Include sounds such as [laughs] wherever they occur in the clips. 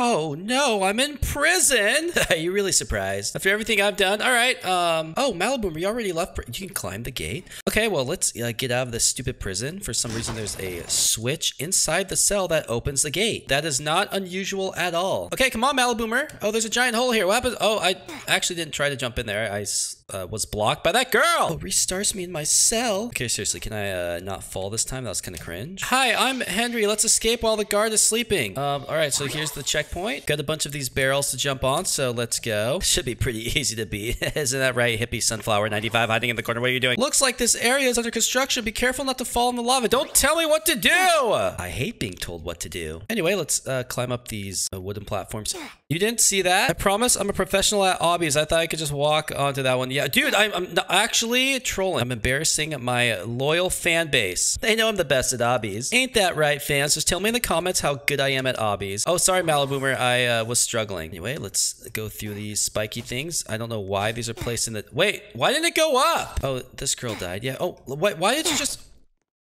Oh no, I'm in prison. [laughs] You're you really surprised? After everything I've done? All right. Um. Oh, Malibu, you already left. You can climb the gate. Okay, well, let's uh, get out of this stupid prison. For some reason, there's a switch inside the cell that opens the gate. That is not unusual at all. Okay, come on, Maliboomer. Oh, there's a giant hole here. What happened? Oh, I actually didn't try to jump in there. I uh, was blocked by that girl. Oh, restarts me in my cell. Okay, seriously, can I uh, not fall this time? That was kind of cringe. Hi, I'm Henry. Let's escape while the guard is sleeping. Um, all right, so here's the checkpoint. Got a bunch of these barrels to jump on, so let's go. [laughs] Should be pretty easy to beat. [laughs] Isn't that right, hippie sunflower 95 hiding in the corner? What are you doing? Looks like this area is under construction. Be careful not to fall in the lava. Don't tell me what to do. I hate being told what to do. Anyway, let's uh, climb up these uh, wooden platforms. You didn't see that? I promise I'm a professional at obbies. I thought I could just walk onto that one. Yeah, dude, I'm, I'm actually trolling. I'm embarrassing my loyal fan base. They know I'm the best at obbies. Ain't that right, fans? Just tell me in the comments how good I am at obbies. Oh, sorry, Maliboomer. I uh, was struggling. Anyway, let's go through these spiky things. I don't know why these are placed in the... Wait, why didn't it go up? Oh, this girl died. Yeah. Oh, wait, why did you just...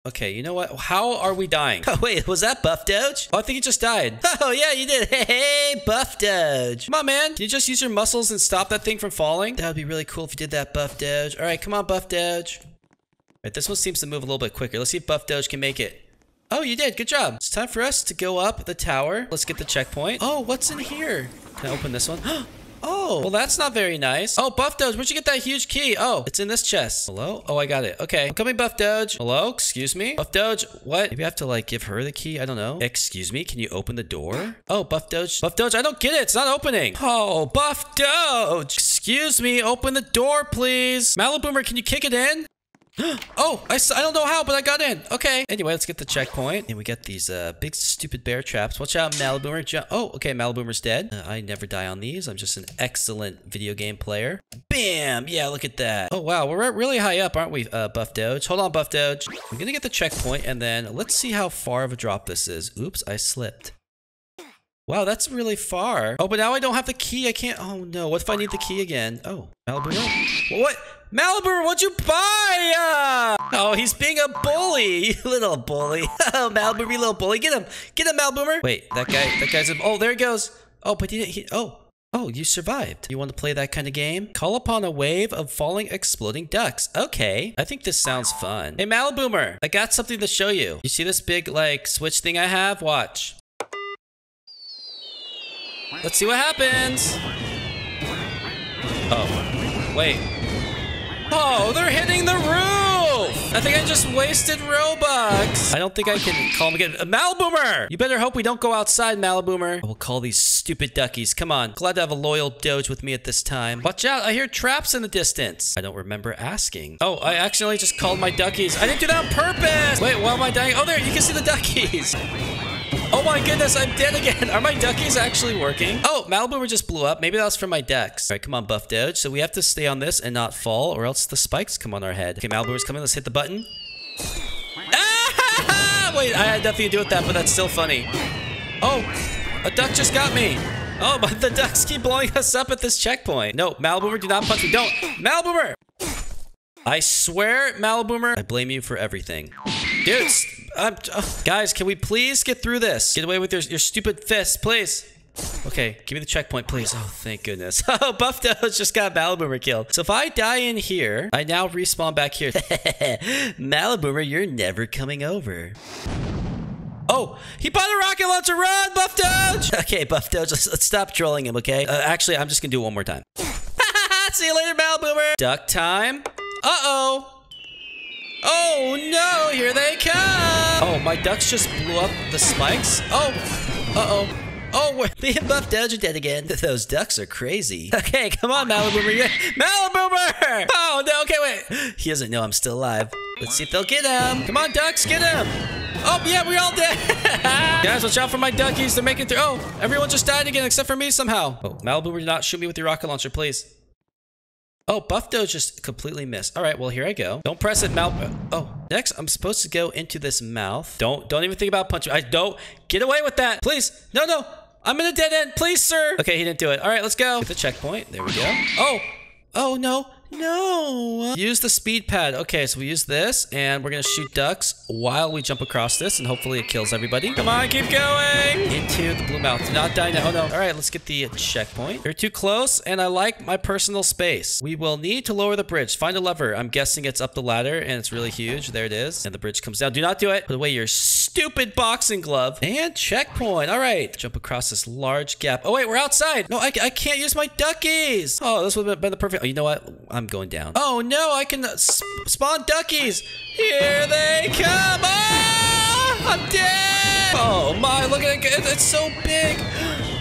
Okay, you know what? How are we dying? Oh, [laughs] wait, was that Buff Doge? Oh, I think he just died. [laughs] Oh, yeah, you did. [laughs] Hey, hey, Buff Doge. Come on, man. Can you just use your muscles and stop that thing from falling? That would be really cool if you did that, Buff Doge. All right, come on, Buff Doge. All right, this one seems to move a little bit quicker. Let's see if Buff Doge can make it. Oh, you did. Good job. It's time for us to go up the tower. Let's get the checkpoint. Oh, what's in here? Can I open this one? [gasps] Oh, Oh, well, that's not very nice. Oh, Buff Doge, where'd you get that huge key? Oh, it's in this chest. Hello? Oh, I got it. Okay. I'm coming, Buff Doge. Hello? Excuse me? Buff Doge, what? Maybe I have to, like, give her the key? I don't know. Excuse me? Can you open the door? [gasps] Oh, Buff Doge. Buff Doge, I don't get it. It's not opening. Oh, Buff Doge. Excuse me. Open the door, please. Maliboomer, can you kick it in? [gasps] Oh, I, I don't know how, but I got in. Okay. Anyway, let's get the checkpoint. And we got these uh, big stupid bear traps. Watch out, Maliboomer. Ju- oh, okay, Maliboomer's dead. Uh, I never die on these. I'm just an excellent video game player. Bam! Yeah, look at that. Oh, wow. We're really high up, aren't we, uh, Buff Doge? Hold on, Buff Doge. I'm going to get the checkpoint, and then let's see how far of a drop this is. Oops, I slipped. Wow, that's really far. Oh, but now I don't have the key. I can't. Oh, no. What if I need the key again? Oh, Malibu. What? Malibu, what'd you buy? Uh, oh, he's being a bully. [laughs] You little bully. [laughs] Oh, Malibu, you little bully. Get him. Get him, Malboomer. Wait, that guy, that guy's oh, there he goes. Oh, but he didn't, he, oh. Oh, you survived. You want to play that kind of game? Call upon a wave of falling exploding ducks. Okay. I think this sounds fun. Hey, Malboomer, I got something to show you. You see this big, like, switch thing I have? Watch. Let's see what happens. Oh, wait. Oh, they're hitting the roof! I think I just wasted Robux. I don't think I can call him again. Uh, Maliboomer! You better hope we don't go outside, Maliboomer. I will call these stupid duckies. Come on. Glad to have a loyal Doge with me at this time. Watch out. I hear traps in the distance. I don't remember asking. Oh, I accidentally just called my duckies. I didn't do that on purpose. Wait, why am I dying? Oh, there. You can see the duckies. Oh my goodness, I'm dead again. [laughs] Are my duckies actually working? Oh, Maliboomer just blew up. Maybe that was from my decks. All right, come on, Buff Doge. So we have to stay on this and not fall, or else the spikes come on our head. Okay, Maliboomer's coming. Let's hit the button. [laughs] Ah! Wait, I had nothing to do with that, but that's still funny. Oh, a duck just got me. Oh, [laughs] but the ducks keep blowing us up at this checkpoint. No, Maliboomer, do not punch me. Don't. Maliboomer! I swear, Maliboomer, I blame you for everything. Dudes, I'm, oh, guys, can we please get through this? Get away with your, your stupid fists, please. Okay, give me the checkpoint, please. Oh, thank goodness. [laughs] Oh, Buff Doge just got Maliboomer killed. So if I die in here, I now respawn back here. [laughs] Maliboomer, you're never coming over. Oh, he bought a rocket launcher. Run, Buff Doge! [laughs] Okay, Buff Doge, let's, let's stop trolling him, okay? Uh, actually, I'm just gonna do it one more time. See you later, Maliboomer. Duck time. Uh-oh. Oh no, here they come! Oh, my ducks just blew up the spikes? Oh, uh-oh. Oh, me and Buff are dead again. Those ducks are crazy. [laughs] Okay, come on, Maliboomer. Maliboomer! Oh, no, okay, wait. He doesn't know I'm still alive. Let's see if they'll get him. Come on, ducks, get him. Oh, yeah, we all dead. [laughs] Guys, watch out for my duckies. They're making through. Oh, everyone just died again except for me somehow. Oh, Maliboomer, do not shoot me with your rocket launcher, please. Oh, Buff Doge just completely missed. All right, well, here I go. Don't press it, mouth. Oh, next, I'm supposed to go into this mouth. Don't, don't even think about punching. I don't. Get away with that, please. No, no. I'm in a dead end. Please, sir. Okay, he didn't do it. All right, let's go. Get the checkpoint. There we go. Oh, oh, no. No. Use the speed pad. Okay, so we use this, and we're gonna shoot ducks while we jump across this, and hopefully it kills everybody. Come on, keep going! Into the blue mouth. Do not die now. Oh, no. All right, let's get the checkpoint. You're too close, and I like my personal space. We will need to lower the bridge. Find a lever. I'm guessing it's up the ladder, and it's really huge. There it is. And the bridge comes down. Do not do it. Put away your stupid boxing glove. And checkpoint. All right. Jump across this large gap. Oh, wait, we're outside. No, I, I can't use my duckies. Oh, this would have been the perfect... Oh, you know what? I'm going down. Oh, no, I can uh, sp spawn duckies. Here they come. Oh, I'm dead. Oh, my, look at it. It's so big.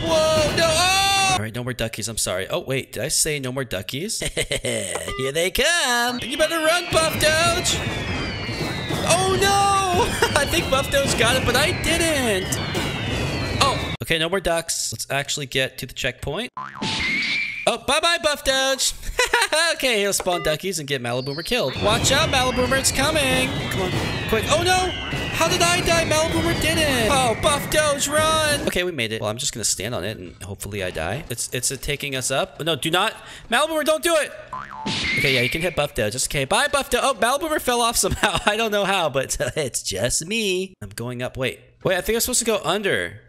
Whoa, no. Oh. All right, no more duckies. I'm sorry. Oh, wait, did I say no more duckies? [laughs] Here they come. You better run, Buff Doge. Oh, no. [laughs] I think Buff Doge got it, but I didn't. Oh, okay, no more ducks. Let's actually get to the checkpoint. Oh, bye-bye, Buff Doge. [laughs] okay, he'll spawn duckies and get Maliboomer killed. Watch out, Maliboomer, it's coming. Come on, quick. Oh, no. How did I die? Maliboomer didn't. Oh, Buff Doge, run. Okay, we made it. Well, I'm just going to stand on it and hopefully I die. It's it's uh, taking us up. No, do not. Maliboomer, don't do it. Okay, yeah, you can hit Buff Doge. Just okay. Bye, Buff Doge. Oh, Maliboomer fell off somehow. [laughs] I don't know how, but [laughs] it's just me. I'm going up. Wait. Wait, I think I'm supposed to go under.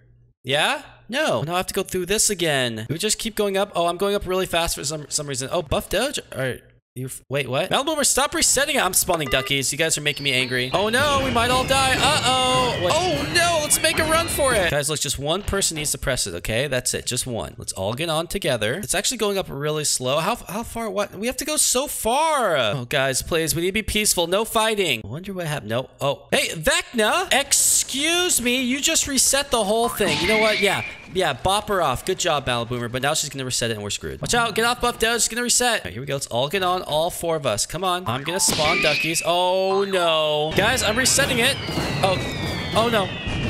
Yeah? No. Now I have to go through this again. We just keep going up? Oh, I'm going up really fast for some some reason. Oh, Buff Doge? Or you wait, what? Malboomer, stop resetting it. I'm spawning duckies. You guys are making me angry. Oh no, we might all die. Uh-oh. Oh no, let's make a run for it. Guys, look, just one person needs to press it, okay? That's it, just one. Let's all get on together. It's actually going up really slow. How, how far, what? We have to go so far. Oh, guys, please, we need to be peaceful. No fighting. I wonder what happened. No, oh. Hey, Vecna, excuse me. You just reset the whole thing. You know what? Yeah, yeah, bop her off. Good job, Battle Boomer. But now she's to reset it and we're screwed. Watch out. Get off, Buff Doge. She's to reset. Right, here we go. Let's all get on. All four of us. Come on. I'm to spawn duckies. Oh, no. Guys, I'm resetting it. Oh, oh, no.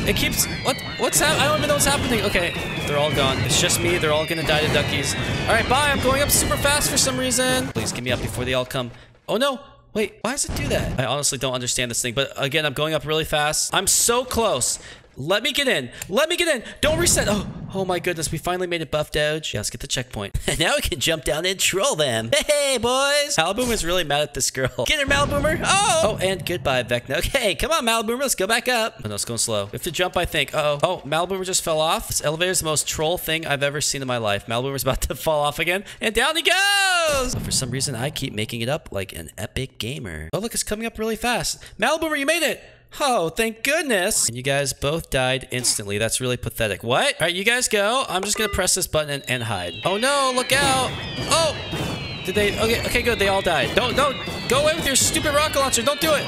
It keeps... What? What's happening? I don't even know what's happening. Okay, they're all gone. It's just me. They're all to die to duckies. All right, bye. I'm going up super fast for some reason. Please get me up before they all come. Oh, no. Wait, why does it do that? I honestly don't understand this thing, but again, I'm going up really fast. I'm so close. Let me get in. Let me get in. Don't reset. Oh, oh my goodness. We finally made it, Buff Doge. Yeah, let's get the checkpoint. [laughs] And now we can jump down and troll them. Hey, boys. Maliboomer's really mad at this girl. [laughs] Get her, Maliboomer. Oh. Oh, and goodbye, Vecna. Okay, come on, Maliboomer. Let's go back up. Oh, no, it's going slow. We have to jump, I think. Uh oh Oh, Maliboomer just fell off. This elevator is the most troll thing I've ever seen in my life. Maliboomer's about to [laughs] fall off again. And down he goes. But for some reason, I keep making it up like an epic gamer. Oh, look, it's coming up really fast. Maliboomer, you made it. Oh, thank goodness. You guys both died instantly. That's really pathetic. What? All right, you guys go. I'm just going to press this button and, and, hide. Oh, no. Look out. Oh. Did they? Okay, okay, good. They all died. Don't, don't. Go away with your stupid rocket launcher. Don't do it.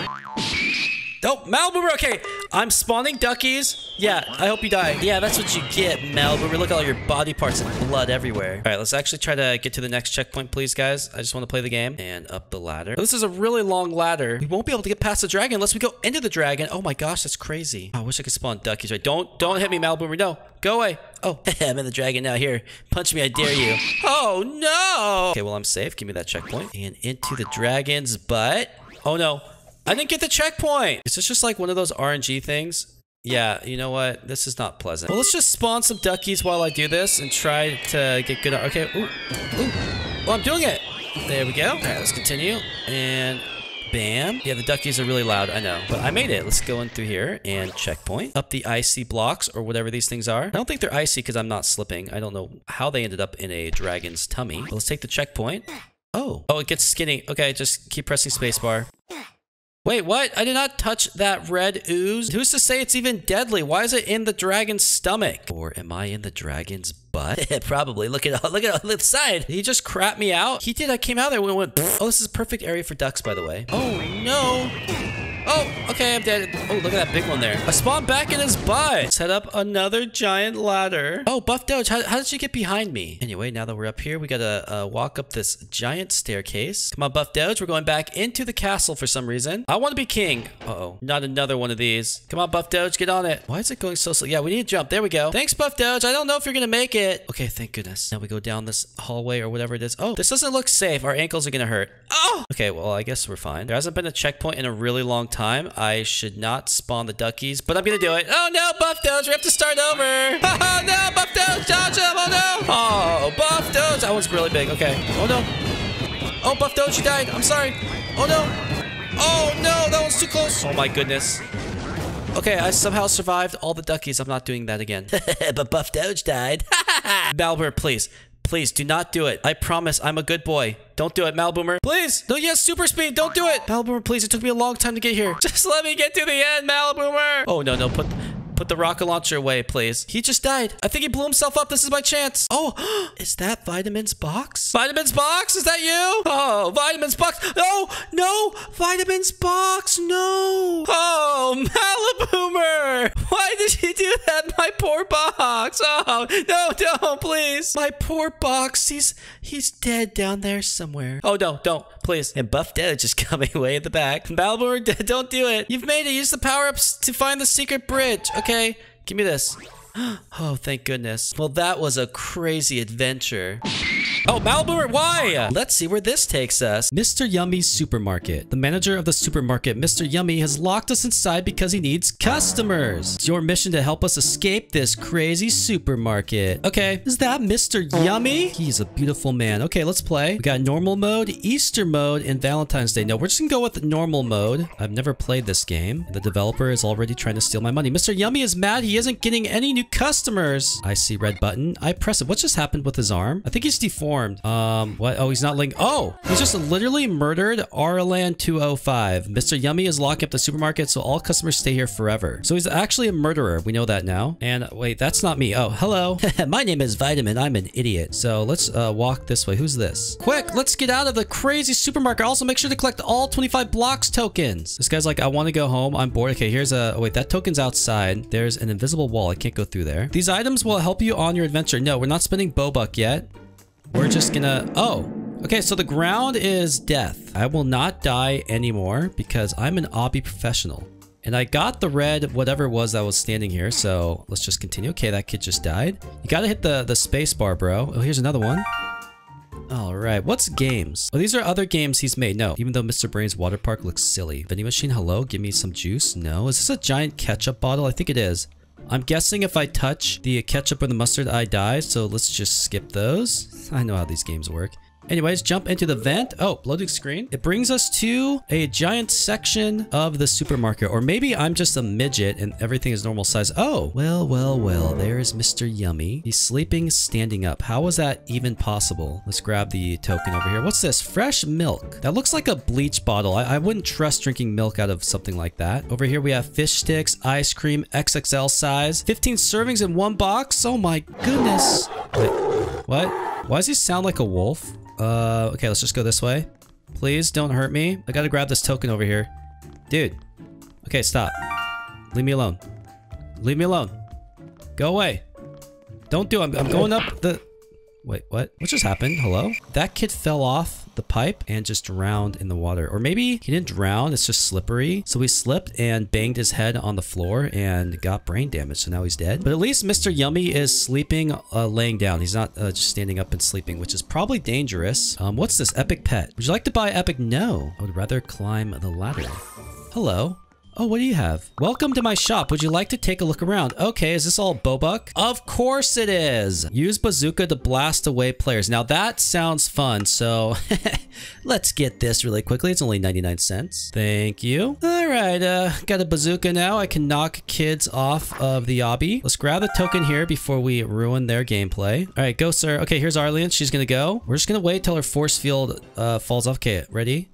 Oh, Malboomer. Okay, I'm spawning duckies. Yeah, I hope you die. Yeah, that's what you get, Malboomer. Look at all your body parts and blood everywhere. All right, let's actually try to get to the next checkpoint, please, guys. I just want to play the game. And up the ladder. This is a really long ladder. We won't be able to get past the dragon unless we go into the dragon. Oh my gosh, that's crazy. Oh, I wish I could spawn duckies. Right? Don't, don't hit me, Malboomer. No, go away. Oh, [laughs] I'm in the dragon now. Here, punch me. I dare you. [gasps] Oh, no. Okay, well, I'm safe. Give me that checkpoint. And into the dragon's butt. Oh, no. I didn't get the checkpoint. Is this just like one of those RNG things? Yeah, you know what? This is not pleasant. Well, let's just spawn some duckies while I do this and try to get good. Okay. Ooh. Ooh. Well, I'm doing it. There we go. All right, let's continue. And bam. Yeah, the duckies are really loud. I know. But I made it. Let's go in through here and checkpoint. Up the icy blocks or whatever these things are. I don't think they're icy because I'm not slipping. I don't know how they ended up in a dragon's tummy. But let's take the checkpoint. Oh. Oh, it gets skinny. Okay, just keep pressing spacebar. Wait, what? I did not touch that red ooze. Who's to say it's even deadly? Why is it in the dragon's stomach? Or am I in the dragon's butt? [laughs] Probably. [laughs] Look at look at the side. He just crap me out. He did. I came out there and went. Oh, this is a perfect area for ducks, by the way. Oh no. Oh, okay, I'm dead. Oh, look at that big one there. I spawned back in his butt. Set up another giant ladder. Oh, Buff Doge, how, how did you get behind me? Anyway, now that we're up here, we gotta uh, walk up this giant staircase. Come on, Buff Doge, we're going back into the castle for some reason. I want to be king. Uh oh not another one of these. Come on, Buff Doge, get on it. Why is it going so slow? Yeah, we need to jump. There we go. Thanks, Buff Doge. I don't know if you're gonna make it. Okay, thank goodness. Now we go down this hallway or whatever it is. Oh, this doesn't look safe. Our ankles are gonna hurt. Oh! Okay, well, I guess we're fine. There hasn't been a checkpoint in a really long time. I should not spawn the duckies, but I'm gonna do it. Oh no, Buff Doge, we have to start over. [laughs] Oh no, Buff Doge, dodge him, oh no. Oh, Buff Doge, that one's really big, okay. Oh no. Oh, Buff Doge, you died. I'm sorry. Oh, no. Oh, no. That one's too close. Oh, my goodness. Okay, I somehow survived all the duckies. I'm not doing that again. [laughs] but Buff Doge died. [laughs] Malboomer, please. Please, do not do it. I promise, I'm a good boy. Don't do it, Malboomer. Please! No, yes, super speed, don't do it! Malboomer, please, it took me a long time to get here. [laughs] Just let me get to the end, Malboomer! Oh, no, no, put... Put the rocket launcher away, please. He just died. I think he blew himself up. This is my chance. Oh, [gasps] is that Vitamin's box? Vitamin's box? Is that you? Oh, Vitamin's box. No, no, Vitamin's box. No. Oh, Malaboomer. Why did you do that? My poor box. Oh, no, don't, please. My poor box. He's, he's dead down there somewhere. Oh, no, don't, please. And Buff Doge is [laughs] coming way in the back. Malaboomer, don't do it. You've made it. Use the power-ups to find the secret bridge. Okay, give me this. [gasps] Oh, thank goodness. Well, that was a crazy adventure. Oh, Malboomer, why? Let's see where this takes us. Mr. Yummy's supermarket. The manager of the supermarket, Mr. Yummy, has locked us inside because he needs customers. It's your mission to help us escape this crazy supermarket. Okay, is that Mr. Yummy? He's a beautiful man. Okay, let's play. We got normal mode, Easter mode, and Valentine's Day. No, we're just gonna go with normal mode. I've never played this game. The developer is already trying to steal my money. Mr. Yummy is mad he isn't getting any new customers. I see red button. I press it. What just happened with his arm? I think he's deformed um, what? Oh, he's not linked. Oh, he's just literally murdered Arland 205. Mr. Yummy is locking up the supermarket, so all customers stay here forever. So he's actually a murderer. We know that now. And wait, that's not me. Oh, hello. [laughs] My name is Vitamin. I'm an idiot. So let's uh, walk this way. Who's this? Quick, let's get out of the crazy supermarket. Also, make sure to collect all 25 blocks tokens. This guy's like, I want to go home. I'm bored. Okay, here's a... Oh, wait, that token's outside. There's an invisible wall. I can't go through there. These items will help you on your adventure. No, we're not spending Robux yet. We're just gonna... Oh, okay, so the ground is death. I will not die anymore because I'm an obby professional. And I got the red whatever it was that was standing here, so let's just continue. Okay, that kid just died. You gotta hit the, the space bar, bro. Oh, here's another one. All right, what's games? Oh, these are other games he's made. No, even though Mr. Brain's water park looks silly. Vending machine, hello, give me some juice. No, is this a giant ketchup bottle? I think it is. I'm guessing if I touch the ketchup or the mustard, I die. So let's just skip those. I know how these games work. Anyways, jump into the vent. Oh, loading screen. It brings us to a giant section of the supermarket. Or maybe I'm just a midget and everything is normal size. Oh, well, well, well. There's Mr. Yummy. He's sleeping standing up. How was that even possible? Let's grab the token over here. What's this? Fresh milk. That looks like a bleach bottle. I, I wouldn't trust drinking milk out of something like that. Over here we have fish sticks, ice cream, XXL size. 15 servings in one box. Oh my goodness. Wait, what? Why does he sound like a wolf? Uh, okay, let's just go this way. Please don't hurt me. I gotta grab this token over here. Dude. Okay, stop. Leave me alone. Leave me alone. Go away. Don't do it. I'm, I'm going up the... Wait, what? What just happened? Hello? That kid fell off the pipe and just drowned in the water. Or maybe he didn't drown, it's just slippery. So he slipped and banged his head on the floor and got brain damage. So now he's dead. But at least Mr. Yummy is sleeping, uh, laying down. He's not uh, just standing up and sleeping, which is probably dangerous. Um, what's this? Epic Pet. Would you like to buy Epic? No. I would rather climb the ladder. Hello. Oh, what do you have? Welcome to my shop. Would you like to take a look around? Okay, is this all Robux? Of course it is. Use bazooka to blast away players. Now that sounds fun, so [laughs] let's get this really quickly. It's only 99 cents. Thank you. All right, uh, got a bazooka now. I can knock kids off of the obby. Let's grab the token here before we ruin their gameplay. All right, go, sir. Okay, here's Arlene. She's gonna go. We're just gonna wait till her force field uh, falls off. Okay, ready?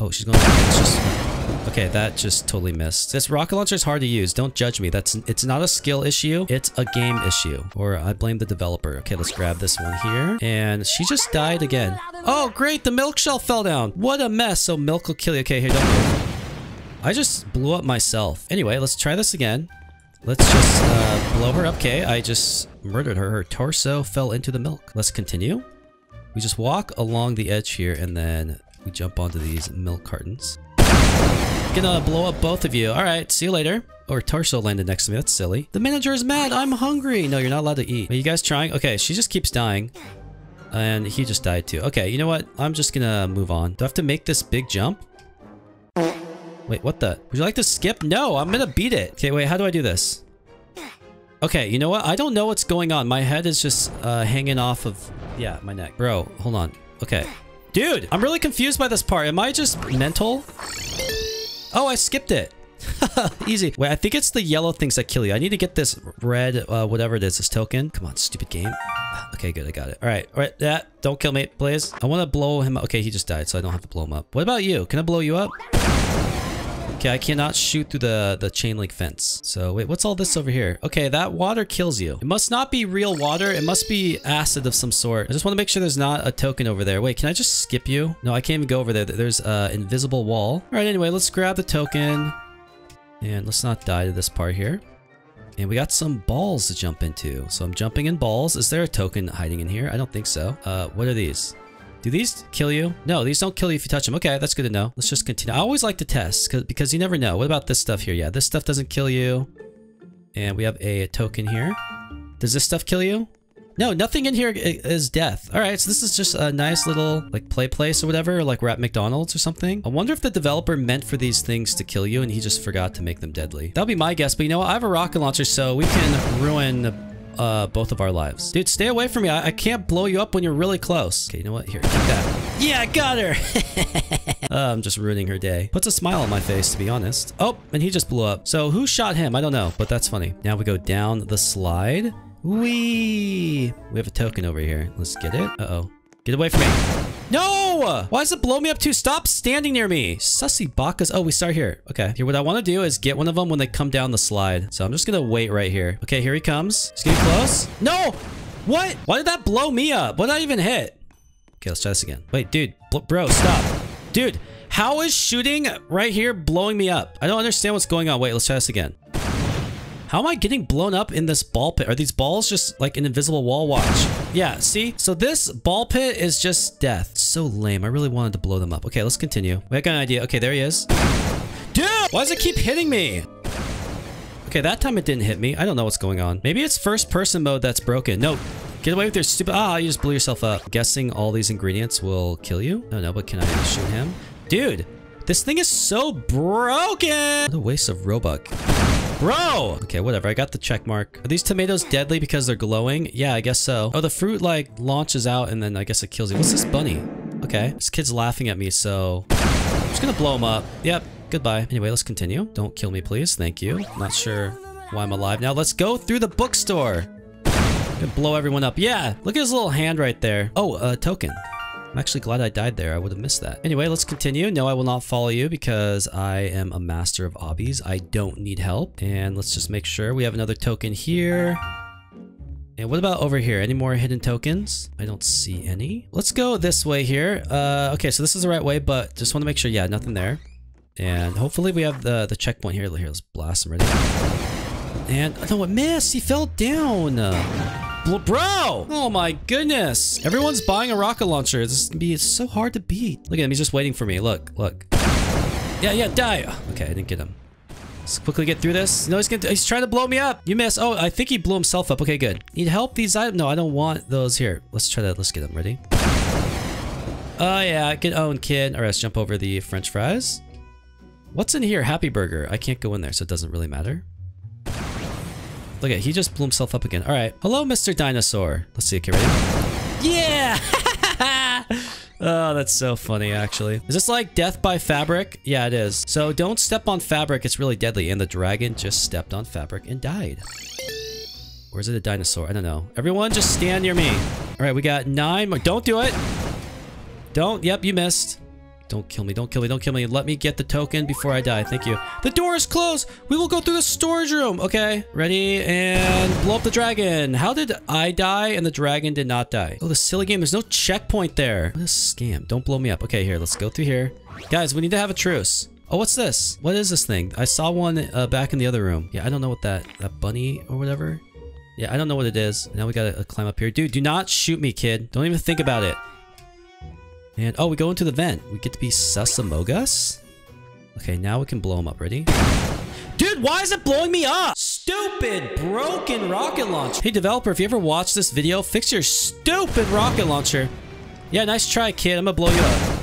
Oh, she's going. Okay, that just totally missed. This rocket launcher is hard to use. Don't judge me. That's It's not a skill issue. It's a game issue. Or I blame the developer. Okay, let's grab this one here. And she just died again. Oh, great. The milk shelf fell down. What a mess. So milk will kill you. Okay, here, don't. I just blew up myself. Anyway, let's try this again. Let's just uh, blow her up. Okay, I just murdered her. Her torso fell into the milk. Let's continue. We just walk along the edge here and then we jump onto these milk cartons. Gonna blow up both of you. All right, see you later. Or torso landed next to me. That's silly. The manager is mad. I'm hungry. No, you're not allowed to eat. Are you guys trying? Okay, she just keeps dying. And he just died too. Okay, you know what? I'm just gonna move on. Do I have to make this big jump? Wait, what the? Would you like to skip? No, I'm gonna beat it. Okay, wait, how do I do this? Okay, you know what? I don't know what's going on. My head is just uh, hanging off of... Yeah, my neck. Bro, hold on. Okay. Dude, I'm really confused by this part. Am I just mental? Oh, I skipped it. [laughs] Easy. Wait, I think it's the yellow things that kill you. I need to get this red, uh, whatever it is, this token. Come on, stupid game. Okay, good. I got it. All right. All right. Yeah. Don't kill me, please. I want to blow him up. Okay, he just died, so I don't have to blow him up. What about you? Can I blow you up? Okay, I cannot shoot through the, the chain link fence. So wait, what's all this over here? Okay, that water kills you. It must not be real water. It must be acid of some sort. I just want to make sure there's not a token over there. Wait, can I just skip you? No, I can't even go over there. There's an invisible wall. All right, anyway, let's grab the token. And let's not die to this part here. And we got some balls to jump into. So I'm jumping in balls. Is there a token hiding in here? I don't think so. Uh, what are these? Do these kill you? No, these don't kill you if you touch them. Okay, that's good to know. Let's just continue. I always like to test because you never know. What about this stuff here? Yeah, this stuff doesn't kill you. And we have a token here. Does this stuff kill you? No, nothing in here is death. All right, so this is just a nice little like play place or whatever, like we're at McDonald's or something. I wonder if the developer meant for these things to kill you and he just forgot to make them deadly. That'll be my guess, but you know what? I have a rocket launcher, so we can ruin uh, both of our lives. Dude, stay away from me. I, I can't blow you up when you're really close. Okay, you know what? Here, take that. Yeah, I got her. [laughs] [laughs] uh, I'm just ruining her day. Puts a smile on my face, to be honest. Oh, and he just blew up. So who shot him? I don't know, but that's funny. Now we go down the slide. Wee! We have a token over here. Let's get it. Uh-oh. Get away from me. No! Why does it blow me up too? Stop standing near me. Sussy bakas. Oh, we start here. Okay. Here, what I want to do is get one of them when they come down the slide. So I'm just going to wait right here. Okay, here he comes. Getting close. No! What? Why did that blow me up? What did I even hit? Okay, let's try this again. Wait, dude. Bro, stop. Dude, how is shooting right here blowing me up? I don't understand what's going on. Wait, let's try this again. How am I getting blown up in this ball pit? Are these balls just like an invisible wall watch? Yeah, see? So this ball pit is just death. So lame. I really wanted to blow them up. Okay, let's continue. We got an idea. Okay, there he is. Dude! Why does it keep hitting me? Okay, that time it didn't hit me. I don't know what's going on. Maybe it's first person mode that's broken. No, Get away with your stupid- Ah, you just blew yourself up. Guessing all these ingredients will kill you? No, no, but can I shoot him? Dude, this thing is so broken! What a waste of Robux. Bro! Okay, whatever. I got the check mark. Are these tomatoes deadly because they're glowing? Yeah, I guess so. Oh, the fruit, like, launches out and then I guess it kills you. What's this bunny? Okay. This kid's laughing at me, so... I'm just gonna blow him up. Yep. Goodbye. Anyway, let's continue. Don't kill me, please. Thank you. Not sure why I'm alive now. Let's go through the bookstore. Gonna blow everyone up. Yeah, look at his little hand right there. Oh, a token. I'm actually glad I died there. I would have missed that. Anyway, let's continue. No, I will not follow you because I am a master of obbies. I don't need help. And let's just make sure we have another token here. And what about over here? Any more hidden tokens? I don't see any. Let's go this way here. Uh, okay, so this is the right way, but just want to make sure, yeah, nothing there. And hopefully we have the, the checkpoint here. Here, let's blast him right ready. And, no, it missed. He fell down. Bro! Oh my goodness. Everyone's buying a rocket launcher. This is gonna be so hard to beat. Look at him. He's just waiting for me. Look, look. Yeah, yeah, die. Okay, I didn't get him. Let's quickly get through this. No, he's gonna, he's trying to blow me up. You miss. Oh, I think he blew himself up. Okay, good. Need help? These items? No, I don't want those. Here, let's try that. Let's get them ready. Oh, yeah. Get owned, oh, kid. All right, let's jump over the french fries. What's in here? Happy Burger. I can't go in there, so it doesn't really matter. Look at, he just blew himself up again. All right. Hello, Mr. Dinosaur. Let's see. Okay, ready? Yeah! [laughs] oh, that's so funny, actually. Is this like death by fabric? Yeah, it is. So don't step on fabric. It's really deadly. And the dragon just stepped on fabric and died. Or is it a dinosaur? I don't know. Everyone just stand near me. All right, we got nine more. Don't do it. Don't. Yep, you missed. Don't kill me, don't kill me, don't kill me. Let me get the token before I die. Thank you. The door is closed. We will go through the storage room. Okay, ready? And blow up the dragon. How did I die and the dragon did not die? Oh, the silly game. There's no checkpoint there. What a scam. Don't blow me up. Okay, here, let's go through here. Guys, we need to have a truce. Oh, what's this? What is this thing? I saw one uh, back in the other room. Yeah, I don't know what that, that bunny or whatever. Yeah, I don't know what it is. Now we gotta uh, climb up here. Dude, do not shoot me, kid. Don't even think about it. And, oh, we go into the vent. We get to be Susamogus? Okay, now we can blow him up. Ready? Dude, why is it blowing me up? Stupid broken rocket launcher. Hey, developer, if you ever watch this video, fix your stupid rocket launcher. Yeah, nice try, kid. I'm gonna blow you up.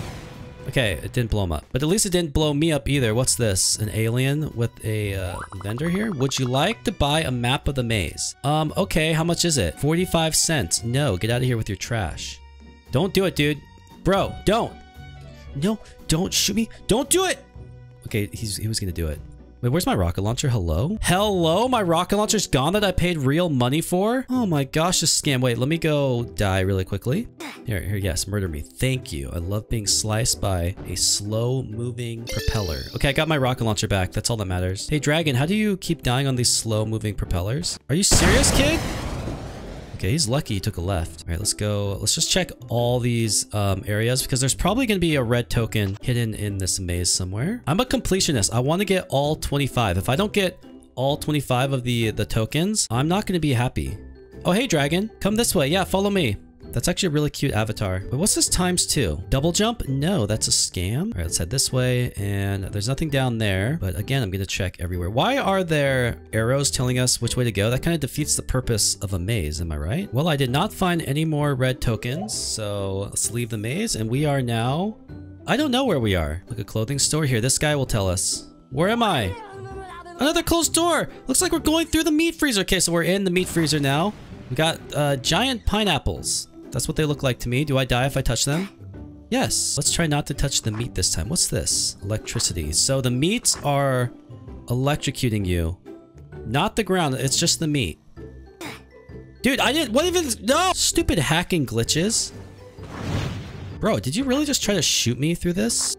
Okay, it didn't blow him up. But at least it didn't blow me up either. What's this? An alien with a uh, vendor here? Would you like to buy a map of the maze? Um, okay, how much is it? 45 cents. No, get out of here with your trash. Don't do it, dude. Bro, don't. No, don't shoot me. Don't do it. Okay, he's he was gonna do it. Wait, where's my rocket launcher? Hello? Hello? My rocket launcher's gone that I paid real money for? Oh my gosh, this scam. Wait, let me go die really quickly. Here, here, yes, murder me. Thank you. I love being sliced by a slow-moving propeller. Okay, I got my rocket launcher back. That's all that matters. Hey, Dragon, how do you keep dying on these slow-moving propellers? Are you serious, kid? Okay, he's lucky he took a left. All right, let's go. Let's just check all these um, areas because there's probably going to be a red token hidden in this maze somewhere. I'm a completionist. I want to get all 25. If I don't get all 25 of the, the tokens, I'm not going to be happy. Oh, hey, dragon. Come this way. Yeah, follow me. That's actually a really cute avatar. But what's this times two? Double jump? No, that's a scam. All right, let's head this way. And there's nothing down there. But again, I'm going to check everywhere. Why are there arrows telling us which way to go? That kind of defeats the purpose of a maze, am I right? Well, I did not find any more red tokens. So let's leave the maze. And we are now... I don't know where we are. Like a clothing store here. This guy will tell us. Where am I? Another closed door. Looks like we're going through the meat freezer. Okay, so we're in the meat freezer now. We got uh, giant pineapples. That's what they look like to me. Do I die if I touch them? Yes. Let's try not to touch the meat this time. What's this? Electricity. So the meats are electrocuting you. Not the ground. It's just the meat. Dude, I didn't... What even... No! Stupid hacking glitches. Bro, did you really just try to shoot me through this?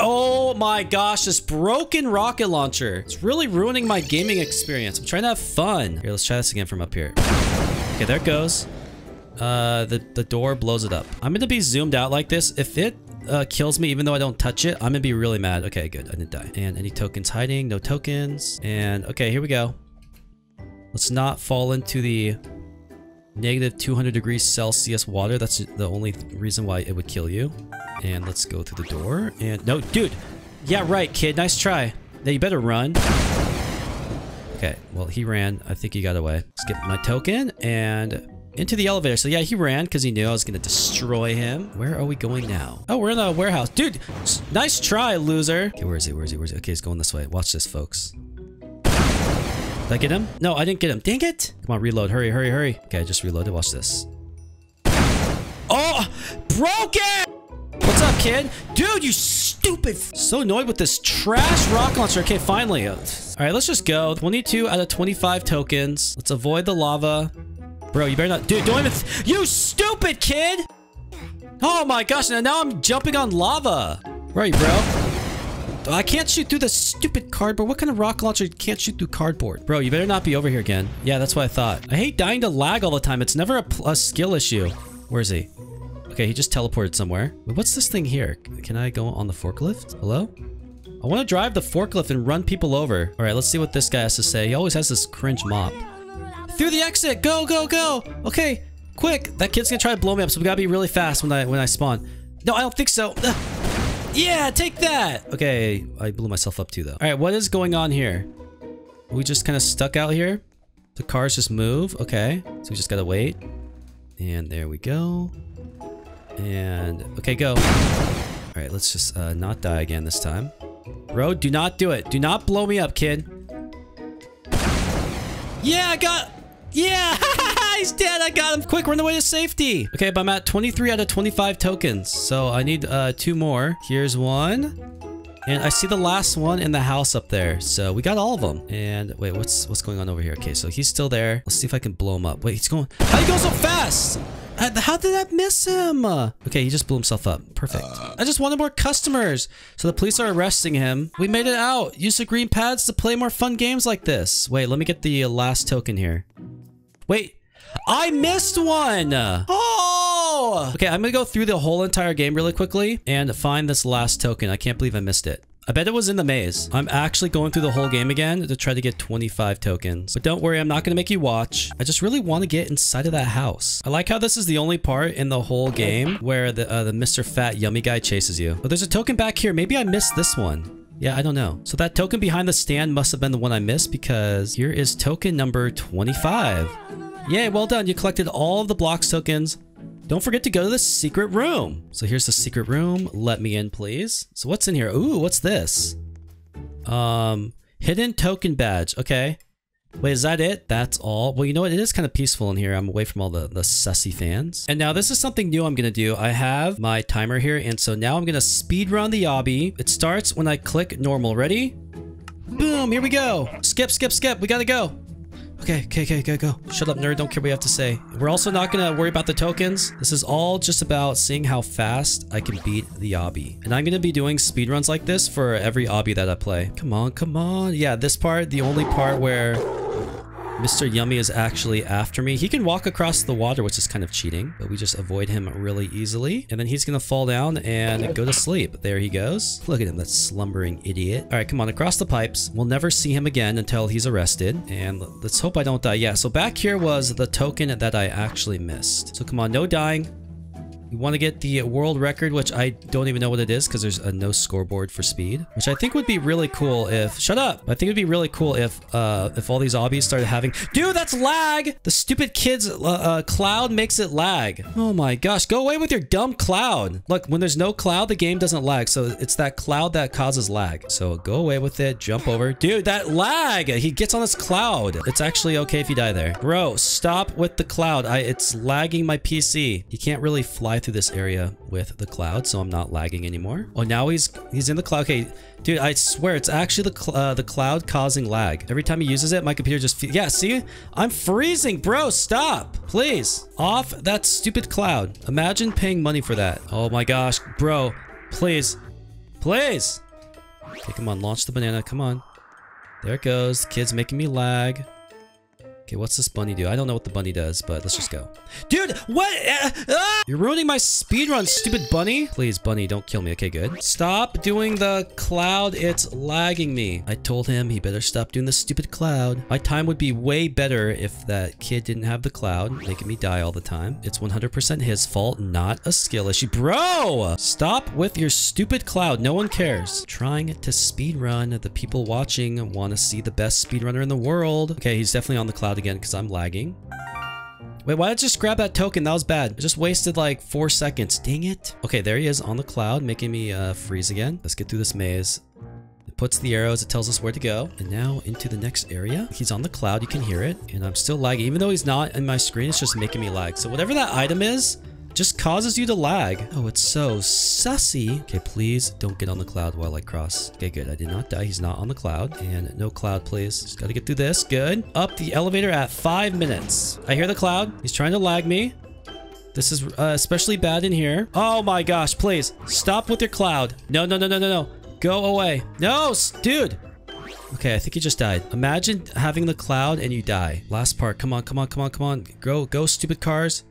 Oh my gosh, this broken rocket launcher. It's really ruining my gaming experience. I'm trying to have fun. Here, let's try this again from up here. Okay, there it goes uh, the, the door blows it up. I'm gonna be zoomed out like this. If it uh, kills me even though I don't touch it, I'm gonna be really mad. Okay, good. I didn't die. And any tokens hiding? No tokens. And okay, here we go. Let's not fall into the negative 200 degrees Celsius water. That's the only reason why it would kill you. And let's go through the door. And no, dude. Yeah, right, kid. Nice try. Now you better run. Okay, well, he ran. I think he got away. Skip my token and into the elevator. So yeah, he ran because he knew I was going to destroy him. Where are we going now? Oh, we're in the warehouse. Dude, nice try, loser. Okay, where is he? Where is he? Where is he? Okay, he's going this way. Watch this, folks. Did I get him? No, I didn't get him. Dang it. Come on, reload. Hurry, hurry, hurry. Okay, I just reloaded. Watch this. Oh, broken! What's up, kid? Dude, you stupid. So annoyed with this trash rock launcher. Okay, finally. All right, let's just go. 22 out of 25 tokens. Let's avoid the lava. Bro, you better not- Dude, don't even- You stupid kid! Oh my gosh, now I'm jumping on lava. You, bro? I can't shoot through the stupid cardboard. What kind of rock launcher can't shoot through cardboard? Bro, you better not be over here again. Yeah, that's what I thought. I hate dying to lag all the time. It's never a, a skill issue. Where is he? Okay, he just teleported somewhere. What's this thing here? Can I go on the forklift? Hello? I want to drive the forklift and run people over. All right, let's see what this guy has to say. He always has this cringe mop. Through the exit! Go, go, go! Okay, quick! That kid's gonna try to blow me up, so we gotta be really fast when I when I spawn. No, I don't think so. Yeah, take that! Okay, I blew myself up too, though. Alright, what is going on here? we just kind of stuck out here? The cars just move? Okay, so we just gotta wait. And there we go. And, okay, go. Alright, let's just uh, not die again this time. Bro, do not do it. Do not blow me up, kid. Yeah, I got... Yeah, [laughs] he's dead. I got him. Quick, run away to safety. Okay, but I'm at 23 out of 25 tokens. So I need uh, two more. Here's one. And I see the last one in the house up there. So we got all of them. And wait, what's what's going on over here? Okay, so he's still there. Let's see if I can blow him up. Wait, he's going... How you go so fast? How did that miss him? Okay, he just blew himself up. Perfect. Uh, I just wanted more customers. So the police are arresting him. We made it out. Use the green pads to play more fun games like this. Wait, let me get the last token here. Wait, I missed one. Oh! Okay, I'm gonna go through the whole entire game really quickly and find this last token. I can't believe I missed it. I bet it was in the maze. I'm actually going through the whole game again to try to get 25 tokens. But don't worry, I'm not going to make you watch. I just really want to get inside of that house. I like how this is the only part in the whole game where the, uh, the Mr. Fat Yummy guy chases you. But there's a token back here. Maybe I missed this one. Yeah, I don't know. So that token behind the stand must have been the one I missed because here is token number 25. Yay, well done. You collected all of the blocks tokens don't forget to go to the secret room. So here's the secret room. Let me in, please. So what's in here? Ooh, what's this? Um, hidden token badge. Okay. Wait, is that it? That's all? Well, you know what? It is kind of peaceful in here. I'm away from all the, the sussy fans. And now this is something new I'm going to do. I have my timer here. And so now I'm going to speed run the obby. It starts when I click normal. Ready? Boom, here we go. Skip, skip, skip. We got to go. Okay, okay, okay, go, go. Shut up, nerd. Don't care what you have to say. We're also not going to worry about the tokens. This is all just about seeing how fast I can beat the obby. And I'm going to be doing speedruns like this for every obby that I play. Come on, come on. Yeah, this part, the only part where Mr. Yummy is actually after me. He can walk across the water, which is kind of cheating, but we just avoid him really easily. And then he's gonna fall down and go to sleep. There he goes. Look at him, that slumbering idiot. All right, come on, across the pipes. We'll never see him again until he's arrested. And let's hope I don't die. Yeah, so back here was the token that I actually missed. So come on, no dying. We want to get the world record, which I don't even know what it is because there's a no scoreboard for speed, which I think would be really cool if... Shut up! I think it'd be really cool if uh, if all these obbies started having... Dude, that's lag! The stupid kid's uh, uh, cloud makes it lag. Oh my gosh, go away with your dumb cloud. Look, when there's no cloud, the game doesn't lag. So it's that cloud that causes lag. So go away with it, jump over. Dude, that lag! He gets on this cloud. It's actually okay if you die there. Bro, stop with the cloud. I It's lagging my PC. You can't really fly through this area with the cloud, so I'm not lagging anymore. Oh, now he's he's in the cloud. Okay, dude, I swear it's actually the cl uh, the cloud causing lag. Every time he uses it, my computer just yeah. See, I'm freezing, bro. Stop, please. Off that stupid cloud. Imagine paying money for that. Oh my gosh, bro. Please, please. Okay, come on, launch the banana. Come on. There it goes. Kid's making me lag. Okay, what's this bunny do? I don't know what the bunny does, but let's just go. Dude, what? Uh, ah! You're ruining my speedrun, stupid bunny. Please, bunny, don't kill me. Okay, good. Stop doing the cloud. It's lagging me. I told him he better stop doing the stupid cloud. My time would be way better if that kid didn't have the cloud, making me die all the time. It's 100% his fault, not a skill issue. Bro, stop with your stupid cloud. No one cares. Trying to speedrun. The people watching want to see the best speedrunner in the world. Okay, he's definitely on the cloud again because I'm lagging. Wait, why did I just grab that token? That was bad. I just wasted like four seconds. Dang it. Okay, there he is on the cloud, making me uh, freeze again. Let's get through this maze. It puts the arrows, it tells us where to go. And now into the next area. He's on the cloud, you can hear it. And I'm still lagging. Even though he's not in my screen, it's just making me lag. So whatever that item is, just causes you to lag. Oh, it's so sussy. Okay, please don't get on the cloud while I cross. Okay, good. I did not die. He's not on the cloud. And no cloud, please. Just gotta get through this. Good. Up the elevator at five minutes. I hear the cloud. He's trying to lag me. This is uh, especially bad in here. Oh my gosh, please. Stop with your cloud. No, no, no, no, no, no. Go away. No, dude. Okay, I think he just died. Imagine having the cloud and you die. Last part. Come on, come on, come on, come on. Go, go, stupid cars.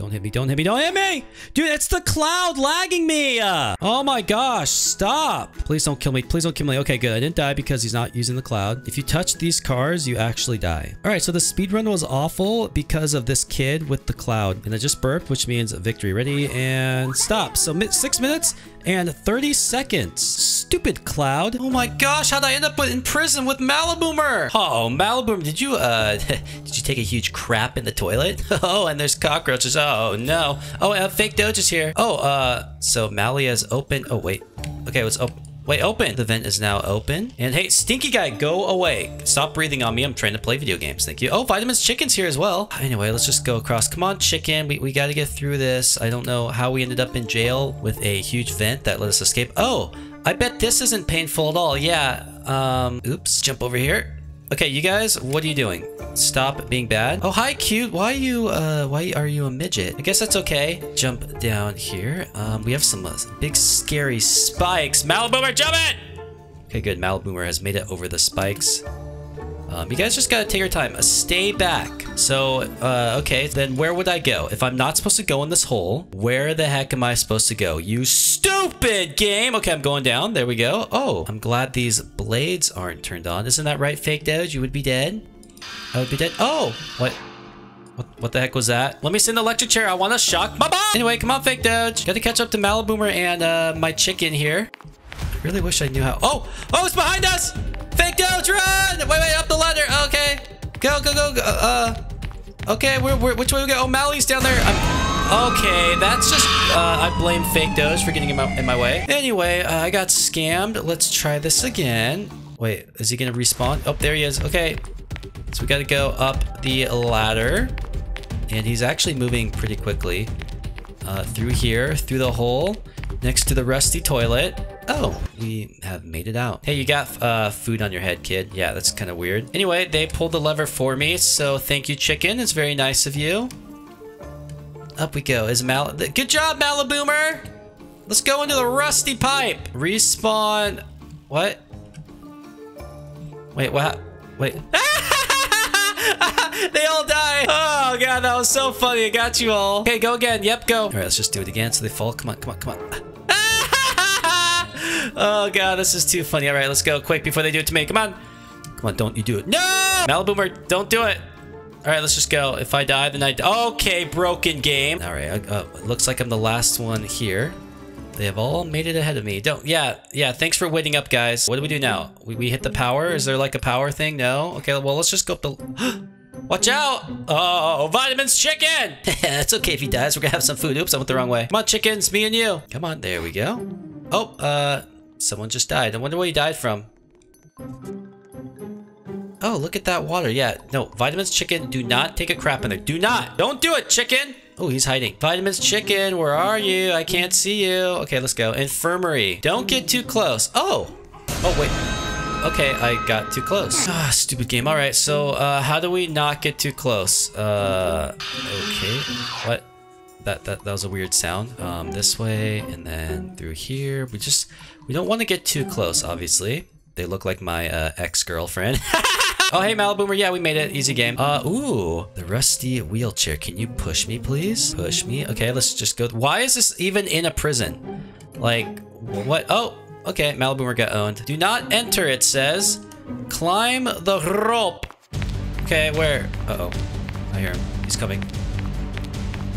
Don't hit me, don't hit me, don't hit me! Dude, it's the cloud lagging me! Uh, oh my gosh, stop! Please don't kill me, please don't kill me. Okay, good, I didn't die because he's not using the cloud. If you touch these cars, you actually die. Alright, so the speedrun was awful because of this kid with the cloud. And I just burped, which means victory. Ready, and stop. So six minutes and 30 seconds. Stupid cloud. Oh my gosh, how'd I end up in prison with Maliboomer? Oh, Maliboomer, did you, uh, [laughs] did you take a huge crap in the toilet? [laughs] oh, and there's cockroaches. Oh, no. Oh, uh, fake Doge is here. Oh, uh, so Mally has opened. Oh, wait. Okay, let's open. Wait, open. The vent is now open. And hey, stinky guy, go away. Stop breathing on me. I'm trying to play video games. Thank you. Oh, Vitamins Chicken's here as well. Anyway, let's just go across. Come on, chicken. We, we got to get through this. I don't know how we ended up in jail with a huge vent that let us escape. Oh, I bet this isn't painful at all. Yeah. Um, oops. Jump over here. Okay, you guys, what are you doing? Stop being bad. Oh, hi, cute. Why are you, uh, why are you a midget? I guess that's okay. Jump down here. Um, we have some uh, big scary spikes. Maliboomer, jump it! Okay, good. Maliboomer has made it over the spikes. Um, you guys just gotta take your time. Stay back. So, uh, okay, then where would I go? If I'm not supposed to go in this hole, where the heck am I supposed to go? You stupid game! Okay, I'm going down. There we go. Oh, I'm glad these blades aren't turned on. Isn't that right, Fake Doge? You would be dead? I would be dead. Oh, what? What, the heck was that? Let me sit in the electric chair. I want to shock my bomb. Anyway, come on, Fake Doge. Got to catch up to Malaboomer and uh, my chicken here. I really wish I knew how. Oh, oh, it's behind us. Fake Doge, run! Wait, wait, up the ladder. Okay. Go, go, go, go. Uh, okay, we're, we're, which way we go? Oh, Mally's down there. I'm, okay, that's just, uh, I blame Fake Doge for getting him in my way. Anyway, uh, I got scammed. Let's try this again. Wait, is he gonna respawn? Oh, there he is. Okay. So we got to go up the ladder. And he's actually moving pretty quickly. Uh, through here, through the hole, next to the rusty toilet. Oh, we have made it out. Hey, you got uh, food on your head, kid. Yeah, that's kind of weird. Anyway, they pulled the lever for me, so thank you, chicken. It's very nice of you. Up we go. Is Mal- Good job, Malaboomer! Let's go into the rusty pipe. Respawn. What? Wait, what? Wait. [laughs] they all die. Oh, God, that was so funny. I got you all. Okay, go again. Yep, go. All right, let's just do it again so they fall. Come on, come on, come on. Oh, God, this is too funny. All right, let's go quick before they do it to me. Come on. Come on, don't you do it. No! Malaboomer, don't do it. All right, let's just go. If I die, then I die. Okay, broken game. All right, uh, looks like I'm the last one here. They have all made it ahead of me. Don't, yeah, yeah, thanks for waiting up, guys. What do we do now? We, we hit the power? Is there like a power thing? No? Okay, well, let's just go up the... [gasps] Watch out! Oh, vitamins chicken! [laughs] it's okay if he dies. We're gonna have some food. Oops, I went the wrong way. Come on, chickens, me and you. Come on, there we go. Oh, uh, someone just died. I wonder where he died from. Oh, look at that water. Yeah, no, vitamins chicken, do not take a crap in there. Do not! Don't do it, chicken! Oh, he's hiding. Vitamins chicken, where are you? I can't see you. Okay, let's go. Infirmary. Don't get too close. Oh! Oh, wait. Okay, I got too close. Ah, stupid game. All right, so uh, how do we not get too close? Uh, okay. What? That, that, that was a weird sound. Um, this way and then through here. We just, we don't want to get too close, obviously. They look like my uh, ex-girlfriend. [laughs] Oh, hey, Malaboomer. Yeah, we made it. Easy game. Uh, ooh. The rusty wheelchair. Can you push me, please? Push me. Okay, let's just go. Why is this even in a prison? Like, what? Oh, okay. Malaboomer got owned. Do not enter, it says. Climb the rope. Okay, where? Uh-oh. I hear him. He's coming.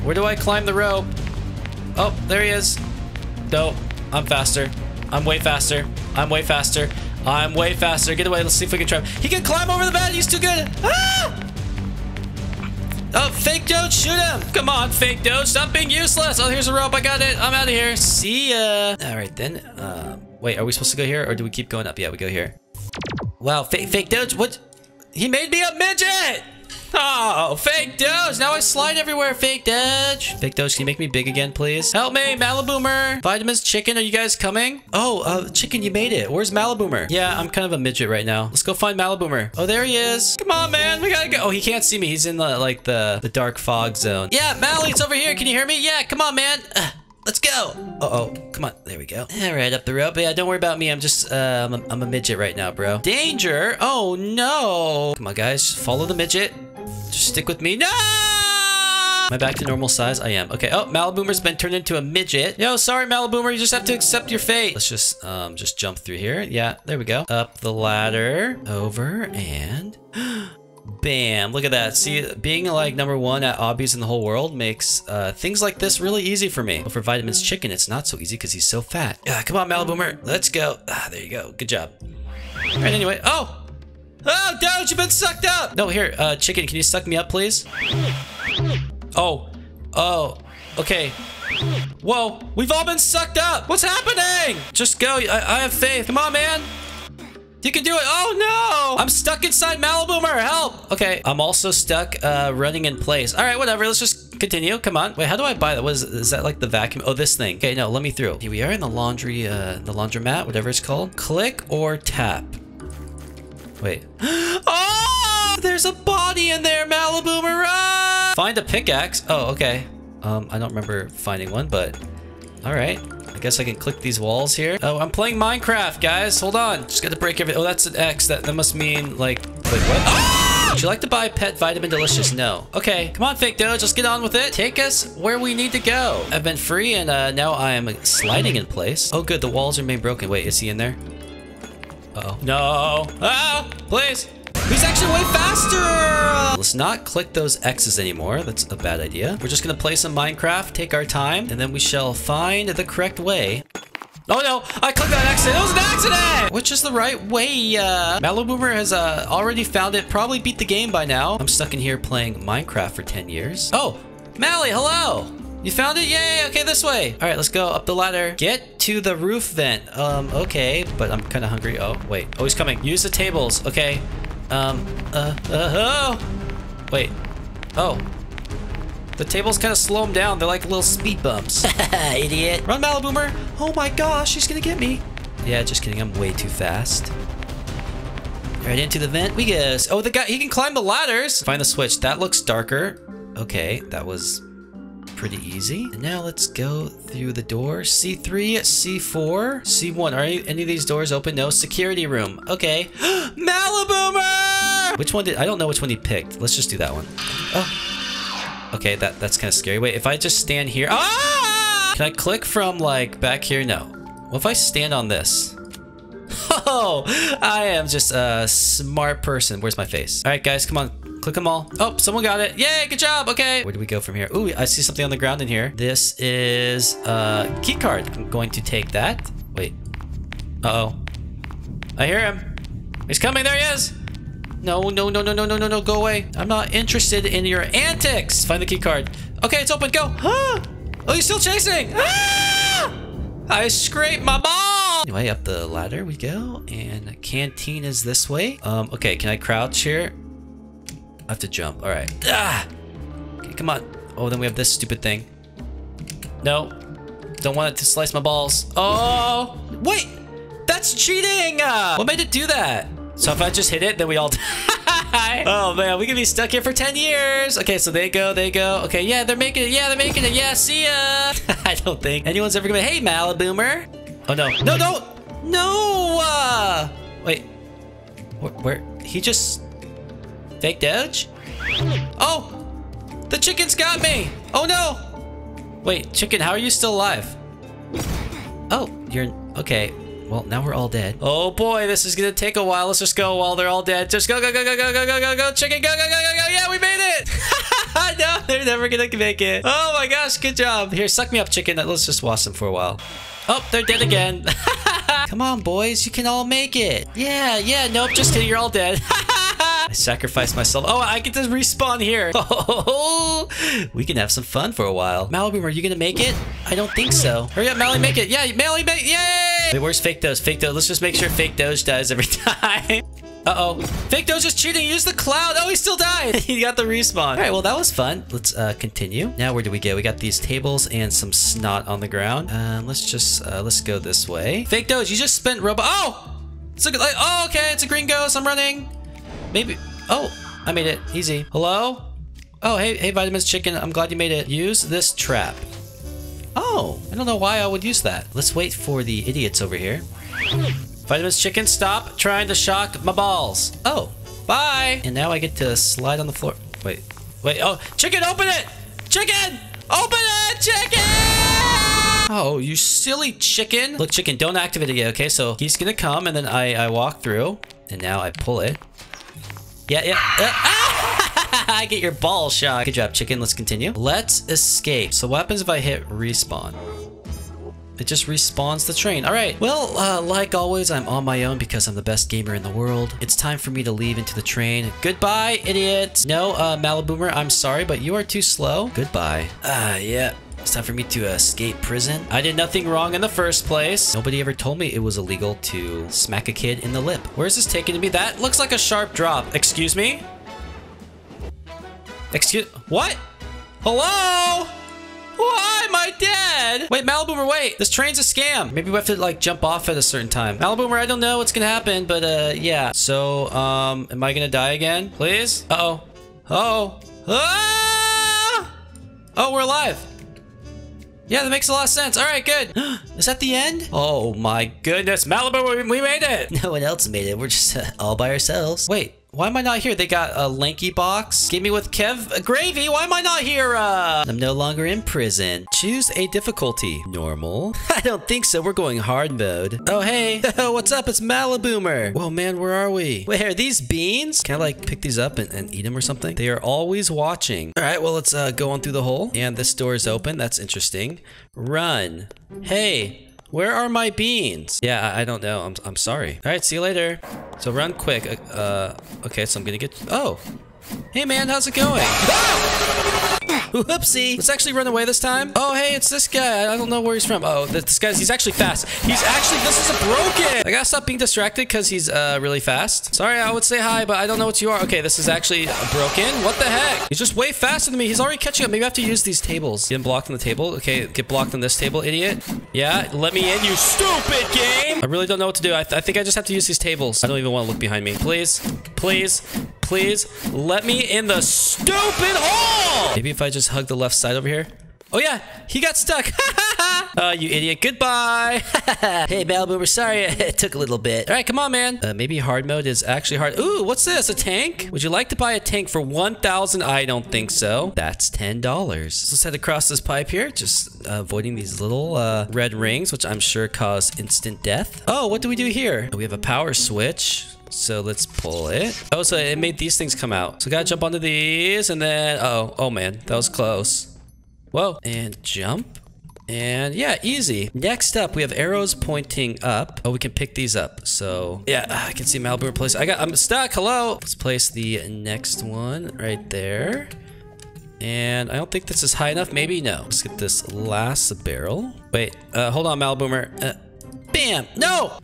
Where do I climb the rope? Oh, there he is. No, I'm faster. I'm way faster. I'm way faster. I'm way faster. Get away. Let's see if we can trap. He can climb over the bed. He's too good. Ah! Oh, fake Doge, shoot him. Come on, fake Doge. Stop being useless. Oh, here's a rope. I got it. I'm out of here. See ya. All right, then. Uh, wait, are we supposed to go here or do we keep going up? Yeah, we go here. Wow, fake, fake Doge. What? He made me a midget. Oh, fake Doge. Now I slide everywhere, fake Doge. Fake Doge, can you make me big again, please? Help me, Malaboomer. Vitamins, chicken, are you guys coming? Oh, uh, chicken, you made it. Where's Malaboomer? Yeah, I'm kind of a midget right now. Let's go find Malaboomer. Oh, there he is. Come on, man. We gotta go. Oh, he can't see me. He's in the, like, the, the dark fog zone. Yeah, Mally's over here. Can you hear me? Yeah, come on, man. Let's go. Uh-oh. Come on. There we go. All right, up the rope. Yeah, don't worry about me. I'm just, uh, I'm a, I'm a midget right now, bro. Danger. Oh, no. Come on, guys. Follow the midget. Just stick with me. No! Am I back to normal size? I am. Okay. Oh, Malaboomer's been turned into a midget. Yo, sorry, Malaboomer. You just have to accept your fate. Let's just, um, just jump through here. Yeah, there we go. Up the ladder. Over and... [gasps] Bam. Look at that. See, being like number one at obbies in the whole world makes uh, things like this really easy for me. But for Vitamins Chicken, it's not so easy because he's so fat. Yeah, come on, Malaboomer. Let's go. Ah, there you go. Good job. All right, anyway. Oh! Oh, Doge, you've been sucked up! No, here, uh, Chicken, can you suck me up, please? Oh. Oh. Okay. Whoa, we've all been sucked up. What's happening? Just go. I, I have faith. Come on, man. You can do it. Oh, no. I'm stuck inside Malaboomer. Help. Okay. I'm also stuck uh, running in place. All right, whatever. Let's just continue. Come on. Wait, how do I buy that? What is, is that like the vacuum? Oh, this thing. Okay, no, let me through. Here we are in the laundry, uh, the laundromat, whatever it's called. Click or tap. Wait. [gasps] Oh, there's a body in there. Run! Find a pickaxe. Oh, okay. Um, I don't remember finding one, but all right. I guess I can click these walls here. Oh, I'm playing Minecraft, guys. Hold on. Just got to break everything. Oh, that's an X. That, that must mean, like... Wait, what? Ah! Would you like to buy Pet Vitamin Delicious? No. Okay, come on, Fake Doge. Let's get on with it. Take us where we need to go. I've been free, and uh, now I am sliding in place. Oh, good. The walls are made broken. Wait, is he in there? Uh oh No. Ah, please. He's actually way faster! Let's not click those X's anymore. That's a bad idea. We're just gonna play some Minecraft, take our time, and then we shall find the correct way. Oh no, I clicked that accident. It was an accident! Which is the right way? Uh, Malaboomer has uh, already found it, probably beat the game by now. I'm stuck in here playing Minecraft for 10 years. Oh, Mally, hello! You found it? Yay! Okay, this way. All right, let's go up the ladder. Get to the roof vent. Um, okay, but I'm kind of hungry. Oh, wait. Oh, he's coming. Use the tables. Okay. Um, uh, uh, oh! Wait. Oh. The tables kind of slow him down. They're like little speed bumps. [laughs] Idiot. Run, Maliboomer. Oh my gosh, she's gonna get me. Yeah, just kidding. I'm way too fast. Right into the vent we go. Oh, the guy, he can climb the ladders. Find the switch. That looks darker. Okay, that was pretty easy. And now let's go through the door. C3, C4, C1. Are any of these doors open? No. Security room. Okay. [gasps] Maliboomer! Which one did, I don't know which one he picked. Let's just do that one. Oh. Okay, that, that's kind of scary. Wait, if I just stand here. Ah! Can I click from like back here? No. What if I stand on this? [laughs] Oh, I am just a smart person. Where's my face? All right, guys, come on. Click them all. Oh, someone got it. Yay, good job. Okay. Where do we go from here? Ooh, I see something on the ground in here. This is a key card. I'm going to take that. Wait. Uh-oh. I hear him. He's coming. There he is. No, no, no, no, no, no, no, no. Go away. I'm not interested in your antics. Find the key card. Okay, it's open. Go. Ah! Oh, you're still chasing. Ah! I scraped my ball. Anyway, up the ladder we go. And canteen is this way. Um, okay, can I crouch here? I have to jump. All right. Ah! Okay, come on. Oh, then we have this stupid thing. No. Don't want it to slice my balls. Oh! Wait! That's cheating! Uh, what made it do that? So if I just hit it, then we all [laughs] die. oh man, we could be stuck here for 10 years. Okay, so they go, they go. Okay, yeah, they're making it. Yeah, they're making it. Yeah, see ya. [laughs] I don't think anyone's ever gonna hey, Maliboomer. Oh no, no, no, no. Uh, wait, where, where? He just fake Doge? Oh, the chicken's got me. Oh no. Wait, chicken, how are you still alive? Oh, you're okay. Well, now we're all dead. Oh boy, this is gonna take a while. Let's just go while they're all dead. Just go, go, go, go, go, go, go, go, go, chicken, go, go, go, go, go. Yeah, we made it. no, they're never gonna make it. Oh my gosh, good job. Here, suck me up, chicken. Let's just watch them for a while. Oh, they're dead again. [laughs] Come on, boys. You can all make it. Yeah, yeah. Nope, just kidding. You're all dead. [laughs] I sacrificed myself. Oh, I get to respawn here. Oh, [laughs] we can have some fun for a while. Malibu, are you gonna make it? I don't think so. Hurry up, Mally, make it. Yeah, Mally, make Yay! Wait, where's Fake Doge? Fake Doge. Let's just make sure Fake Doge dies every time. Uh-oh. Fake Doge is cheating. Use the cloud. Oh, he still died. [laughs] he got the respawn. All right, well, that was fun. Let's uh, continue. Now, where do we go? We got these tables and some snot on the ground. Um, let's just, uh, let's go this way. Fake Doge, you just spent robot. Oh! It's a, like, oh, okay. It's a green ghost. I'm running. Maybe. Oh, I made it. Easy. Hello? Oh, hey, hey, Vitamins Chicken. I'm glad you made it. Use this trap. Oh, I don't know why I would use that. Let's wait for the idiots over here. Vitamins Chicken, stop trying to shock my balls. Oh, bye. And now I get to slide on the floor. Wait, wait. Oh, Chicken, open it. Chicken, open it, Chicken. Oh, you silly chicken. Look, Chicken, don't activate it yet, okay? So he's gonna come and then I, I walk through and now I pull it. Yeah, yeah. Ah! [laughs] I get your ball shot. Good job, chicken. Let's continue. Let's escape. So what happens if I hit respawn? It just respawns the train. All right. Well, uh, like always, I'm on my own because I'm the best gamer in the world. It's time for me to leave into the train. Goodbye, idiot. No, uh, Maliboomer, I'm sorry, but you are too slow. Goodbye. Ah, uh, yeah. It's time for me to escape prison. I did nothing wrong in the first place. Nobody ever told me it was illegal to smack a kid in the lip. Where's this taking me? That looks like a sharp drop. Excuse me? Excuse- What? Hello? Why am I dead? Wait, Maliboomer, wait. This train's a scam. Maybe we have to, like, jump off at a certain time. Maliboomer, I don't know what's gonna happen, but, uh, yeah. So, um, am I gonna die again? Please? Uh-oh. Uh oh. Ah! Oh, we're alive. Yeah, that makes a lot of sense. All right, good. [gasps] Is that the end? Oh my goodness, Malibu, we made it. [laughs] No one else made it. We're just uh, all by ourselves. Wait, why am I not here? They got a LankyBox. Give me with Kev Gravy. Why am I not here? Uh, I'm no longer in prison. Choose a difficulty. Normal. [laughs] I don't think so. We're going hard mode. Oh, hey. [laughs] What's up? It's Maliboomer. Whoa, man, where are we? Wait, are these beans? Can I like pick these up and, and eat them or something? They are always watching. All right, well, let's uh, go on through the hole. And this door is open. That's interesting. Run. Hey. Where are my beans? Yeah, I, don't know. I'm, I'm sorry. All right, see you later. So run quick. Uh, okay, so I'm gonna get... Oh. Hey, man, how's it going? Ah! Whoopsie. Let's actually run away this time. Oh, hey, it's this guy. I don't know where he's from. Oh, this guy's, he's actually fast. He's actually, this is a broken. I gotta stop being distracted because he's uh, really fast. Sorry, I would say hi, but I don't know what you are. Okay, this is actually broken. What the heck? He's just way faster than me. He's already catching up. Maybe I have to use these tables. Get blocked on the table. Okay, get blocked on this table, idiot. Yeah, let me in, you stupid game. I really don't know what to do. I, th I think I just have to use these tables. I don't even want to look behind me. Please, please, please, let me in the stupid hole. Maybe if I just hug the left side over here. Oh yeah, he got stuck. [laughs] uh, you idiot. Goodbye. [laughs] hey, Malibu, sorry [laughs] it took a little bit. All right, come on, man. Uh, maybe hard mode is actually hard. Ooh, what's this? A tank? Would you like to buy a tank for 1,000? I don't think so. That's $10. So let's head across this pipe here, just uh, avoiding these little uh, red rings, which I'm sure cause instant death. Oh, what do we do here? We have a power switch. So let's pull it. Oh, so it made these things come out. So gotta jump onto these and then, oh, oh man, that was close. Whoa. And jump. And yeah, easy. Next up, we have arrows pointing up. Oh, we can pick these up. So yeah, I can see Malibu place. I got, I'm stuck. Hello. Let's place the next one right there. And I don't think this is high enough. Maybe no. Let's get this last barrel. Wait, uh, hold on, Malboomer. Uh, bam. No.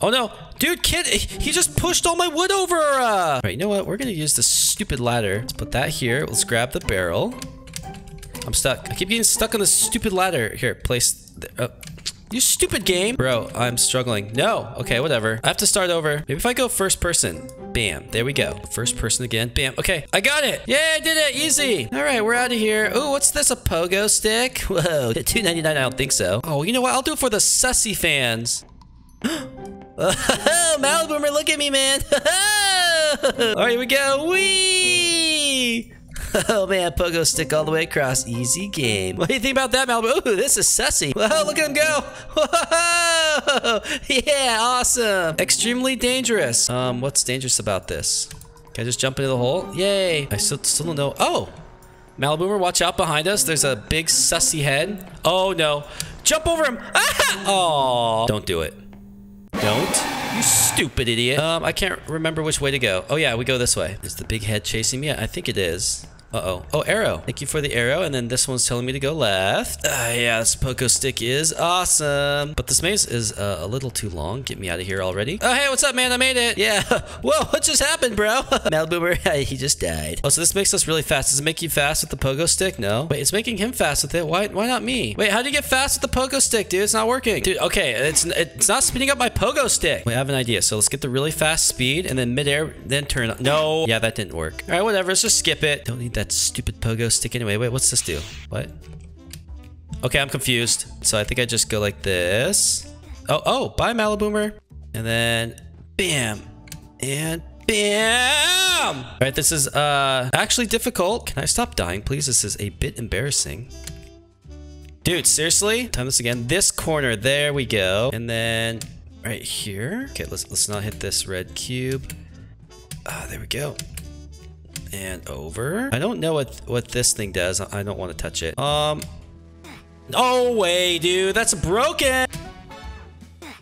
Oh no, dude, kid, he just pushed all my wood over. Uh. All right, you know what? We're gonna use this stupid ladder. Let's put that here. Let's grab the barrel. I'm stuck. I keep getting stuck on this stupid ladder. Here, place... Uh, you stupid game. Bro, I'm struggling. No. Okay, whatever. I have to start over. Maybe if I go first person. Bam. There we go. First person again. Bam. Okay, I got it. Yeah, I did it. Easy. All right, we're out of here. Oh, what's this? A pogo stick? [laughs] Whoa. 2.99. I don't think so. Oh, you know what? I'll do it for the sussy fans. [gasps] [laughs] oh, Maliboomer, look at me, man. [laughs] All right, here we go. Whee! [laughs] Oh man, pogo stick all the way across. Easy game. What do you think about that, Malibu? Ooh, this is sussy. Whoa, look at him go. Yeah, awesome. Extremely dangerous. Um, what's dangerous about this? Can I just jump into the hole? Yay. I still, still don't know. Oh! Maliboomer, watch out behind us. There's a big sussy head. Oh no. Jump over him. Ah! Oh. Don't do it. Don't. You stupid idiot. Um, I can't remember which way to go. Oh yeah, we go this way. Is the big head chasing me? I think it is. Uh-oh. Oh, arrow. Thank you for the arrow. And then this one's telling me to go left. Uh, yeah, this pogo stick is awesome. But this maze is uh, a little too long. Get me out of here already. Oh, hey, what's up, man? I made it. Yeah. [laughs] Whoa, what just happened, bro? [laughs] Malboomer, [laughs] he just died. Oh, so this makes us really fast. Does it make you fast with the pogo stick? No. Wait, it's making him fast with it. Why Why not me? Wait, how do you get fast with the pogo stick, dude? It's not working. Dude, okay, it's, it's not speeding up my pogo stick. Wait, I have an idea. So let's get the really fast speed and then midair, then turn. No. Yeah, that didn't work. All right, whatever. Let's just skip it. Don't need that stupid pogo stick anyway. Wait, what's this do? What? Okay, I'm confused. So I think I just go like this. Oh, oh, bye Maliboomer. And then bam. And bam! All right, this is uh actually difficult. Can I stop dying, please? This is a bit embarrassing. Dude, seriously? Time this again. This corner, there we go. And then right here. Okay, let's let's not hit this red cube. Ah, there we go and over. I don't know what what this thing does. I don't want to touch it. Um. No way, dude. That's broken.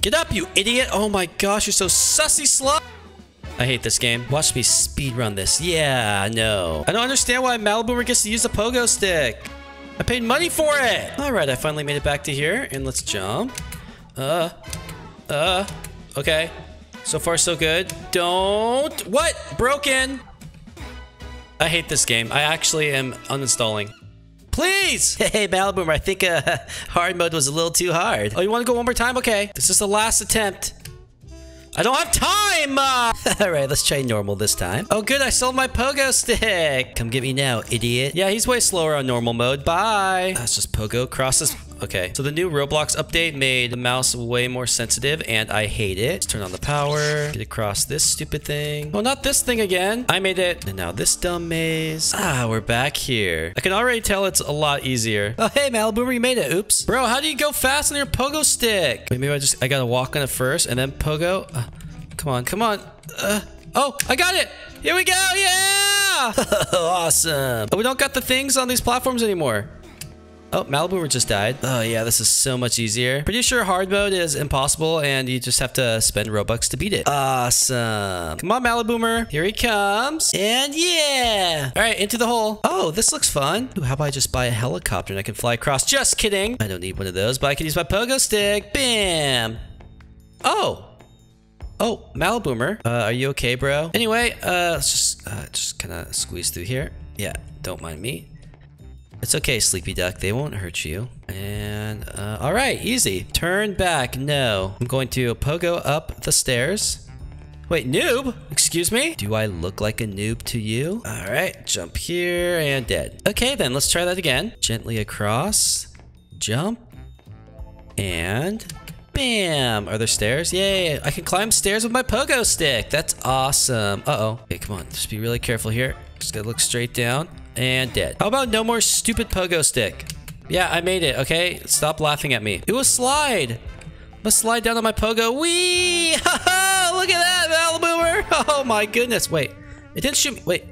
Get up, you idiot. Oh my gosh, you're so sussy slut. I hate this game. Watch me speedrun this. Yeah, no. I don't understand why Maliboomer gets to use a pogo stick. I paid money for it. All right, I finally made it back to here, and let's jump. Uh, uh, okay. So far, so good. Don't. What? Broken. I hate this game. I actually am uninstalling. Please! [laughs] Hey, Maliboomer, I think uh, [laughs] hard mode was a little too hard. Oh, you want to go one more time? Okay. This is the last attempt. I don't have time! Uh. [laughs] All right, let's try normal this time. Oh, good. I sold my pogo stick. Come get me now, idiot. Yeah, he's way slower on normal mode. Bye. That's just pogo crosses Okay, so the new Roblox update made the mouse way more sensitive, and I hate it. Let's turn on the power, get across this stupid thing. Oh, not this thing again. I made it. And now this dumb maze. Ah, we're back here. I can already tell it's a lot easier. Oh, hey, Maliboomer, you made it. Oops. Bro, how do you go fast on your pogo stick? Wait, maybe I just, I gotta walk on it first, and then pogo. Uh, come on, come on. Uh, oh, I got it. Here we go. Yeah. [laughs] awesome. But we don't got the things on these platforms anymore. Oh, Maliboomer just died. Oh yeah, this is so much easier. Pretty sure hard mode is impossible and you just have to spend Robux to beat it. Awesome. Come on, Maliboomer. Here he comes. And yeah. All right, into the hole. Oh, this looks fun. Ooh, how about I just buy a helicopter and I can fly across? Just kidding. I don't need one of those, but I can use my pogo stick. Bam. Oh. Oh, Maliboomer. Uh, are you okay, bro? Anyway, uh, let's just, uh, just kind of squeeze through here. Yeah, don't mind me. It's okay, Sleepy Duck. They won't hurt you. And, uh, all right, easy. Turn back. No. I'm going to pogo up the stairs. Wait, noob? Excuse me? Do I look like a noob to you? All right, jump here and dead. Okay, then let's try that again. Gently across, jump, and bam. Are there stairs? Yay, I can climb stairs with my pogo stick. That's awesome. Uh-oh. Okay, come on, just be really careful here. Just gotta look straight down and dead. How about no more stupid pogo stick? Yeah, I made it, okay? Stop laughing at me. It was slide. Let's slide down on my pogo. Wee! [laughs] Look at that, Maliboomer! [laughs] Oh my goodness. Wait, it didn't shoot me. Wait.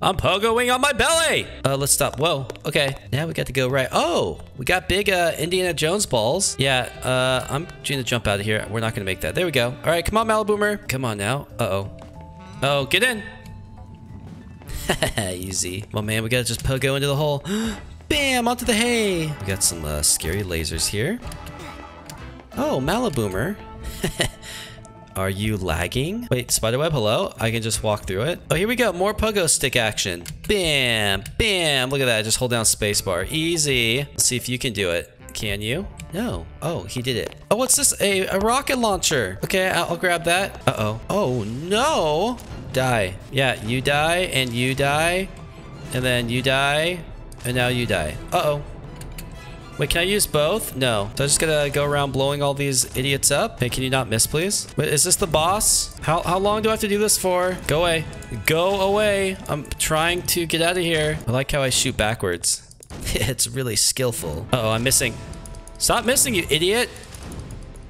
I'm pogoing on my belly! Uh, let's stop. Whoa. Okay. Now we got to go right. Oh, we got big uh, Indiana Jones balls. Yeah, uh, I'm to jump out of here. We're not to make that. There we go. All right, come on, Maliboomer. Come on now. Uh-oh. Oh, get in. [laughs] Easy. Well, man, we gotta just pogo into the hole. [gasps] Bam! Onto the hay! We got some uh, scary lasers here. Oh, Malaboomer. [laughs] Are you lagging? Wait, Spiderweb, hello? I can just walk through it. Oh, here we go. More pogo stick action. Bam! Bam! Look at that. Just hold down spacebar. Easy. Let's see if you can do it. Can you? No. Oh, he did it. Oh, what's this? A, a rocket launcher. Okay, I'll, I'll grab that. Uh-oh. Oh, no. Die. Yeah, you die, and you die, and then you die, and now you die. Uh-oh. Wait, can I use both? No. So I just gotta go around blowing all these idiots up? Hey, can you not miss, please? Wait, is this the boss? How, how long do I have to do this for? Go away. Go away. I'm trying to get out of here. I like how I shoot backwards. [laughs] it's really skillful. Uh oh I'm missing. Stop missing, you idiot.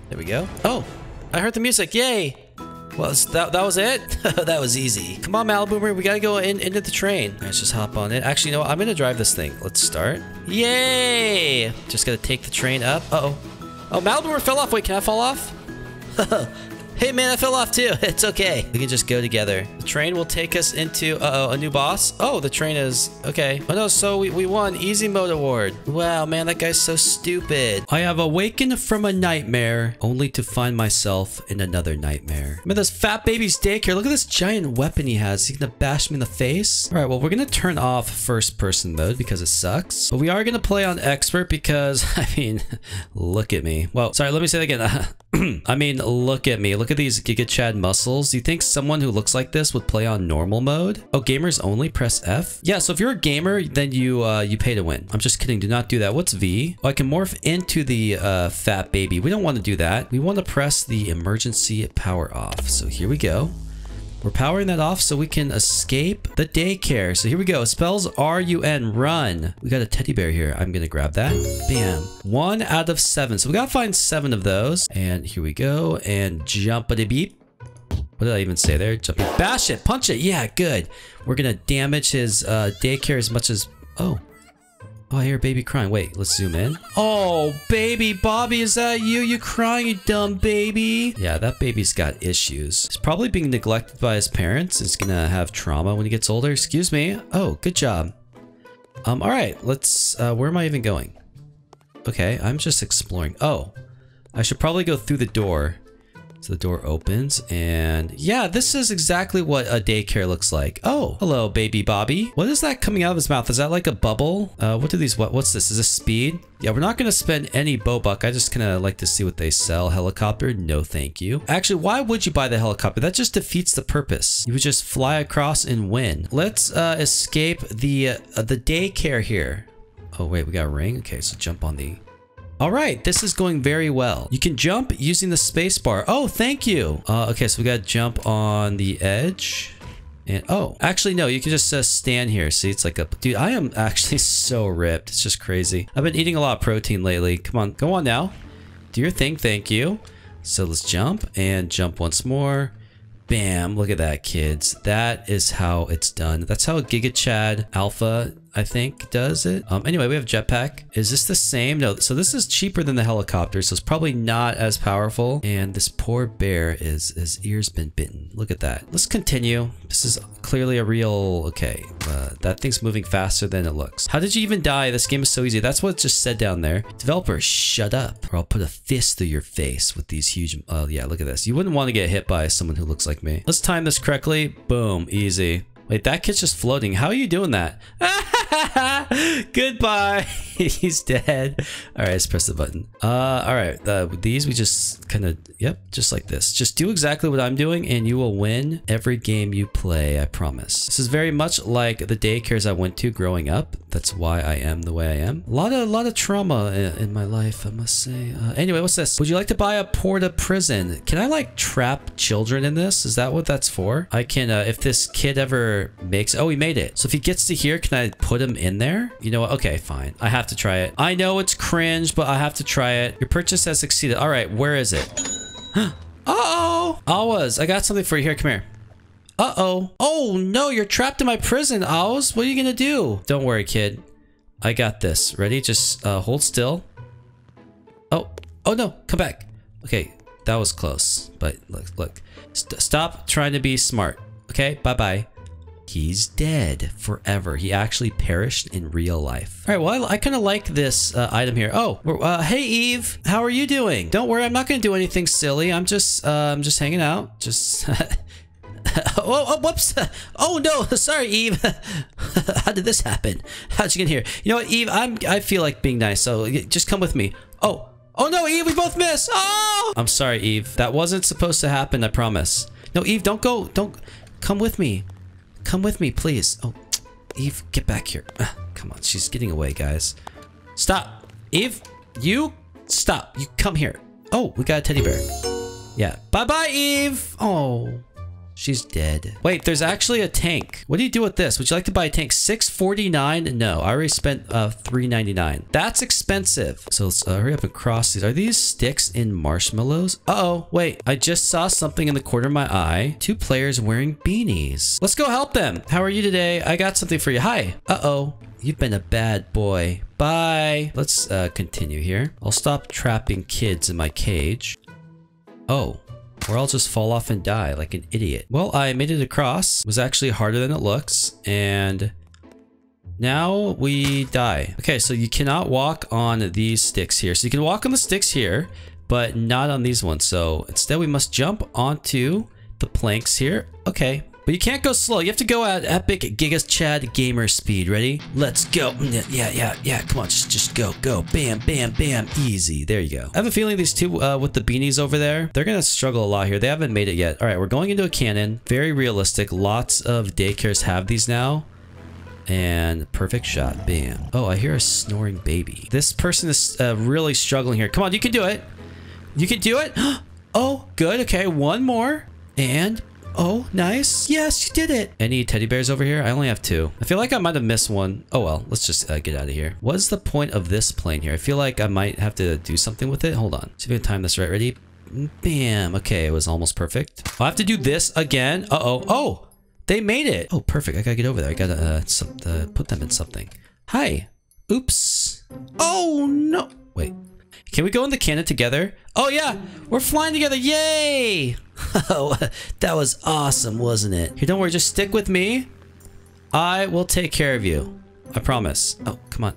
There we go. Oh, I heard the music. Yay. Well, that, that was it? [laughs] that was easy. Come on, Maliboomer. We gotta go in into the train. Let's just hop on it. Actually, you know what? I'm gonna drive this thing. Let's start. Yay! Just gotta take the train up. Uh-oh. Oh, Maliboomer fell off. Wait, can I fall off? [laughs] Hey man, I fell off too. [laughs] It's okay. We can just go together. The train will take us into, uh-oh, a new boss. Oh, the train is, okay. Oh no, so we, we won. Easy mode award. Wow, man, that guy's so stupid. I have awakened from a nightmare, only to find myself in another nightmare. Man, this fat baby's daycare. Look at this giant weapon he has. He's gonna bash me in the face. All right, well, we're gonna turn off first person mode because it sucks. But we are gonna play on expert because, [laughs] I mean, [laughs] look at me. Well, sorry, let me say that again. I mean, look at me. Look at these Giga Chad muscles. You think someone who looks like this would play on normal mode? Oh, gamers only press F? Yeah, so if you're a gamer, then you uh, you pay to win. I'm just kidding. Do not do that. What's V? Oh, I can morph into the uh, fat baby. We don't want to do that. We want to press the emergency power off. So here we go. We're powering that off so we can escape the daycare. So here we go. Spells R-U-N, run. We got a teddy bear here. I'm going to grab that. Bam. One out of seven. So we got to find seven of those. And here we go. And jumpity beep. What did I even say there? Jumping. Bash it. Punch it. Yeah, good. We're going to damage his uh, daycare as much as... Oh, Oh, I hear baby crying. Wait, let's zoom in. Oh, baby Bobby, is that you? You crying, you dumb baby? Yeah, that baby's got issues. He's probably being neglected by his parents. He's gonna have trauma when he gets older. Excuse me. Oh, good job. Um, all right, let's, uh, where am I even going? Okay, I'm just exploring. Oh, I should probably go through the door. So the door opens and yeah, this is exactly what a daycare looks like. Oh, hello, baby Bobby. What is that coming out of his mouth? Is that like a bubble? Uh, what do these, what, what's this? Is this speed? Yeah, we're not going to spend any Robux. I just kind of like to see what they sell. Helicopter? No, thank you. Actually, why would you buy the helicopter? That just defeats the purpose. You would just fly across and win. Let's uh, escape the, uh, the daycare here. Oh, wait, we got a ring? Okay, so jump on the all right, this is going very well. You can jump using the spacebar. Oh, thank you. Uh, okay, so we got to jump on the edge. And oh, actually, no, you can just uh, stand here. See, it's like a dude. I am actually [laughs] so ripped. It's just crazy. I've been eating a lot of protein lately. Come on, go on now. Do your thing. Thank you. So let's jump and jump once more. Bam. Look at that, kids. That is how it's done. That's how Giga Chad Alpha I think does it. Um, anyway, we have jetpack. Is this the same? No, so this is cheaper than the helicopter, so it's probably not as powerful. And this poor bear is, his ear's been bitten. Look at that. Let's continue. This is clearly a real, okay, uh, that thing's moving faster than it looks. How did you even die? This game is so easy. That's what it just said down there. Developer, shut up, or I'll put a fist through your face with these huge, oh yeah, look at this. You wouldn't want to get hit by someone who looks like me. Let's time this correctly. Boom, easy. Wait, that kid's just floating. How are you doing that? [laughs] [laughs] Goodbye. [laughs] He's dead. All right, let's press the button. Uh, all right, uh, these we just kind of, yep, just like this. Just do exactly what I'm doing and you will win every game you play, I promise. This is very much like the daycares I went to growing up. That's why I am the way I am. A lot of, a lot of trauma in, my life, I must say. Uh, anyway, what's this? Would you like to buy a Porta prison? Can I like trap children in this? Is that what that's for? I can, uh, if this kid ever makes, oh, he made it. So if he gets to here, can I put him in there? You know what? Okay, fine. I have to try it. I know it's cringe, but I have to try it. Your purchase has succeeded. All right, where is it? [gasps] Uh-oh. Always, I got something for you. Here, come here. Uh-oh. Oh, no, you're trapped in my prison, Owls. What are you gonna do? Don't worry, kid. I got this. Ready? Just uh, hold still. Oh, oh no, come back. Okay, that was close. But look, look. St stop trying to be smart. Okay, bye-bye. He's dead forever. He actually perished in real life. All right, well, I, I kind of like this uh, item here. Oh, uh, hey, Eve. How are you doing? Don't worry, I'm not going to do anything silly. I'm just, uh, I'm just hanging out. Just... [laughs] [laughs] oh, oh, whoops. [laughs] Oh, no. [laughs] Sorry, Eve. How did this happen? How'd you get here? You know what, Eve? I'm, I feel like being nice, so just come with me. Oh, oh no, Eve, we both missed. Oh! I'm sorry, Eve. That wasn't supposed to happen, I promise. No, Eve, don't go. Don't come with me. Come with me, please. Oh, [tsk] Eve, get back here. [sighs] Come on, she's getting away, guys. Stop. Eve, you stop. You come here. Oh, we got a teddy bear. Yeah. Bye-bye, Eve. Oh. She's dead. Wait, there's actually a tank. What do you do with this? Would you like to buy a tank? 649? No, I already spent uh, 399. That's expensive. So let's uh, hurry up and cross these. Are these sticks in marshmallows? Uh oh wait. I just saw something in the corner of my eye. Two players wearing beanies. Let's go help them. How are you today? I got something for you. Hi. Uh-oh. You've been a bad boy. Bye. Let's uh, continue here. I'll stop trapping kids in my cage. Oh, or I'll just fall off and die like an idiot. Well, I made it across. It was actually harder than it looks. And now we die. Okay, so you cannot walk on these sticks here. So you can walk on the sticks here, but not on these ones. So instead we must jump onto the planks here. Okay, but you can't go slow. You have to go at epic Gigas Chad gamer speed. Ready? Let's go. Yeah, yeah, yeah. Come on, just, just go, go. Bam, bam, bam. Easy. There you go. I have a feeling these two uh, with the beanies over there, they're going to struggle a lot here. They haven't made it yet. All right, we're going into a cannon. Very realistic. Lots of daycares have these now. And perfect shot. Bam. Oh, I hear a snoring baby. This person is uh, really struggling here. Come on, you can do it. You can do it. [gasps] Oh, good. Okay, one more. And Oh, nice. Yes, you did it. Any teddy bears over here? I only have two. I feel like I might have missed one. Oh, well, let's just uh, get out of here. What's the point of this plane here? I feel like I might have to do something with it. Hold on. See if I can time this right. Ready? Bam. Okay, it was almost perfect. I'll have to do this again. Uh-oh. Oh, they made it. Oh, perfect. I gotta get over there. I gotta uh, some, uh, put them in something. Hi. Oops. Oh, no. Wait. Can we go in the cannon together? Oh, yeah. We're flying together. Yay. Oh, [laughs] that was awesome, wasn't it? Here, don't worry. Just stick with me. I will take care of you. I promise. Oh, come on.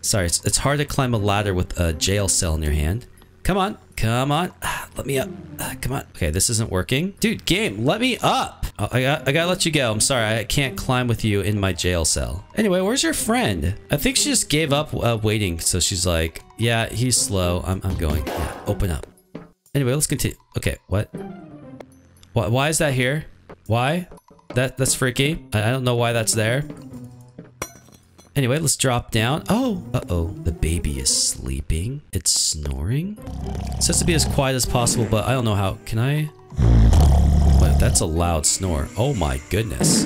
Sorry, it's, it's hard to climb a ladder with a jail cell in your hand. Come on. Come on. Ah, let me up. Ah, come on. Okay, this isn't working. Dude, game, let me up. Oh, I, got, I gotta let you go. I'm sorry. I can't climb with you in my jail cell. Anyway, where's your friend? I think she just gave up uh, waiting. So she's like, yeah, he's slow. I'm, I'm going. Yeah, open up. Anyway, let's continue. Okay, what? Why, why is that here? Why? That That's freaky. I, I don't know why that's there. Anyway, let's drop down. Oh, uh-oh. The baby is sleeping. It's snoring. It says to be as quiet as possible, but I don't know how. Can I? That's a loud snore. Oh my goodness.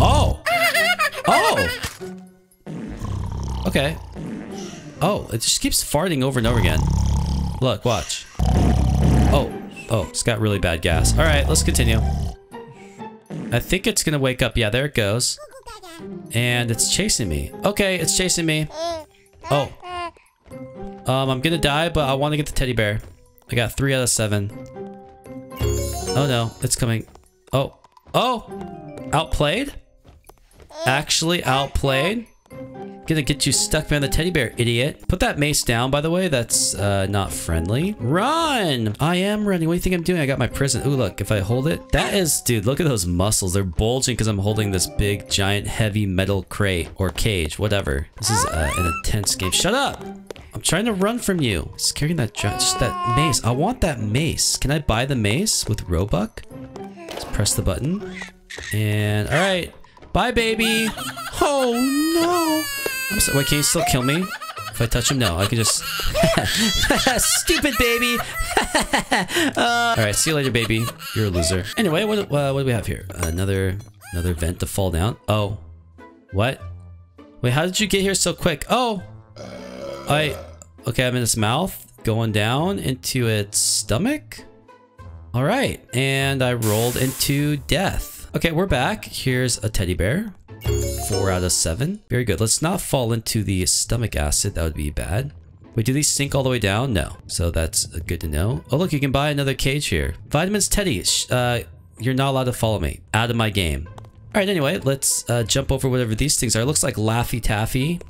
Oh! Oh! Okay. Oh, it just keeps farting over and over again. Look, watch. Oh, oh, it's got really bad gas. All right, let's continue. I think it's gonna wake up. Yeah, there it goes. And it's chasing me. Okay, it's chasing me. Oh. Um, I'm gonna die, but I want to get the teddy bear. I got three out of seven. Oh no, it's coming. Oh. Oh! Outplayed? Actually outplayed? Gonna get you stuck behind the teddy bear, idiot. Put that mace down, by the way. That's uh, not friendly. Run! I am running. What do you think I'm doing? I got my prison. Ooh, look. If I hold it. That is... Dude, look at those muscles. They're bulging because I'm holding this big, giant, heavy metal crate or cage. Whatever. This is uh, an intense game. Shut up! I'm trying to run from you. Just carrying that, just that mace. I want that mace. Can I buy the mace with Robux? Let's press the button. And... Alright. Bye, baby! Oh, no! I'm sorry, wait, can you still kill me? If I touch him? No, I can just... [laughs] Stupid baby! [laughs] uh, Alright, see you later, baby. You're a loser. Anyway, what, uh, what do we have here? Another another vent to fall down. Oh. What? Wait, how did you get here so quick? Oh! I... Okay, I'm in its mouth. Going down into its stomach? Alright, and I rolled into death. Okay, we're back. Here's a teddy bear. Four out of seven. Very good. Let's not fall into the stomach acid. That would be bad. Wait, do these sink all the way down? No. So that's good to know. Oh, look, you can buy another cage here. Vitamins Teddy. Uh, you're not allowed to follow me. Out of my game. All right, anyway, let's uh, jump over whatever these things are. It looks like Laffy Taffy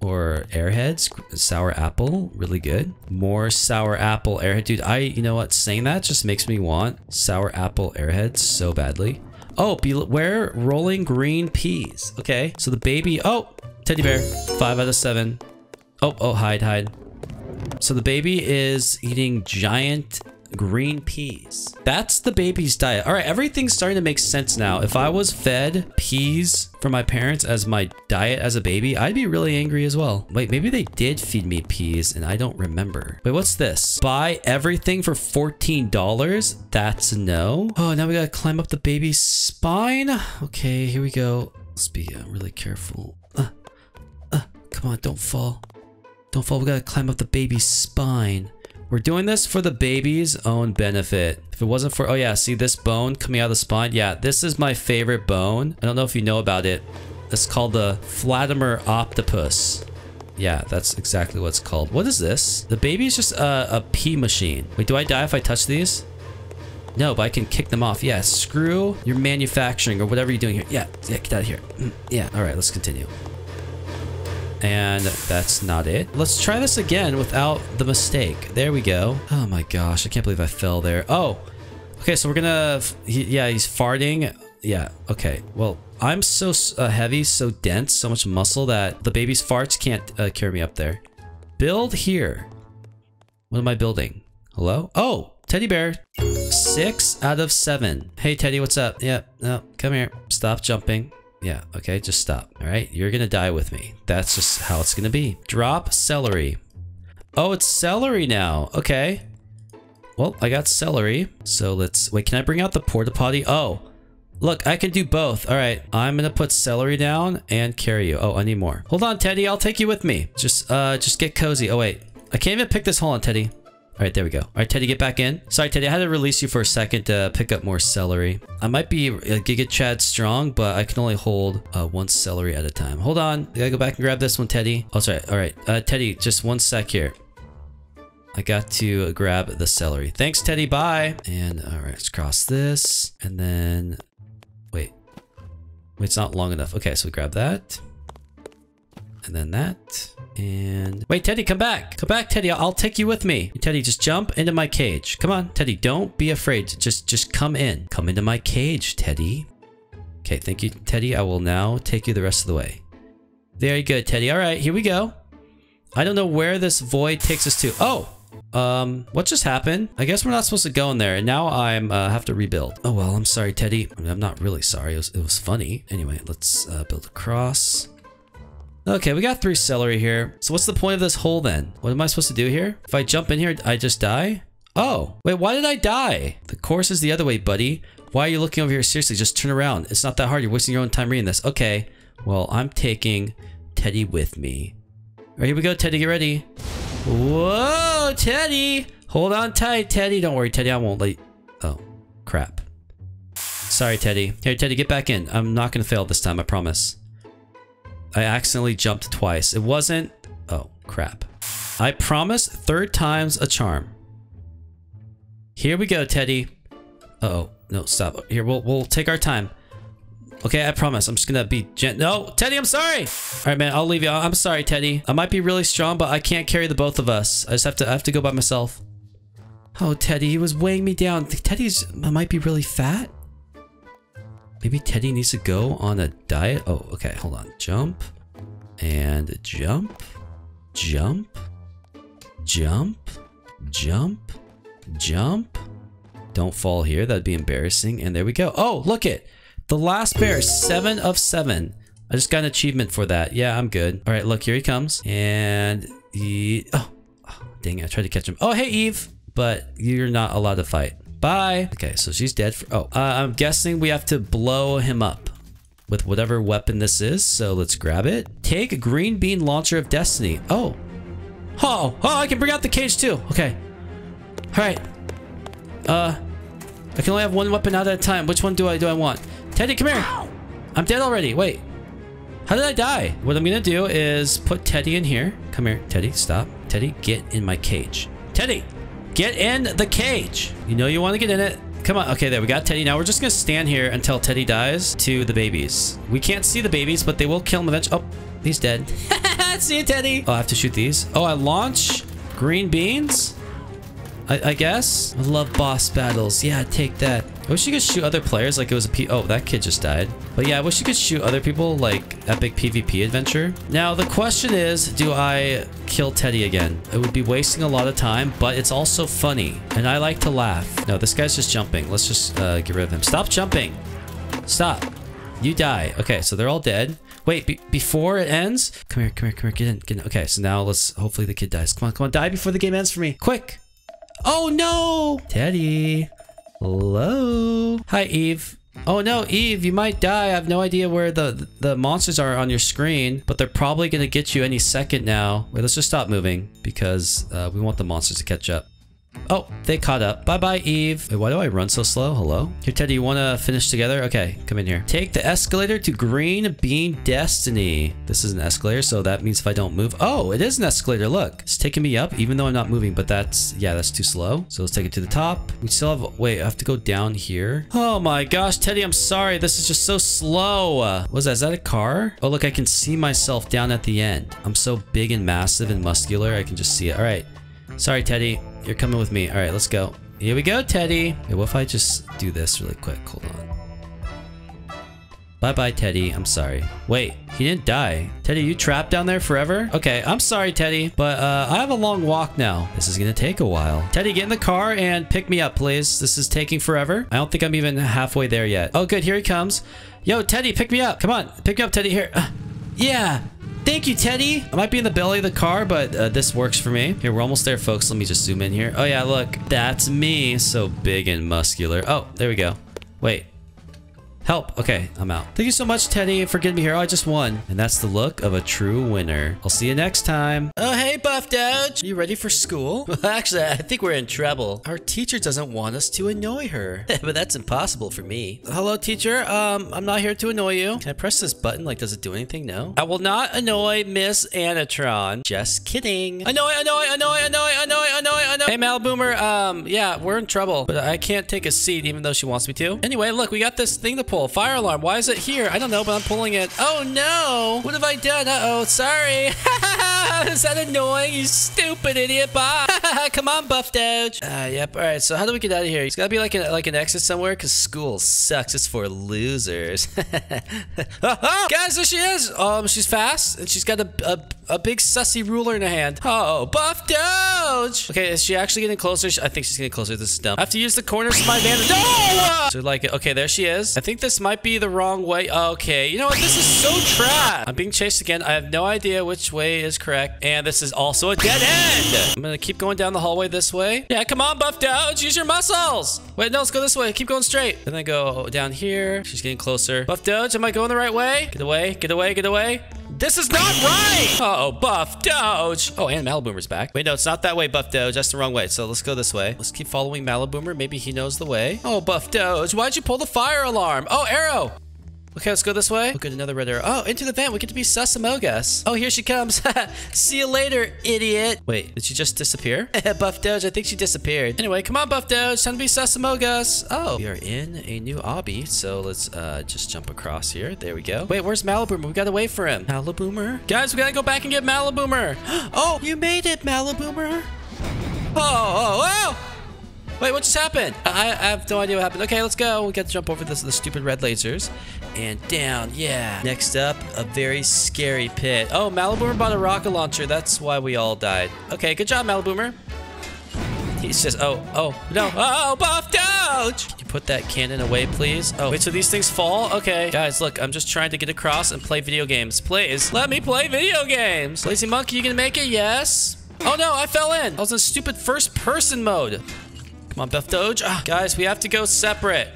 or Airheads. Sour Apple. Really good. More Sour Apple Airhead. Dude, I, you know what? Saying that just makes me want Sour Apple Airheads so badly. Oh, beware rolling green peas. Okay, so the baby... Oh, teddy bear. Five out of seven. Oh, oh, hide, hide. So the baby is eating giant green peas. That's the baby's diet. All right, everything's starting to make sense now. If I was fed peas from my parents as my diet as a baby, I'd be really angry as well. Wait, maybe they did feed me peas and I don't remember. Wait, what's this? Buy everything for $14? That's no. Oh, now we gotta climb up the baby's spine. Okay, here we go. Let's be uh, really careful. Uh, uh, come on, don't fall. Don't fall. We gotta climb up the baby's spine. We're doing this for the baby's own benefit. If it wasn't for, oh yeah, see this bone coming out of the spine? Yeah, this is my favorite bone. I don't know if you know about it. It's called the Flatimer Octopus. Yeah, that's exactly what it's called. What is this? The baby is just a, a pee machine. Wait, do I die if I touch these? No, but I can kick them off. Yeah, screw your manufacturing or whatever you're doing here. Yeah, yeah, get out of here. Mm, yeah, all right, let's continue. And that's not it. Let's try this again without the mistake. There we go. Oh my gosh, I can't believe I fell there. Oh, okay, so we're gonna... He, yeah, he's farting. Yeah, okay. Well, I'm so uh, heavy, so dense, so much muscle that the baby's farts can't uh, carry me up there. Build here. What am I building? Hello? Oh, teddy bear. Six out of seven. Hey, Teddy, what's up? Yeah, no, come here. Stop jumping. Yeah, okay, just stop. All right, you're gonna die with me. That's just how it's gonna be. Drop celery. Oh, it's celery now. Okay. Well, I got celery. So let's, wait, can I bring out the porta potty? Oh, look, I can do both. All right, I'm gonna put celery down and carry you. Oh, I need more. Hold on, Teddy, I'll take you with me. Just, uh, just get cozy. Oh, wait, I can't even pick this. Hold on, Teddy. All right, there we go. All right, Teddy, get back in. Sorry, Teddy, I had to release you for a second to pick up more celery. I might be a Giga Chad strong, but I can only hold uh, one celery at a time. Hold on. I gotta go back and grab this one, Teddy. Oh, sorry. All right, uh, Teddy, just one sec here. I got to grab the celery. Thanks, Teddy. Bye. And all right, let's cross this. And then, wait. Wait, it's not long enough. Okay, so grab that. And then that. And wait, Teddy, come back. Come back, Teddy. I'll take you with me. Teddy, just jump into my cage. Come on, Teddy. Don't be afraid. Just, just come in. Come into my cage, Teddy. Okay, thank you, Teddy. I will now take you the rest of the way. Very good, Teddy. All right, here we go. I don't know where this void takes us to. Oh, um, what just happened? I guess we're not supposed to go in there, and now I'm uh, have to rebuild. Oh well, I'm sorry, Teddy. I I'm not really sorry. It was, it was funny. Anyway, let's uh, build a cross. Okay, we got three celery here. So what's the point of this hole then? What am I supposed to do here? If I jump in here, I just die? Oh, wait, why did I die? The course is the other way, buddy. Why are you looking over here? Seriously, just turn around. It's not that hard. You're wasting your own time reading this. Okay, well, I'm taking Teddy with me. All right, here we go, Teddy. Get ready. Whoa, Teddy. Hold on tight, Teddy. Don't worry, Teddy. I won't let you... Oh, crap. Sorry, Teddy. Here, Teddy, get back in. I'm not going to fail this time, I promise. I accidentally jumped twice. It wasn't... Oh, crap. I promise third time's a charm. Here we go, Teddy. Uh oh No, stop. Here, we'll, we'll take our time. Okay, I promise. I'm just gonna be gent- No, Teddy, I'm sorry! Alright, man, I'll leave you. I'm sorry, Teddy. I might be really strong, but I can't carry the both of us. I just have to- I have to go by myself. Oh, Teddy, he was weighing me down. Teddy's- I might be really fat? Maybe Teddy needs to go on a diet? Oh, okay, hold on. Jump. And jump. Jump. Jump. Jump. Jump. Don't fall here. That'd be embarrassing. And there we go. Oh, look it. The last bear. Seven of seven. I just got an achievement for that. Yeah, I'm good. All right, look, here he comes. And he... Oh, dang it. I tried to catch him. Oh, hey, Eve. But you're not allowed to fight. Bye. Okay, so she's dead. For, oh, uh, I'm guessing we have to blow him up with whatever weapon this is. So let's grab it. Take a green bean launcher of destiny. Oh. Oh, oh, I can bring out the cage too. Okay. All right. Uh, I can only have one weapon out at a time. Which one do I do I want? Teddy, come here. I'm dead already. Wait. How did I die? What I'm gonna do is put Teddy in here. Come here, Teddy. Stop. Teddy, get in my cage. Teddy, get in the cage. You know you want to get in it. Come on. Okay, there. We got Teddy. Now we're just gonna stand here until Teddy dies to the babies. We can't see the babies, but they will kill him eventually. Oh, he's dead. [laughs] see you, Teddy. Oh, I have to shoot these. Oh, I launch green beans. I, I, guess. I love boss battles. Yeah, take that. I wish you could shoot other players like it was a P- Oh, that kid just died. But yeah, I wish you could shoot other people like Epic PvP Adventure. Now, the question is, do I kill Teddy again? It would be wasting a lot of time, but it's also funny. And I like to laugh. No, this guy's just jumping. Let's just uh, get rid of him. Stop jumping. Stop. You die. Okay, so they're all dead. Wait, be before it ends? Come here, come here, come here. Get in, get in. Okay, so now let's... Hopefully the kid dies. Come on, come on. Die before the game ends for me. Quick. Oh, no. Teddy. Hello. Hi, Eve. Oh no, Eve, you might die. I have no idea where the the monsters are on your screen, but they're probably gonna get you any second now. Wait, let's just stop moving because uh, we want the monsters to catch up. Oh, they caught up. Bye-bye, Eve. Wait, why do I run so slow? Hello? Here, Teddy, you want to finish together? Okay, come in here. Take the escalator to Green Bean Destiny. This is an escalator, so that means if I don't move... Oh, it is an escalator. Look, it's taking me up, even though I'm not moving, but that's... Yeah, that's too slow. So let's take it to the top. We still have... Wait, I have to go down here. Oh my gosh, Teddy, I'm sorry. This is just so slow. Was that? Is that? Is that a car? Oh, look, I can see myself down at the end. I'm so big and massive and muscular. I can just see it. All right. Sorry, Teddy. You're coming with me. All right, let's go. Here we go, Teddy. Hey, what if I just do this really quick? Hold on. Bye-bye, Teddy. I'm sorry. Wait, he didn't die. Teddy, you trapped down there forever? Okay, I'm sorry, Teddy, but uh, I have a long walk now. This is gonna take a while. Teddy, get in the car and pick me up, please. This is taking forever. I don't think I'm even halfway there yet. Oh, good. Here he comes. Yo, Teddy, pick me up. Come on, pick me up, Teddy. Here. Uh, [sighs] yeah. Thank you, Teddy. I might be in the belly of the car, but uh, this works for me. Here, we're almost there, folks. Let me just zoom in here. Oh, yeah, look. That's me. So big and muscular. Oh, there we go. Wait. Help. Okay, I'm out. Thank you so much, Teddy, for getting me here. Oh, I just won. And that's the look of a true winner. I'll see you next time. Oh, hey, Buff Doge. You ready for school? [laughs] Well, actually, I think we're in trouble. Our teacher doesn't want us to annoy her. [laughs] but that's impossible for me. Hello, teacher. Um, I'm not here to annoy you. Can I press this button? Like, does it do anything? No. I will not annoy Miss Anatron. Just kidding. Annoy, annoy, annoy, annoy, annoy, annoy, annoy. Hey, Malboomer. Um, yeah, we're in trouble. But I can't take a seat even though she wants me to. Anyway, look, we got this thing to pull. Fire alarm. Why is it here? I don't know, but I'm pulling it. Oh, no. What have I done? Uh-oh. Sorry. [laughs] is that annoying? You stupid idiot. Bye. [laughs] Come on, Buff Doge. Uh, yep. All right. So how do we get out of here? It's got to be like an, like an exit somewhere because school sucks. It's for losers. [laughs] Guys, there she is. Um, she's fast and she's got a, a, a big sussy ruler in her hand. Oh, Buff Doge. Okay, is she actually getting closer? I think she's getting closer. This is dumb. I have to use the corners of my van. No! So like, okay, there she is. I think this might be the wrong way. Okay, you know what? This is so trash. I'm being chased again. I have no idea which way is correct. And this is also a dead end. I'm gonna keep going down the hallway this way. Yeah, come on, Buff Doge. Use your muscles. Wait, no, let's go this way. Keep going straight. And then go down here. She's getting closer. Buff Doge, am I going the right way? Get away, get away, get away. This is not right! Uh oh Buff Doge! Oh, and Malaboomer's back. Wait, no, it's not that way, Buff Doge. That's the wrong way. So let's go this way. Let's keep following Malaboomer. Maybe he knows the way. Oh, Buff Doge, why'd you pull the fire alarm? Oh, Arrow! Okay, let's go this way. Oh, good, another red arrow. Oh, into the vent. We get to be Sasamogas. Oh, here she comes. [laughs] See you later, idiot. Wait, did she just disappear? [laughs] Buff Doge, I think she disappeared. Anyway, come on, Buff Doge. Time to be Sasamogas. Oh, we are in a new obby. So let's uh, just jump across here. There we go. Wait, where's Maliboomer? We gotta wait for him. Maliboomer? Guys, we gotta go back and get Maliboomer. [gasps] oh, you made it, Maliboomer. Oh, oh, oh! Wait, what just happened? I, I, have no idea what happened. Okay, let's go. We got to jump over this the stupid red lasers. And down, yeah. Next up, a very scary pit. Oh, Maliboomer bought a rocket launcher. That's why we all died. Okay, good job, Maliboomer. He says, oh, oh, no. Oh, oh, oh, Buff Doge! Can you put that cannon away, please? Oh, wait, so these things fall? Okay. Guys, look, I'm just trying to get across and play video games. Please, let me play video games. Lazy Monkey, you gonna make it? Yes? Oh, no, I fell in. I was in stupid first-person mode. Come on, Buff Doge. Ah, guys, we have to go separate.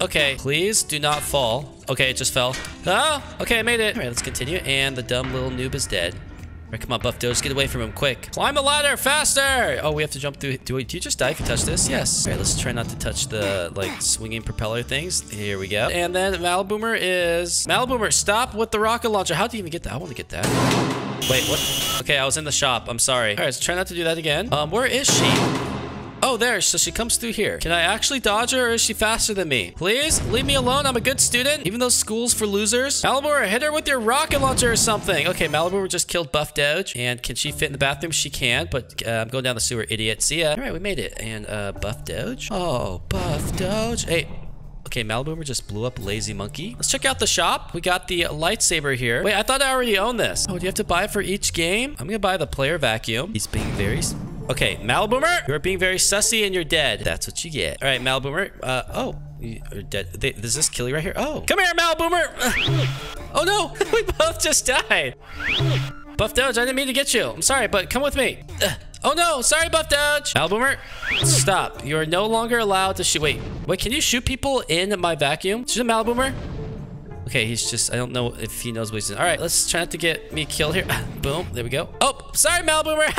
Okay, please do not fall. Okay, it just fell. Oh, okay, I made it. All right, let's continue. And the dumb little noob is dead. All right, come on, Buff Doge, get away from him, quick. Climb the ladder, faster! Oh, we have to jump through. Do, we, do you just die if you touch this? Yes. All right, let's try not to touch the, like, swinging propeller things. Here we go. And then Maliboomer is... Maliboomer, stop with the rocket launcher. How do you even get that? I want to get that. Wait, what? Okay, I was in the shop. I'm sorry. All right, let's try not to do that again. Um, where is she? Oh, there. So she comes through here. Can I actually dodge her or is she faster than me? Please, leave me alone. I'm a good student. Even though school's for losers. Maliboomer, hit her with your rocket launcher or something. Okay, Maliboomer just killed Buff Doge. And can she fit in the bathroom? She can, but uh, I'm going down the sewer, idiot. See ya. All right, we made it. And uh, Buff Doge. Oh, Buff Doge. Hey, Okay, Maliboomer just blew up Lazy Monkey. Let's check out the shop. We got the lightsaber here. Wait, I thought I already owned this. Oh, do you have to buy for each game? I'm gonna buy the player vacuum. He's being very Okay, Malboomer, you're being very sussy and you're dead. That's what you get. All right, Malboomer. Uh, oh, you're dead. They, does this kill you right here? Oh, come here, Maliboomer. [laughs] oh no, [laughs] we both just died. Buff Doge, I didn't mean to get you. I'm sorry, but come with me. [sighs] Oh no, sorry, Buff Doge. Maliboomer, stop. You are no longer allowed to shoot. Wait, wait, can you shoot people in my vacuum? Shoot a Maliboomer. Okay, he's just, I don't know if he knows what he's doing. All right, let's try not to get me killed here. [laughs] Boom, there we go. Oh, sorry, Malboomer.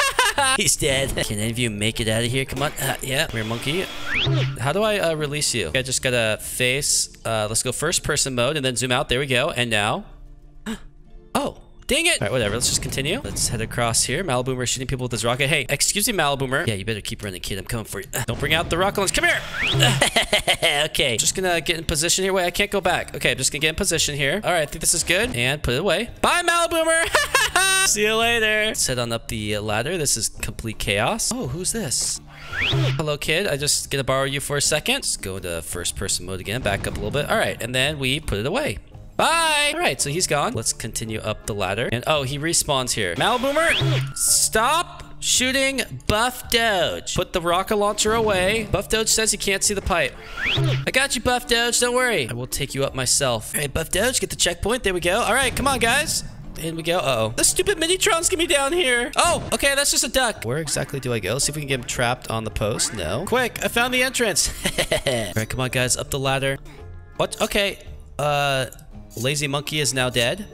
[laughs] he's dead. [laughs] Can any of you make it out of here? Come on. Uh, yeah, here, monkey. How do I uh, release you? Okay, I just gotta face. Uh, let's go first person mode and then zoom out. There we go. And now. [gasps] Oh, Dang it! All right, whatever. Let's just continue. Let's head across here. Maliboomer shooting people with his rocket. Hey, excuse me, Maliboomer. Yeah, you better keep running, kid. I'm coming for you. Uh, don't bring out the rocket launch. Come here! Uh, [laughs] okay. Just gonna get in position here. Wait, I can't go back. Okay, I'm just gonna get in position here. All right, I think this is good. And put it away. Bye, Maliboomer! [laughs] See you later. Let's head on up the uh, ladder. This is complete chaos. Oh, who's this? Hello, kid. I just gonna borrow you for a second. Let's go into first person mode again. Back up a little bit. All right, and then we put it away. Bye! All right, so he's gone. Let's continue up the ladder. And oh, he respawns here. Malboomer, stop shooting Buff Doge. Put the rocket launcher away. Buff Doge says he can't see the pipe. I got you, Buff Doge. Don't worry. I will take you up myself. All right, Buff Doge, get the checkpoint. There we go. All right, come on, guys. In we go. Uh oh The stupid Minitron's get me down here. Oh, okay, that's just a duck. Where exactly do I go? See if we can get him trapped on the post. No. Quick, I found the entrance. [laughs] All right, come on, guys, up the ladder. What? Okay. Uh, Lazy Monkey is now dead.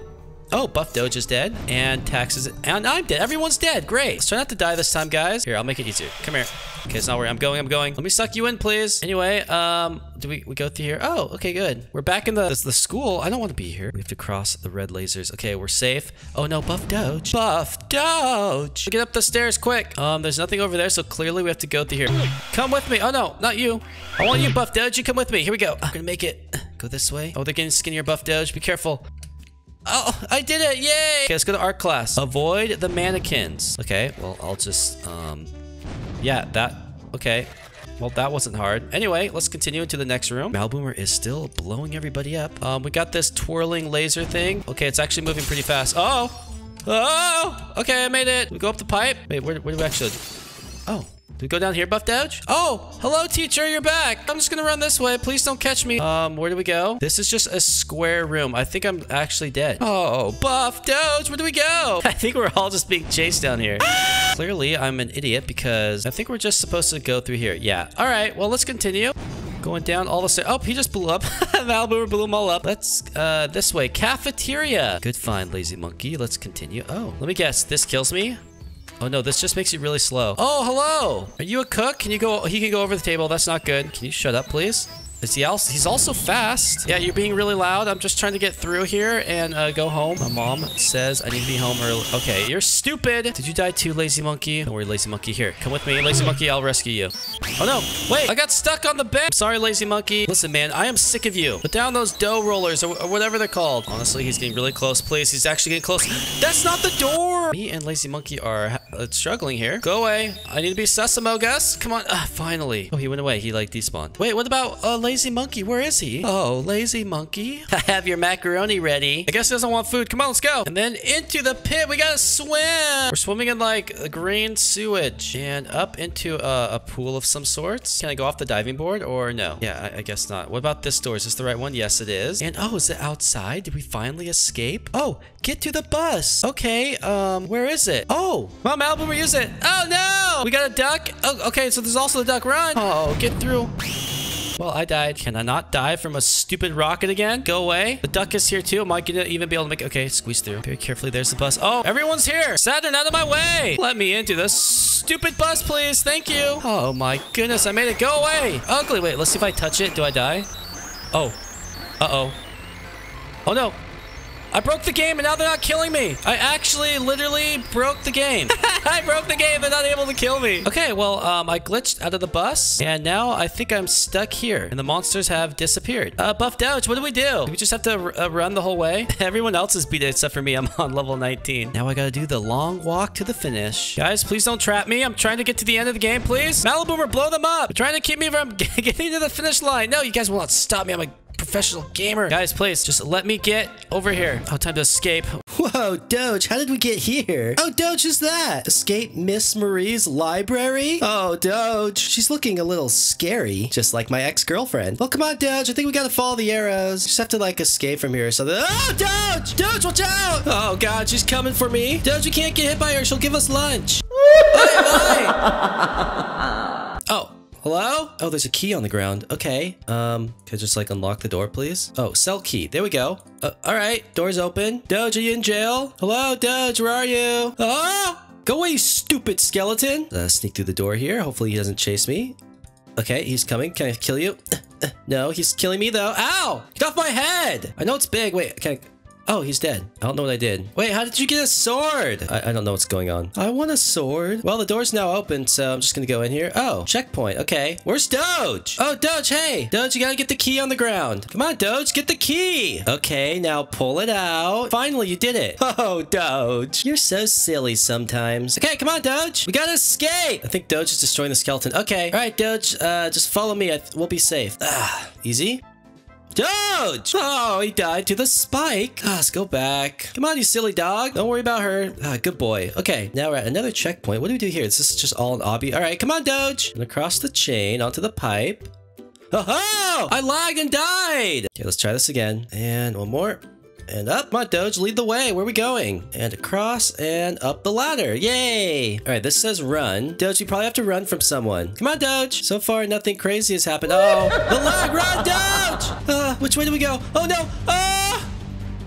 Oh, Buff Doge is dead. And Taxes. And I'm dead. Everyone's dead. Great. Let's try not to die this time, guys. Here, I'll make it easier. Come here. Okay, it's not where I'm going. I'm going. Let me suck you in, please. Anyway, um, do we, we go through here? Oh, okay, good. We're back in the, the school. I don't want to be here. We have to cross the red lasers. Okay, we're safe. Oh, no, Buff Doge. Buff Doge. Get up the stairs quick. Um, there's nothing over there, so clearly we have to go through here. Come with me. Oh, no, not you. I want you, Buff Doge. You come with me. Here we go. I'm gonna make it. Go this way. Oh, they're getting skinnier, Buff Doge. Be careful. Oh, I did it! Yay! Okay, let's go to art class. Avoid the mannequins. Okay, well, I'll just, um, yeah, that, okay. Well, that wasn't hard. Anyway, let's continue into the next room. Malboomer is still blowing everybody up. Um, we got this twirling laser thing. Okay, it's actually moving pretty fast. Oh! Oh! Okay, I made it. We go up the pipe. Wait, where, where do we actually... Oh, we go down here, Buff Doge? Oh, hello, teacher. You're back. I'm just gonna run this way. Please don't catch me. Um, where do we go? This is just a square room. I think I'm actually dead. Oh, Buff Doge, where do we go? [laughs] I think we're all just being chased down here. [laughs] Clearly, I'm an idiot because I think we're just supposed to go through here. Yeah. All right. Well, let's continue. Going down all the stairs. Oh, he just blew up. [laughs] Maliboomer blew them all up. Let's, uh, this way. Cafeteria. Good find, lazy monkey. Let's continue. Oh, let me guess. This kills me? Oh no, this just makes you really slow. Oh, hello. Are you a cook? Can you go? He can go over the table. That's not good. Can you shut up, please? Is he also? He's also fast. Yeah, you're being really loud. I'm just trying to get through here and uh, go home. My mom says I need to be home early. Okay, you're stupid. Did you die too, lazy monkey? Don't worry, lazy monkey. Here, come with me, lazy monkey. I'll rescue you. Oh no, wait, I got stuck on the bed. Sorry, lazy monkey. Listen, man, I am sick of you. Put down those dough rollers or, or whatever they're called. Honestly, he's getting really close. Please, he's actually getting close. That's not the door. Me and lazy monkey are uh, struggling here. Go away. I need to be Sesamo, guess. Come on. Uh, finally. Oh, he went away. He like despawned. Wait, what about uh, lazy monkey? Where is he? Oh, lazy monkey. I [laughs] [laughs] have your macaroni ready. I guess he doesn't want food. Come on, let's go. And then into the pit. We gotta swim. We're swimming in like a green sewage and up into a, a pool of some sorts. Can I go off the diving board or no? Yeah, I, I guess not. What about this door? Is this the right one? Yes, it is. And oh, is it outside? Did we finally escape? Oh, get to the bus. Okay, um, where is it? Oh, Mom Album, we use it. Oh no! We got a duck. Oh, okay, so there's also the duck run. Oh, get through. Well, I died. Can I not die from a stupid rocket again? Go away. The duck is here too. Am I gonna even be able to make... Okay, squeeze through. Very carefully. There's the bus. Oh, everyone's here. Saturn, out of my way. Let me into this stupid bus, please. Thank you. Oh my goodness, I made it. Go away. Ugly. Wait, let's see if I touch it. Do I die? Oh. Uh-oh. Oh no. I broke the game and now they're not killing me. I actually literally broke the game. [laughs] I broke the game. They're not able to kill me. Okay, well, um, I glitched out of the bus and now I think I'm stuck here and the monsters have disappeared. Uh, Buff Doge, what do we do? Do we just have to uh, run the whole way? [laughs] Everyone else is beat it except for me. I'm on level 19. Now I gotta do the long walk to the finish. Guys, please don't trap me. I'm trying to get to the end of the game, please. Maliboomer, blow them up. You're trying to keep me from [laughs] getting to the finish line. No, you guys will not stop me. I'm a professional gamer. Guys, please, just let me get over here. Oh, time to escape. Whoa, Doge, how did we get here? Oh, Doge is that? Escape Miss Marie's library? Oh, Doge, she's looking a little scary, just like my ex-girlfriend. Well, come on, Doge, I think we gotta follow the arrows. Just have to, like, escape from here or something. Oh, Doge! Doge, watch out! Oh, God, she's coming for me. Doge, we can't get hit by her. She'll give us lunch. [laughs] bye, bye. Hello? Oh, there's a key on the ground. Okay. Um, can I just like unlock the door, please? Oh, cell key. There we go. Uh, all right. Door's open. Doge, are you in jail? Hello, Doge, where are you? Oh! Go away, stupid skeleton. Uh, sneak through the door here. Hopefully he doesn't chase me. Okay, he's coming. Can I kill you? [clears throat] no, he's killing me though. Ow! Get off my head! I know it's big. Wait, can I... Oh, he's dead. I don't know what I did. Wait, how did you get a sword? I, I, don't know what's going on. I want a sword. Well, the door's now open, so I'm just gonna go in here. Oh, checkpoint. Okay. Where's Doge? Oh, Doge, hey. Doge, you gotta get the key on the ground. Come on, Doge, get the key. Okay, now pull it out. Finally, you did it. [laughs] Oh, Doge. You're so silly sometimes. Okay, come on, Doge. We gotta escape. I think Doge is destroying the skeleton. Okay. All right, Doge, uh, just follow me. we'll be safe. Ah, easy. Doge! Oh, he died to the spike. Ah, let's go back. Come on, you silly dog. Don't worry about her. Ah, good boy. Okay, now we're at another checkpoint. What do we do here? Is this just all an obby? All right, come on, Doge. And across the chain onto the pipe. Oh, I lagged and died. Okay, let's try this again. And one more. And up. Come on, Doge, lead the way. Where are we going? And across and up the ladder. Yay! All right, this says run. Doge, you probably have to run from someone. Come on, Doge. So far, nothing crazy has happened. Oh, the lag. Run, Doge! Uh, which way do we go? Oh, no. Ah!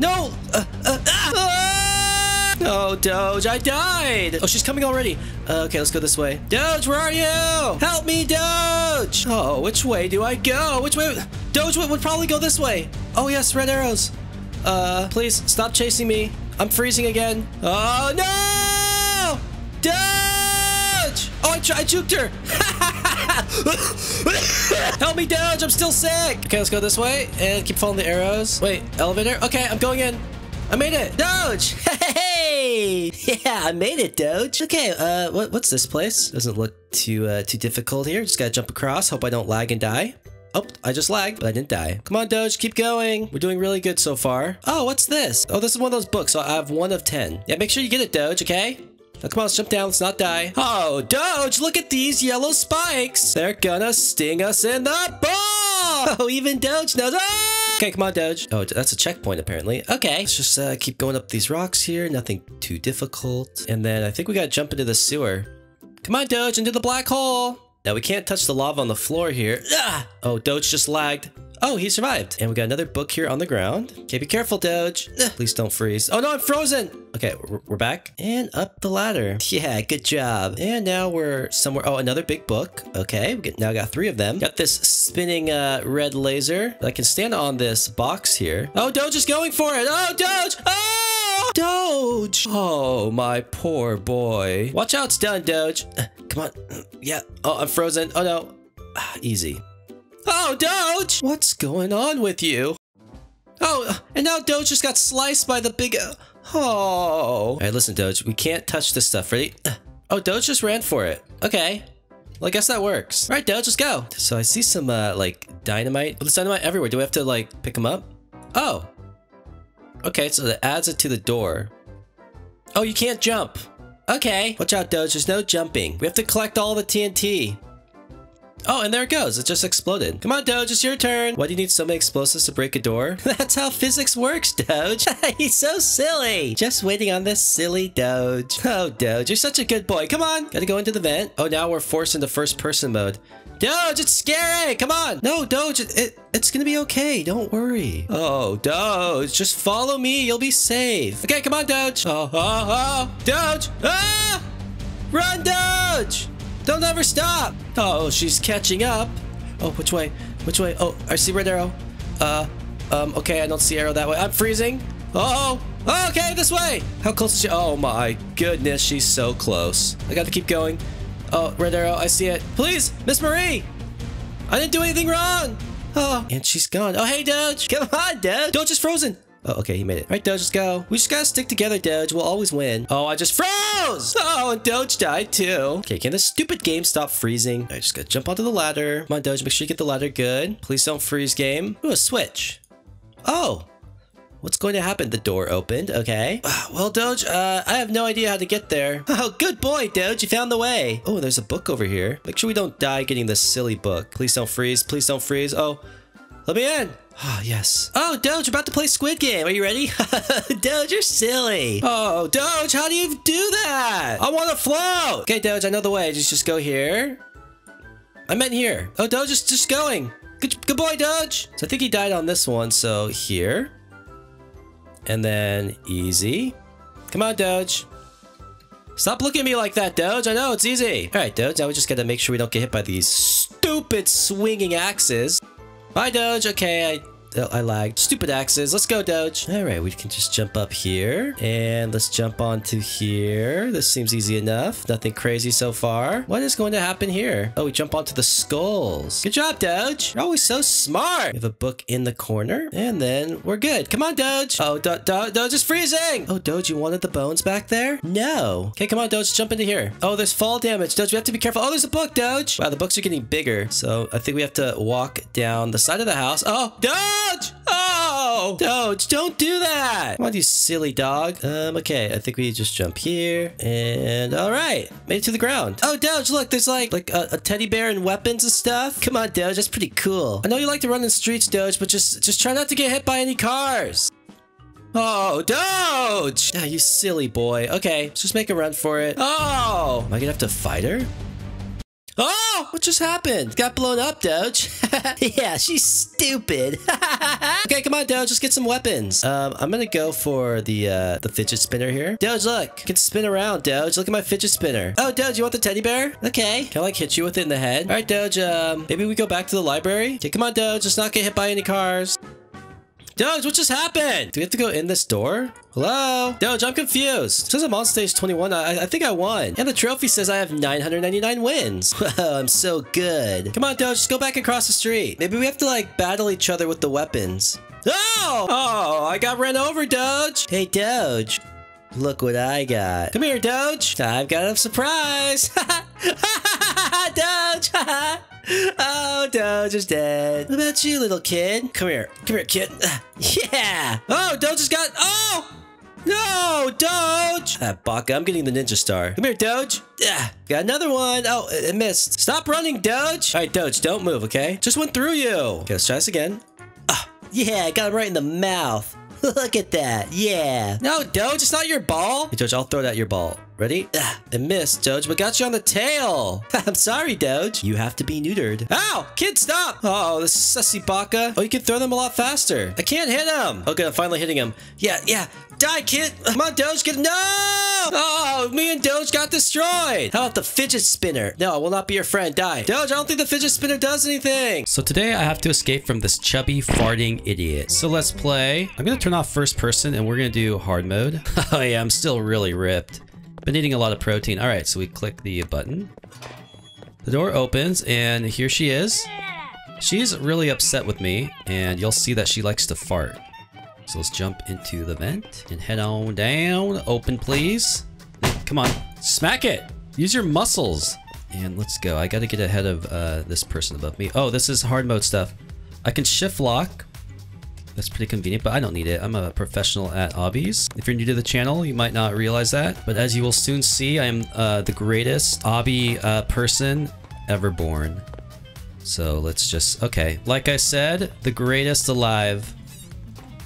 No! Uh, uh, ah! Oh, Doge, I died! Oh, she's coming already. Uh, okay, let's go this way. Doge, where are you? Help me, Doge! Oh, which way do I go? Which way? Doge would probably go this way. Oh, yes, red arrows. Uh, please stop chasing me. I'm freezing again. Oh, no! Doge! Oh, I, I juked her. [laughs] Help me, Doge. I'm still sick. Okay, let's go this way and keep following the arrows. Wait, elevator? Okay, I'm going in. I made it. Doge! [laughs] Hey! Yeah, I made it, Doge. Okay, uh, what, what's this place? Doesn't look too, uh, too difficult here. Just gotta jump across. Hope I don't lag and die. Oh, I just lagged, but I didn't die. Come on, Doge, keep going. We're doing really good so far. Oh, what's this? Oh, this is one of those books. So I have one of 10. Yeah, make sure you get it, Doge, okay? Now, come on, let's jump down. Let's not die. Oh, Doge, look at these yellow spikes. They're gonna sting us in the ball. Oh, even Doge knows. Ah! Okay, come on, Doge. Oh, that's a checkpoint, apparently. Okay, let's just uh, keep going up these rocks here. Nothing too difficult. And then I think we gotta jump into the sewer. Come on, Doge, into the black hole. Now we can't touch the lava on the floor here. Ah! Oh, Doge just lagged. Oh, he survived. And we got another book here on the ground. Okay, be careful, Doge. Ugh, Please don't freeze. Oh no, I'm frozen. Okay, we're, back. And up the ladder. [laughs] Yeah, good job. And now we're somewhere. Oh, another big book. Okay, we get, now I got three of them. Got this spinning uh, red laser. I can stand on this box here. Oh, Doge is going for it. Oh, Doge. Oh! Doge! Oh, my poor boy. Watch out, it's done, Doge. Come on. Yeah. Oh, I'm frozen. Oh, no. Ah, Easy. Oh, Doge! What's going on with you? Oh, and now Doge just got sliced by the big... Oh. All right, listen, Doge. We can't touch this stuff. Ready? Oh, Doge just ran for it. Okay. Well, I guess that works. All right, Doge, let's go. So I see some, uh, like, dynamite. Oh, there's dynamite everywhere. Do we have to, like, pick them up? Oh. Okay, so that adds it to the door. Oh, you can't jump. Okay. Watch out, Doge. There's no jumping. We have to collect all the TNT. Oh, and there it goes. It just exploded. Come on, Doge, it's your turn. Why do you need so many explosives to break a door? [laughs] That's how physics works, Doge. [laughs] He's so silly. Just waiting on this silly Doge. Oh, Doge, you're such a good boy. Come on. Gotta go into the vent. Oh, now we're forced into first person mode. Doge, it's scary. Come on. No, Doge, it, it, it's gonna be okay. Don't worry. Oh, Doge, just follow me. You'll be safe. Okay, come on, Doge. Oh, oh, oh. Doge. Ah! Run, Doge! Don't ever stop! Oh, she's catching up. Oh, which way? Which way? Oh, I see red arrow. Uh, um, okay, I don't see arrow that way. I'm freezing. Oh, oh, okay, this way. How close is she? Oh my goodness, she's so close. I gotta keep going. Oh, red arrow, I see it. Please, Miss Marie! I didn't do anything wrong! Oh, and she's gone. Oh, hey, Doge! Come on, Doge! Doge is frozen! Oh, okay, he made it. All right, Doge, let's go. We just gotta stick together, Doge. We'll always win. Oh, I just froze! Oh, and Doge died too. Okay, can this stupid game stop freezing? I just gotta jump onto the ladder. Come on, Doge, make sure you get the ladder good. Please don't freeze, game. Ooh, a switch. Oh. What's going to happen? The door opened. Okay. [sighs] Well, Doge, uh, I have no idea how to get there. [laughs] Oh, good boy, Doge. You found the way. Oh, there's a book over here. Make sure we don't die getting this silly book. Please don't freeze. Please don't freeze. Oh, let me in. Ah, yes. Oh, Doge, you're about to play Squid Game. Are you ready? [laughs] Doge, you're silly. Oh, Doge, how do you do that? I want to float. Okay, Doge, I know the way. Just, just go here. I meant here. Oh, Doge is just going. Good, good boy, Doge. So I think he died on this one. So here. And then easy. Come on, Doge. Stop looking at me like that, Doge. I know, it's easy. All right, Doge, now we just gotta make sure we don't get hit by these stupid swinging axes. Bye, Doge. Okay, I Oh, I lagged. Stupid axes. Let's go, Doge. All right, we can just jump up here. And let's jump onto here. This seems easy enough. Nothing crazy so far. What is going to happen here? Oh, we jump onto the skulls. Good job, Doge. You're always so smart. We have a book in the corner. And then we're good. Come on, Doge. Oh, Do Do Doge is freezing. Oh, Doge, you wanted the bones back there? No. Okay, come on, Doge. Jump into here. Oh, there's fall damage. Doge, we have to be careful. Oh, there's a book, Doge. Wow, the books are getting bigger. So I think we have to walk down the side of the house. Oh, Doge! Oh! Doge, don't do that! Come on, you silly dog. Um, okay, I think we just jump here. And all right, made it to the ground. Oh, Doge, look, there's like like a, a teddy bear and weapons and stuff. Come on, Doge, that's pretty cool. I know you like to run in the streets, Doge, but just just try not to get hit by any cars. Oh, Doge! Ah, you silly boy. Okay, let's just make a run for it. Oh! Am I gonna have to fight her? Oh! What just happened? Got blown up, Doge. [laughs] yeah, she's stupid. [laughs] okay, come on, Doge. Let's get some weapons. Um, I'm gonna go for the uh, the fidget spinner here. Doge, look. Can spin around, Doge. Look at my fidget spinner. Oh, Doge, you want the teddy bear? Okay. Can I like hit you with it in the head? All right, Doge. Um, maybe we go back to the library. Okay, come on, Doge. Let's not get hit by any cars. Doge, what just happened? Do we have to go in this door? Hello? Doge, I'm confused. It says I'm on stage 21. I, I think I won. And the trophy says I have 999 wins. Wow, [laughs] I'm so good. Come on, Doge, just go back across the street. Maybe we have to like battle each other with the weapons. Oh! Oh, I got run over, Doge. Hey, Doge. Look what I got. Come here, Doge. I've got a surprise. [laughs] [laughs] Doge. Oh, Doge is dead. What about you, little kid? Come here. Come here, kid. [laughs] yeah. Oh, Doge has got... Oh! No, Doge! Ah, Baka, I'm getting the ninja star. Come here, Doge. Yeah, got another one. Oh, it missed. Stop running, Doge. All right, Doge, don't move, okay? Just went through you. Okay, let's try this again. Ah, yeah, I got him right in the mouth. [laughs] Look at that. Yeah. No, Doge, it's not your ball. Hey, Doge, I'll throw that your ball. Ready? Ah, I missed, Doge, but got you on the tail. [laughs] I'm sorry, Doge. You have to be neutered. Ow! Kid, stop! Oh, this sussy baka. Oh, you can throw them a lot faster. I can't hit him. Okay, I'm finally hitting him. Yeah, yeah. Die, kid! Come on, Doge, get- No! Oh, me and Doge got destroyed! How about the fidget spinner? No, I will not be your friend. Die. Doge, I don't think the fidget spinner does anything! So today I have to escape from this chubby farting idiot. So let's play. I'm gonna turn off first person and we're gonna do hard mode. [laughs] oh yeah, I'm still really ripped. Been eating a lot of protein. All right, so we click the button. The door opens and here she is. She's really upset with me and you'll see that she likes to fart. So let's jump into the vent and head on down. Open, please. Come on, smack it. Use your muscles. And let's go. I gotta get ahead of uh, this person above me. Oh, this is hard mode stuff. I can shift lock. That's pretty convenient, but I don't need it. I'm a professional at obbies. If you're new to the channel, you might not realize that. But as you will soon see, I am uh, the greatest obby uh, person ever born. So let's just, okay. Like I said, the greatest alive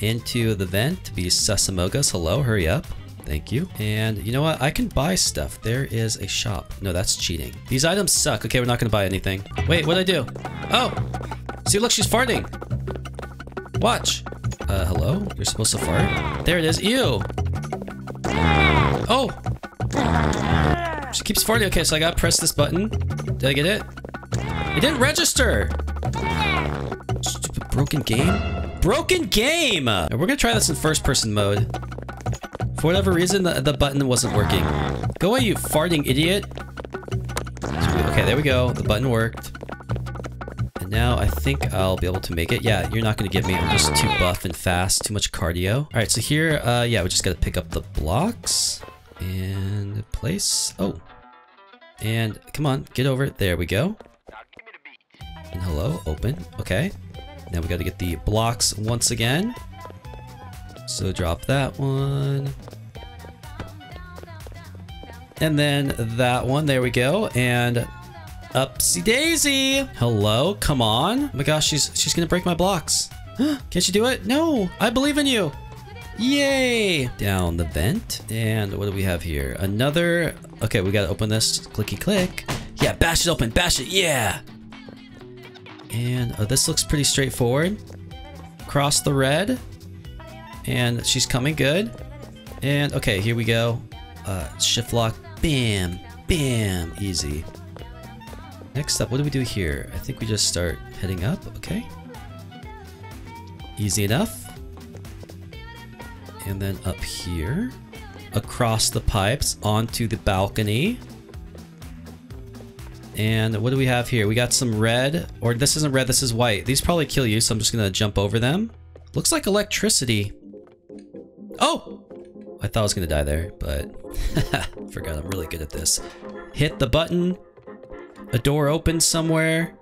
into the vent to be Sasamogas. Hello, hurry up. Thank you. And you know what? I can buy stuff. There is a shop. No, that's cheating. These items suck. Okay, we're not gonna buy anything. Wait, what'd I do? Oh! See, look, she's farting. Watch. Uh, hello? You're supposed to fart? There it is. Ew! Oh! She keeps farting. Okay, so I gotta press this button. Did I get it? It didn't register! Stupid broken game. Broken game! We're gonna try this in first person mode. For whatever reason, the, the button wasn't working. Go away, you farting idiot. Okay, there we go. The button worked. Now I think I'll be able to make it. Yeah, you're not gonna get me. I'm just too buff and fast. Too much cardio. All right, so here, uh, yeah, we just gotta pick up the blocks and place. Oh, and come on, get over. it. There we go. And hello, open. Okay. Now we got to get the blocks once again. So drop that one. And then that one, there we go. And upsy daisy. Hello, come on. Oh my gosh, she's she's gonna break my blocks. [gasps] Can't you do it? No, I believe in you. Yay! Down the vent. And what do we have here? Another, okay, we gotta open this. Clicky click. Yeah, bash it open, bash it, yeah! And oh, this looks pretty straightforward. Cross the red. And she's coming good. And okay, here we go. Uh, shift lock. Bam. Bam. Easy. Next up, what do we do here? I think we just start heading up. Okay. Easy enough. And then up here. Across the pipes onto the balcony. And what do we have here? We got some red, or this isn't red, this is white. These probably kill you, so I'm just gonna jump over them. Looks like electricity. Oh! I thought I was gonna die there, but [laughs] forgot I'm really good at this. Hit the button. A door opens somewhere.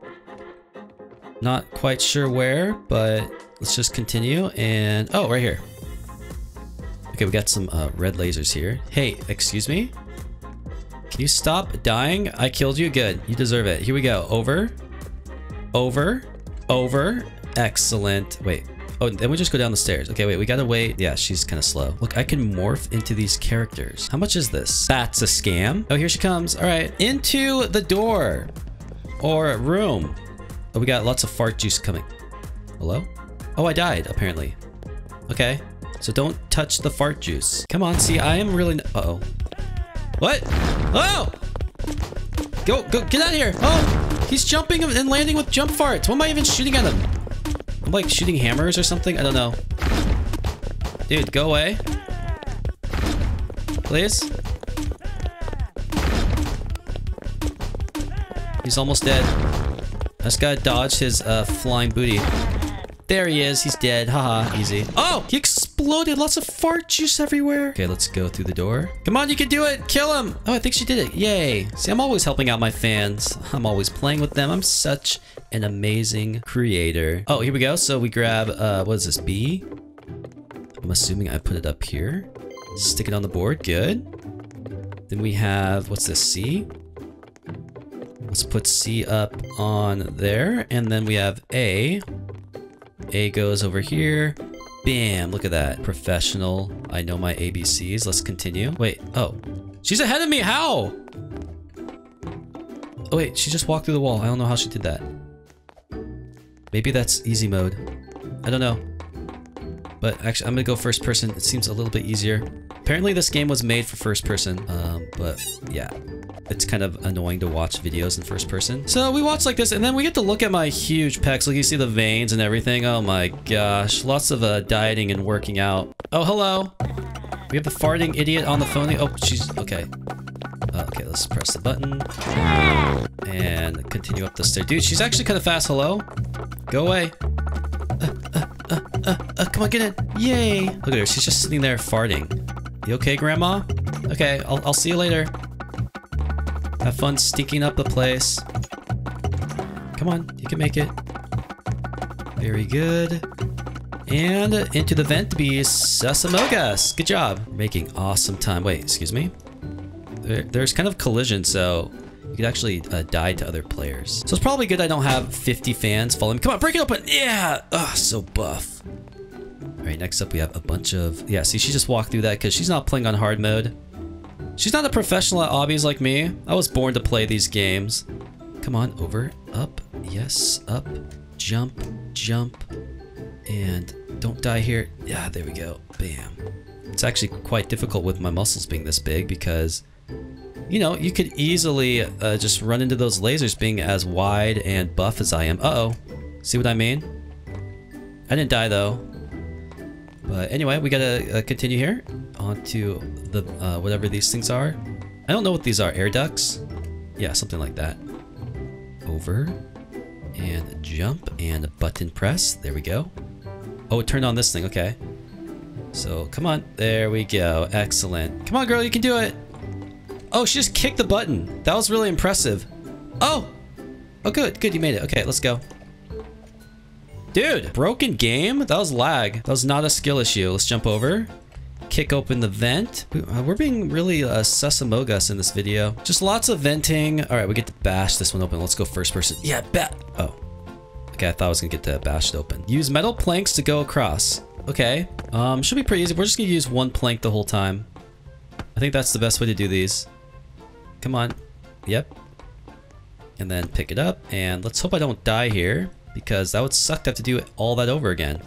Not quite sure where, but let's just continue. And, oh, right here. Okay, we got some uh, red lasers here. Hey, excuse me? Can you stop dying? I killed you. Good. You deserve it. Here we go. Over. Over. Over. Excellent. Wait. Oh, then we just go down the stairs. Okay, wait. We gotta wait. Yeah, she's kind of slow. Look, I can morph into these characters. How much is this? That's a scam. Oh, here she comes. All right. Into the door. Or room. Oh, we got lots of fart juice coming. Hello? Oh, I died, apparently. Okay. So don't touch the fart juice. Come on, see, I am really... Uh-oh. What? Oh! Go, go, get out of here! Oh! He's jumping and landing with jump farts. What am I even shooting at him? I'm like shooting hammers or something? I don't know. Dude, go away. Please? He's almost dead. I just gotta dodge his uh, flying booty. There he is. He's dead. Haha. Easy. Oh! He exploded. Lots of fart juice everywhere. Okay, let's go through the door. Come on, you can do it. Kill him. Oh, I think she did it. Yay. See, I'm always helping out my fans. I'm always playing with them. I'm such an amazing creator. Oh, here we go. So we grab, uh, what is this? B? I'm assuming I put it up here. Stick it on the board. Good. Then we have, what's this? C? Let's put C up on there. And then we have A. A goes over here. Bam, look at that. Professional. I know my ABCs. Let's continue. Wait, oh. She's ahead of me. How? Oh, wait. She just walked through the wall. I don't know how she did that. Maybe that's easy mode. I don't know. But actually, I'm gonna go first person. It seems a little bit easier. Apparently this game was made for first person, um, but yeah. It's kind of annoying to watch videos in first person. So we watch like this, and then we get to look at my huge pecs. Like you see the veins and everything. Oh my gosh. Lots of uh, dieting and working out. Oh, hello. We have the farting idiot on the phone. Oh, she's... Okay. Uh, okay, let's press the button. And continue up the stair. Dude, she's actually kind of fast. Hello? Go away. Uh, uh, come on, get in. Yay. Look at her. She's just sitting there farting. You okay, Grandma? Okay, I'll, I'll see you later. Have fun stinking up the place. Come on, you can make it. Very good. And into the vent to be Sesamogas. Good job. Making awesome time. Wait, excuse me? There, there's kind of collision, so could actually uh, die to other players. So it's probably good I don't have 50 fans following me. Come on, break it open. Yeah. Ugh, so buff. All right, next up we have a bunch of... Yeah, see, she just walked through that because she's not playing on hard mode. She's not a professional at obbies like me. I was born to play these games. Come on, over, up, yes, up, jump, jump, and don't die here. Yeah, there we go. Bam. It's actually quite difficult with my muscles being this big because, you know, you could easily uh, just run into those lasers being as wide and buff as I am. Uh-oh. See what I mean? I didn't die though. But anyway, we gotta uh, continue here onto the uh, whatever these things are. I don't know what these are. Air ducts? Yeah, something like that. Over and jump and button press. There we go. Oh, it turned on this thing. Okay. So come on. There we go. Excellent. Come on, girl. You can do it. Oh, she just kicked the button. That was really impressive. Oh. Oh, good. Good. You made it. Okay, let's go. Dude, broken game? That was lag. That was not a skill issue. Let's jump over. Kick open the vent. Uh, we're being really uh, sesamogas in this video. Just lots of venting. All right, we get to bash this one open. Let's go first person. Yeah, bet. Oh. Okay, I thought I was gonna get to bash it open. Use metal planks to go across. Okay. Um, should be pretty easy. We're just gonna use one plank the whole time. I think that's the best way to do these. Come on. Yep. And then pick it up. And let's hope I don't die here because that would suck to have to do it all that over again.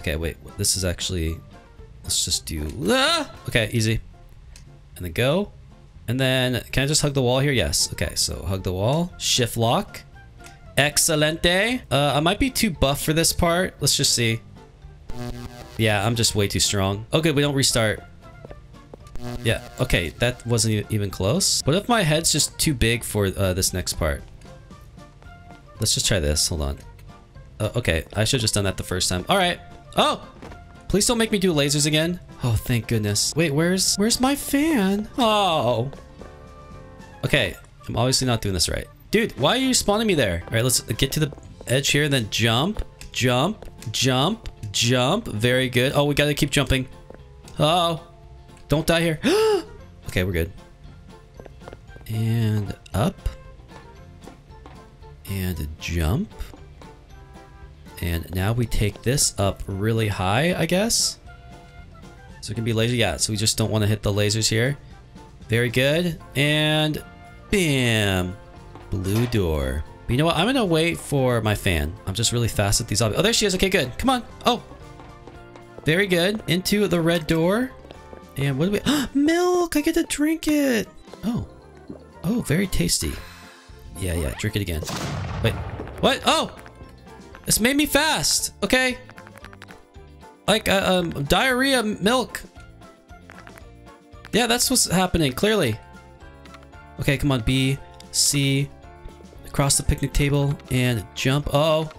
Okay, wait, this is actually, let's just do, ah! okay, easy. And then go. And then, can I just hug the wall here? Yes. Okay, so hug the wall. Shift lock. Excelente. Uh, I might be too buff for this part. Let's just see. Yeah, I'm just way too strong. Okay, we don't restart. Yeah, okay, that wasn't even close. What if my head's just too big for uh, this next part? Let's just try this. Hold on. Uh, okay, I should have just done that the first time. All right. Oh! Please don't make me do lasers again. Oh, thank goodness. Wait, where's where's my fan? Oh. Okay, I'm obviously not doing this right. Dude, why are you spawning me there? All right, let's get to the edge here, and then jump, jump, jump, jump. Very good. Oh, we gotta keep jumping. oh. Don't die here. [gasps] okay, we're good. And up and jump. And now we take this up really high, I guess. So it can be laser. Yeah, so we just don't want to hit the lasers here. Very good. And bam. Blue door. But you know what? I'm going to wait for my fan. I'm just really fast at these Oh, there she is. Okay, good. Come on. Oh. Very good. Into the red door. And what do we... [gasps] Milk! I get to drink it! Oh. Oh, very tasty. Yeah, yeah, drink it again. Wait, what? Oh! This made me fast, okay? Like, uh, um, diarrhea milk. Yeah, that's what's happening, clearly. Okay, come on, B, C, across the picnic table, and jump. Oh,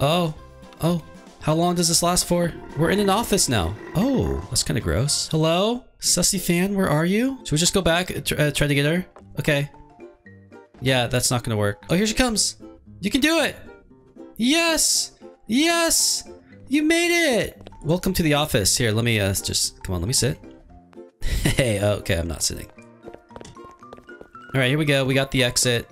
oh, oh. How long does this last for? We're in an office now. Oh, that's kind of gross. Hello? Sussy fan, where are you? Should we just go back, uh, try to get her? Okay. Yeah, that's not gonna work. Oh, here she comes. You can do it. Yes. Yes. You made it. Welcome to the office. Here, let me uh, just, come on, let me sit. [laughs] hey, okay, I'm not sitting. All right, here we go. We got the exit.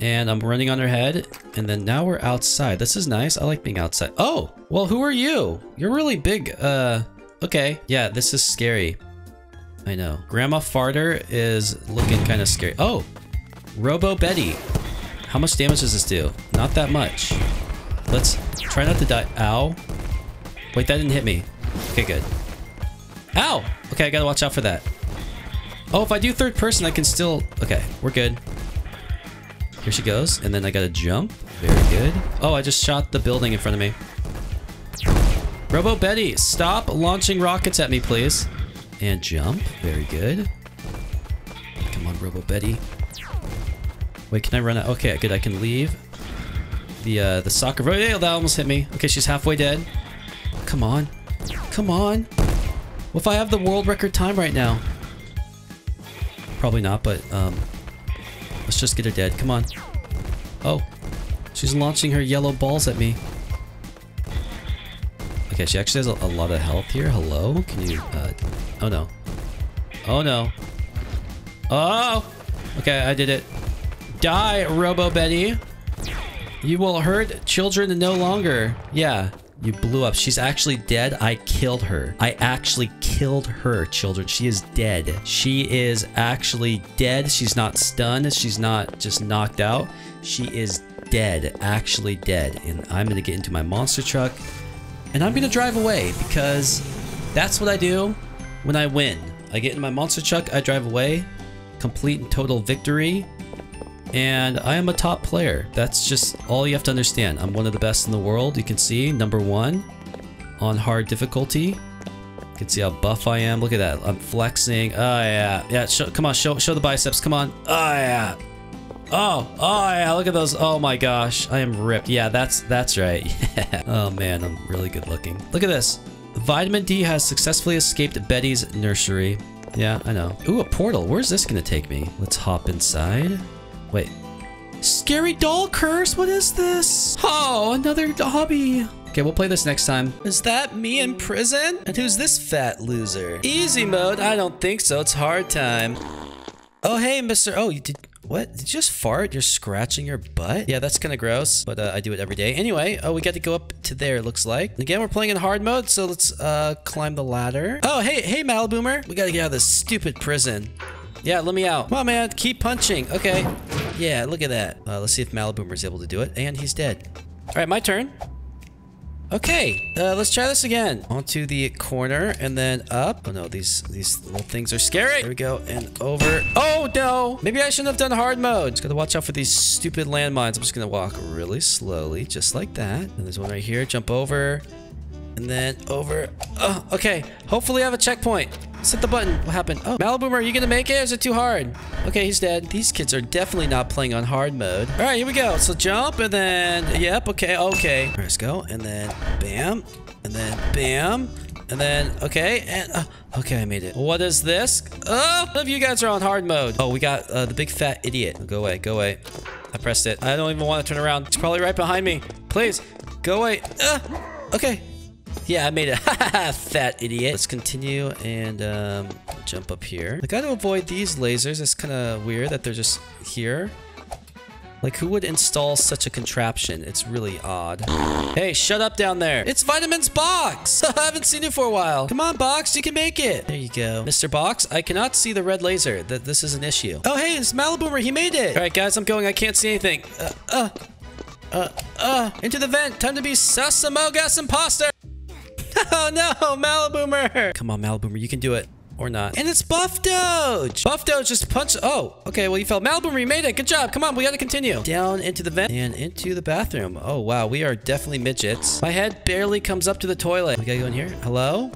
And I'm running on her head. And then now we're outside. This is nice. I like being outside. Oh, well, who are you? You're really big. Uh, okay. Yeah, this is scary. I know. Grandma Farter is looking kind of scary. Oh, Robo Betty. How much damage does this do? Not that much. Let's try not to die. Ow. Wait, that didn't hit me. Okay, good. Ow! Okay, I gotta watch out for that. Oh, if I do third person, I can still... Okay, we're good. Here she goes, and then I gotta jump. Very good. Oh, I just shot the building in front of me. Robo Betty, stop launching rockets at me, please. And jump. Very good. Come on, Robo Betty. Wait, can I run out? Okay, good. I can leave. The uh, the soccer. Oh, yeah, that almost hit me. Okay, she's halfway dead. Come on. Come on. What if I have the world record time right now? Probably not, but um, let's just get her dead. Come on. Oh, she's launching her yellow balls at me. Okay, she actually has a, a lot of health here. Hello? Can you, uh, oh no. Oh no. Oh! Okay, I did it. Die, Robo Betty. You will hurt children no longer. Yeah, you blew up. She's actually dead. I killed her. I actually killed her, children. She is dead. She is actually dead. She's not stunned. She's not just knocked out. She is dead. Actually dead. And I'm going to get into my monster truck and I'm gonna drive away because that's what I do when I win. I get in my monster truck, I drive away, complete and total victory, and I am a top player. That's just all you have to understand. I'm one of the best in the world. You can see number one on hard difficulty. You can see how buff I am. Look at that. I'm flexing. Oh yeah, yeah. Show, come on, show show the biceps. Come on. Oh yeah. Oh, oh yeah, look at those. Oh my gosh, I am ripped. Yeah, that's that's right. [laughs] Oh man, I'm really good looking. Look at this. Vitamin D has successfully escaped Betty's nursery. Yeah, I know. Ooh, a portal. Where's this gonna take me? Let's hop inside. Wait. Scary doll curse? What is this? Oh, another obby. Okay, we'll play this next time. Is that me in prison? And who's this fat loser? Easy mode? I don't think so. It's hard time. Oh, hey, Mr. Oh, you did... What? Did you just fart? You're scratching your butt? Yeah, that's kind of gross, but uh, I do it every day. Anyway, oh, we got to go up to there, looks like. Again, we're playing in hard mode, so let's uh, climb the ladder. Oh, hey, hey, Maliboomer. We got to get out of this stupid prison. Yeah, let me out. Come on, man. Keep punching. Okay. Yeah, look at that. Uh, let's see if Maliboomer's able to do it. And he's dead. All right, my turn. Okay, uh, let's try this again. Onto the corner and then up. Oh no, these these little things are scary. There we go, and over. Oh no! Maybe I shouldn't have done hard mode. Just gotta watch out for these stupid landmines. I'm just gonna walk really slowly, just like that. And there's one right here. Jump over, and then over. Oh, okay. Hopefully I have a checkpoint. Let's hit the button. What happened? Oh, Maliboomer, are you gonna make it? is it too hard? Okay, he's dead. These kids are definitely not playing on hard mode. All right, here we go. So jump and then, yep, okay, okay. Right, let's go. And then bam, and then bam, and then, okay, and, uh, okay, I made it. What is this? Oh, none of you guys are on hard mode. Oh, we got uh, the big fat idiot. Go away, go away. I pressed it. I don't even want to turn around. It's probably right behind me. Please, go away. Uh, okay, yeah, I made it. [laughs] Fat idiot. Let's continue and um, jump up here. I gotta avoid these lasers. It's kind of weird that they're just here. Like, who would install such a contraption? It's really odd. [sighs] Hey, shut up down there. It's Vitamin's Box. [laughs] I haven't seen you for a while. Come on, Box. You can make it. There you go. Mr. Box, I cannot see the red laser. That This is an issue. Oh, hey, it's Maliboomer. He made it. All right, guys, I'm going. I can't see anything. Uh, uh, uh, uh, into the vent. Time to be Sasamogas Imposter. [laughs] Oh no, Maliboomer! Come on, Maliboomer, you can do it. Or not. And it's Buff Doge! Buff Doge just punched- Oh, okay, well you fell. Maliboomer, you made it. Good job. Come on, we gotta continue. Down into the vent and into the bathroom. Oh, wow, we are definitely midgets. My head barely comes up to the toilet. We gotta go in here. Hello?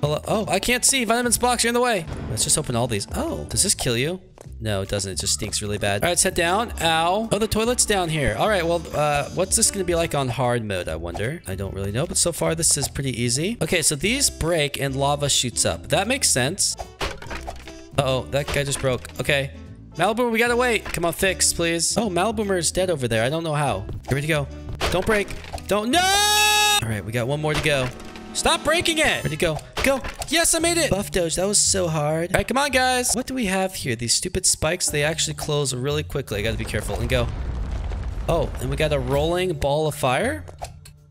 Hello? Oh, I can't see. Vitamin's box, you're in the way. Let's just open all these. Oh, does this kill you? No, it doesn't. It just stinks really bad. All right, let's down. Ow. Oh, the toilet's down here. All right, well, uh, what's this going to be like on hard mode, I wonder? I don't really know, but so far this is pretty easy. Okay, so these break and lava shoots up. That makes sense. Uh oh that guy just broke. Okay. Maliboomer, we gotta wait. Come on, fix, please. Oh, Maliboomer is dead over there. I don't know how. Get ready to go. Don't break. Don't. No! All right, we got one more to go. Stop breaking it! Where'd it go? Go! Yes, I made it! Buff Doge, that was so hard. All right, come on, guys. What do we have here? These stupid spikes, they actually close really quickly. I gotta be careful and go. Oh, and we got a rolling ball of fire?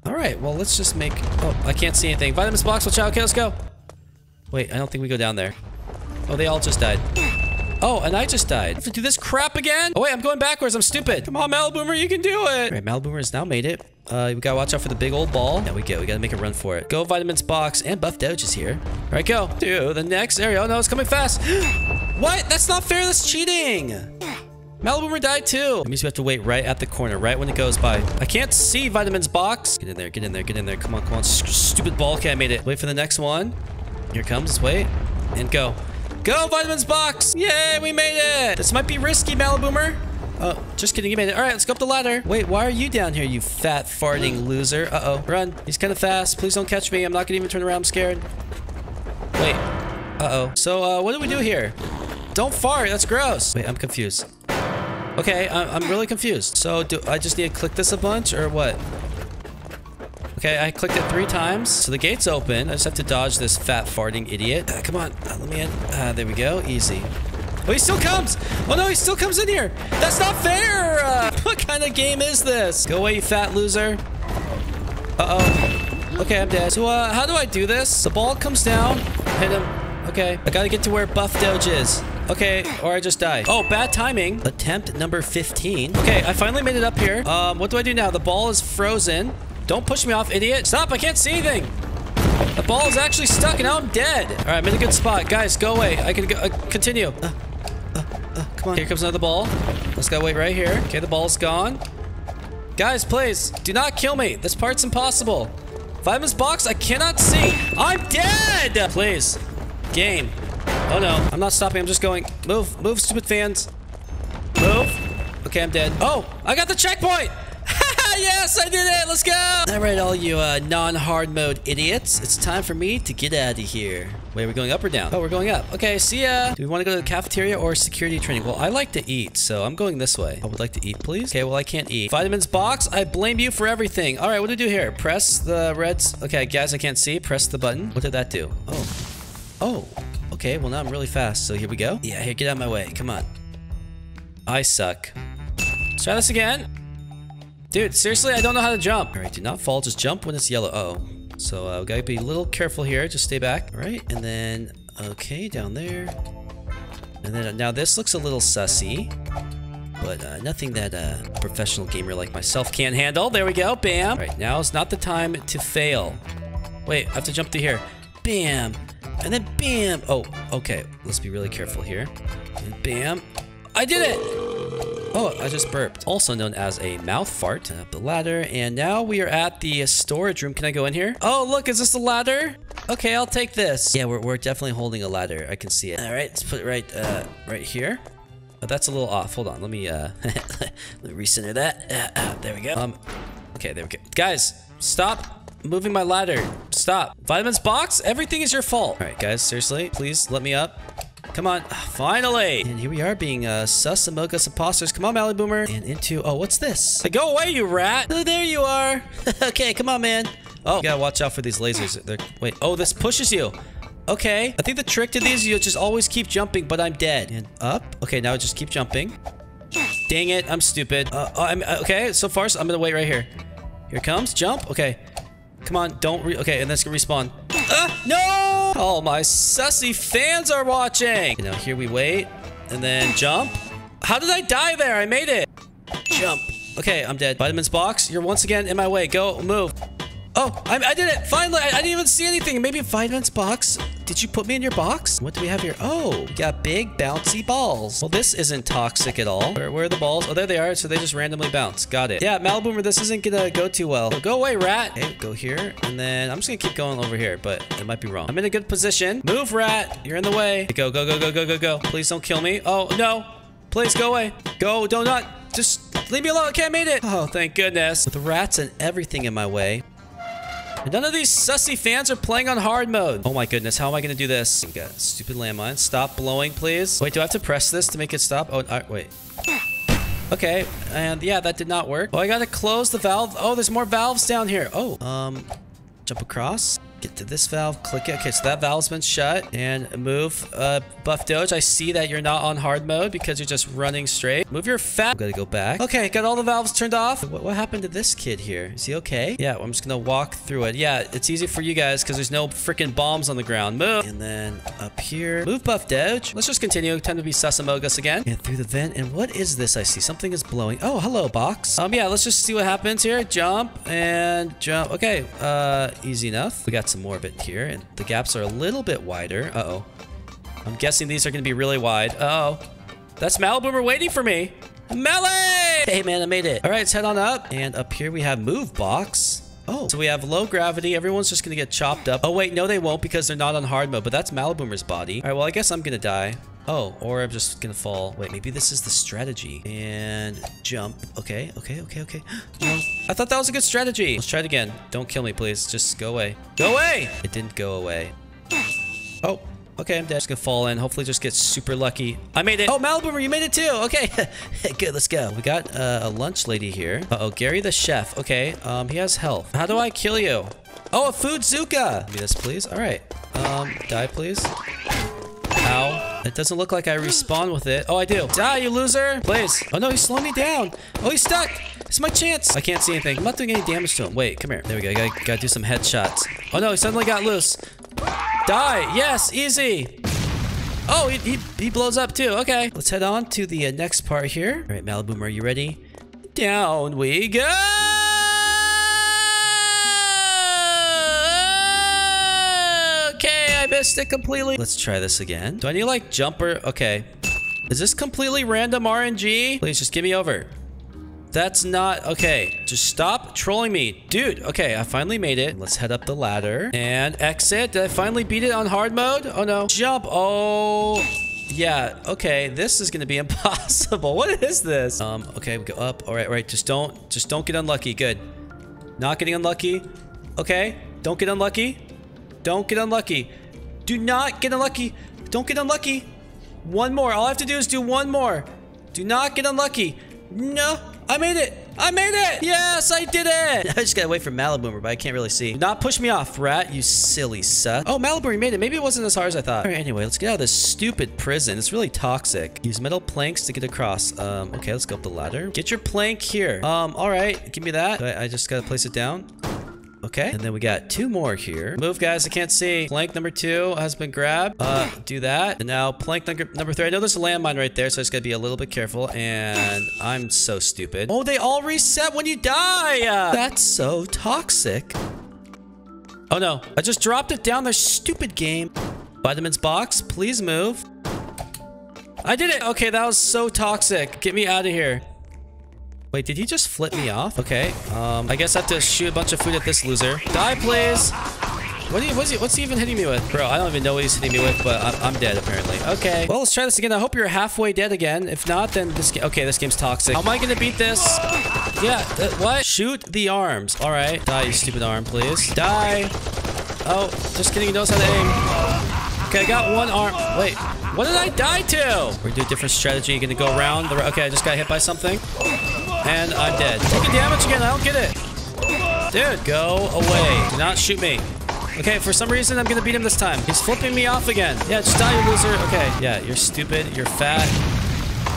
All right, well, let's just make... Oh, I can't see anything. Vitamins box, watch out. Okay, let's go. Wait, I don't think we go down there. Oh, they all just died. Oh, and I just died. I have to do this crap again? Oh, wait, I'm going backwards. I'm stupid. Come on, Malboomer, you can do it. All right, Malboomer has now made it. Uh, we gotta watch out for the big old ball. There we go. We gotta make a run for it. Go Vitamins box and Buff Doge is here. All right, go. To the next area. Oh, no, it's coming fast. [gasps] what? That's not fair. That's cheating. Malboomer died too. That means we have to wait right at the corner, right when it goes by. I can't see Vitamins box. Get in there, get in there, get in there. Come on, come on. Stupid ball. Okay, I made it. Wait for the next one. Here comes. Wait. And go. Go, Vitamins box. Yay, we made it. This might be risky, Malaboomer. Oh, just kidding. You made it. All right, let's go up the ladder. Wait, why are you down here, you fat farting [gasps] loser? Uh-oh. Run. He's kind of fast. Please don't catch me. I'm not going to even turn around. I'm scared. Wait. Uh-oh. So, uh, what do we do here? Don't fart. That's gross. Wait, I'm confused. Okay, I I'm really confused. So, do I just need to click this a bunch or what? Okay, I clicked it three times. So the gate's open. I just have to dodge this fat farting idiot. Uh, come on, uh, let me in. Uh, there we go. Easy. Oh, he still comes. Oh, no, he still comes in here. That's not fair. Uh, [laughs] what kind of game is this? Go away, you fat loser. Uh-oh. Okay, I'm dead. So, uh, how do I do this? The ball comes down. Hit him. Okay. I gotta get to where Buff Doge is. Okay, or I just die. Oh, bad timing. Attempt number 15. Okay, I finally made it up here. Um, what do I do now? The ball is frozen. Don't push me off, idiot. Stop, I can't see anything. The ball is actually stuck and now I'm dead. All right, I'm in a good spot. Guys, go away. I can go, uh, continue. Uh, uh, uh, come on. Here comes another ball. Let's go wait right here. Okay, the ball's gone. Guys, please, do not kill me. This part's impossible. Vitamins box, I cannot see. I'm dead! Please. Game. Oh no, I'm not stopping. I'm just going. Move, move, stupid fans. Move. Okay, I'm dead. Oh, I got the checkpoint! Yes, I did it. Let's go. All right, all you uh, non-hard mode idiots. It's time for me to get out of here. Wait, are we going up or down? Oh, we're going up. Okay, see ya. Do we want to go to the cafeteria or security training? Well, I like to eat, so I'm going this way. I would like to eat, please. Okay, well, I can't eat. Vitamins box, I blame you for everything. All right, what do we do here? Press the reds. Okay, guys, I can't see. Press the button. What did that do? Oh. Oh. Okay, well, now I'm really fast, so here we go. Yeah, here, get out of my way. Come on. I suck. Let's try this again. Dude, seriously, I don't know how to jump. All right, do not fall. Just jump when it's yellow. Uh oh. So uh, we gotta be a little careful here. Just stay back. All right, and then, okay, down there. And then uh, now this looks a little sussy. But uh, nothing that a professional gamer like myself can't handle. There we go. Bam. All right, now is not the time to fail. Wait, I have to jump to here. Bam. And then bam. Oh, okay. Let's be really careful here. And bam. I did it! Oh, I just burped. Also known as a mouth fart. Up the ladder. And now we are at the storage room. Can I go in here? Oh, look, is this a ladder? Okay, I'll take this. Yeah, we're, we're definitely holding a ladder. I can see it. All right, let's put it right, uh, right here. Oh, that's a little off. Hold on. Let me, uh, [laughs] let me recenter that. Uh, uh, there we go. Um, okay, there we go. Guys, stop moving my ladder. Stop. Vitamins box? Everything is your fault. All right, guys, seriously, please let me up. Come on. Finally. And here we are being uh, sus among us imposters. Come on, Maliboomer. And into... Oh, what's this? Hey, go away, you rat. Oh, there you are. [laughs] okay, come on, man. Oh, you gotta watch out for these lasers. They're, wait. Oh, this pushes you. Okay. I think the trick to these, is you just always keep jumping, but I'm dead. And up. Okay, now just keep jumping. Dang it. I'm stupid. Uh, oh, I'm, uh, okay, so far, so I'm gonna wait right here. Here comes. Jump. Okay. Come on, don't re- Okay, and then it's gonna respawn. Uh, no! All my sussy fans are watching! You know, here we wait, and then jump. How did I die there? I made it! Jump. Okay, I'm dead. Vitamins box, you're once again in my way. Go, move. Oh, I, I did it! Finally! I, I, didn't even see anything. Maybe Vitamins box? Did you put me in your box? What do we have here? Oh, we got big bouncy balls. Well, this isn't toxic at all. Where, where are the balls? Oh, there they are. So they just randomly bounce. Got it. Yeah, Malboomer, this isn't gonna go too well. go away, rat. Okay, go here. And then I'm just gonna keep going over here, but it might be wrong. I'm in a good position. Move, rat. You're in the way. Go, go, go, go, go, go, go. Please don't kill me. Oh, no. Please go away. Go, don't not. Just leave me alone. I can't made it. Oh, thank goodness. With rats and everything in my way. None of these sussy fans are playing on hard mode. Oh my goodness, how am I gonna do this? Got stupid landmine. Stop blowing, please. Wait, do I have to press this to make it stop? Oh, wait. Okay, and yeah, that did not work. Oh, I gotta close the valve. Oh, there's more valves down here. Oh, um, jump across. Get to this valve, click it. Okay, so that valve's been shut. And move, uh, Buff Doge. I see that you're not on hard mode because you're just running straight. Move your fat. i Gotta go back. Okay, got all the valves turned off. What, what happened to this kid here? Is he okay? Yeah, I'm just gonna walk through it. Yeah, it's easy for you guys because there's no freaking bombs on the ground. Move. And then up here. Move, Buff Doge. Let's just continue. Time to be Sasamogus again. And through the vent. And what is this I see? Something is blowing. Oh, hello, box. Um, yeah, let's just see what happens here. Jump and jump. Okay, uh, easy enough. We got some more of it here, and the gaps are a little bit wider. Uh-oh. I'm guessing these are going to be really wide. Uh oh That's Maliboomer waiting for me. Melee! Hey, man, I made it. All right, let's head on up. And up here we have move box. Oh, so we have low gravity. Everyone's just going to get chopped up. Oh, wait, no, they won't because they're not on hard mode, but that's Maliboomer's body. All right, well, I guess I'm going to die. Oh, or I'm just gonna fall. Wait, maybe this is the strategy. And jump. Okay, okay, okay, okay. [gasps] I thought that was a good strategy. Let's try it again. Don't kill me, please. Just go away. Go away! It didn't go away. Oh, okay, I'm dead. Just gonna fall in. Hopefully just get super lucky. I made it. Oh, Maliboomer, you made it too. Okay, [laughs] good, let's go. We got uh, a lunch lady here. Uh-oh, Gary the chef. Okay, um, he has health. How do I kill you? Oh, a food Zuka. Give me this, please. All right. Um, die, please. It doesn't look like I respawn with it. Oh, I do. Die, you loser. Please. Oh, no, he's slowing me down. Oh, he's stuck. It's my chance. I can't see anything. I'm not doing any damage to him. Wait, come here. There we go. Gotta, gotta do some headshots. Oh, no, he suddenly got loose. Die. Yes, easy. Oh, he, he, he blows up too. Okay. Let's head on to the uh, next part here. All right, Malibu, are you ready? Down we go. Missed it completely. Let's try this again. Do I need like jumper? Okay. Is this completely random RNG? Please just give me over. That's not okay. Just stop trolling me. Dude, okay, I finally made it. Let's head up the ladder and exit. Did I finally beat it on hard mode? Oh no. Jump. Oh. Yeah, okay, this is gonna be [laughs] impossible. What is this? Um, okay, we go up. All right, all right, just don't, just don't get unlucky. Good. Not getting unlucky. Okay, don't get unlucky. Don't get unlucky. Do not get unlucky. Don't get unlucky. One more. All I have to do is do one more. Do not get unlucky. No. I made it. I made it. Yes, I did it. [laughs] I just gotta wait for Maliboomer, but I can't really see. Do not push me off, rat, you silly sus. Oh, Maliboomer made it. Maybe it wasn't as hard as I thought. All right, anyway, let's get out of this stupid prison. It's really toxic. Use metal planks to get across. Um, okay, let's go up the ladder. Get your plank here. Um, all right, give me that. I, I just gotta place it down. Okay, and then we got two more here. Move, guys, I can't see. Plank number two has been grabbed. Uh, do that. And now plank number, number three. I know there's a landmine right there, so I just gotta be a little bit careful. And I'm so stupid. Oh, they all reset when you die. That's so toxic. Oh no, I just dropped it down there. Stupid game. Vitamins box, please move. I did it. Okay, that was so toxic. Get me out of here. Wait, did he just flip me off? Okay. Um, I guess I have to shoot a bunch of food at this loser. Die, please. What he, what's, he, what's he even hitting me with? Bro, I don't even know what he's hitting me with, but I'm, I'm, dead, apparently. Okay. Well, let's try this again. I hope you're halfway dead again. If not, then this. Okay, this game's toxic. How am I to beat this? Yeah, uh, what? Shoot the arms. All right. Die, you stupid arm, please. Die. Oh, just kidding. He knows how to aim. Okay, I got one arm. Wait, what did I die to? We're gonna do a different strategy. You're gonna go around the... Okay, I just got hit by something. And I'm dead. Taking damage again. I don't get it. Dude, go away. Do not shoot me. Okay, for some reason, I'm gonna beat him this time. He's flipping me off again. Yeah, just die, you loser. Okay, yeah, you're stupid. You're fat.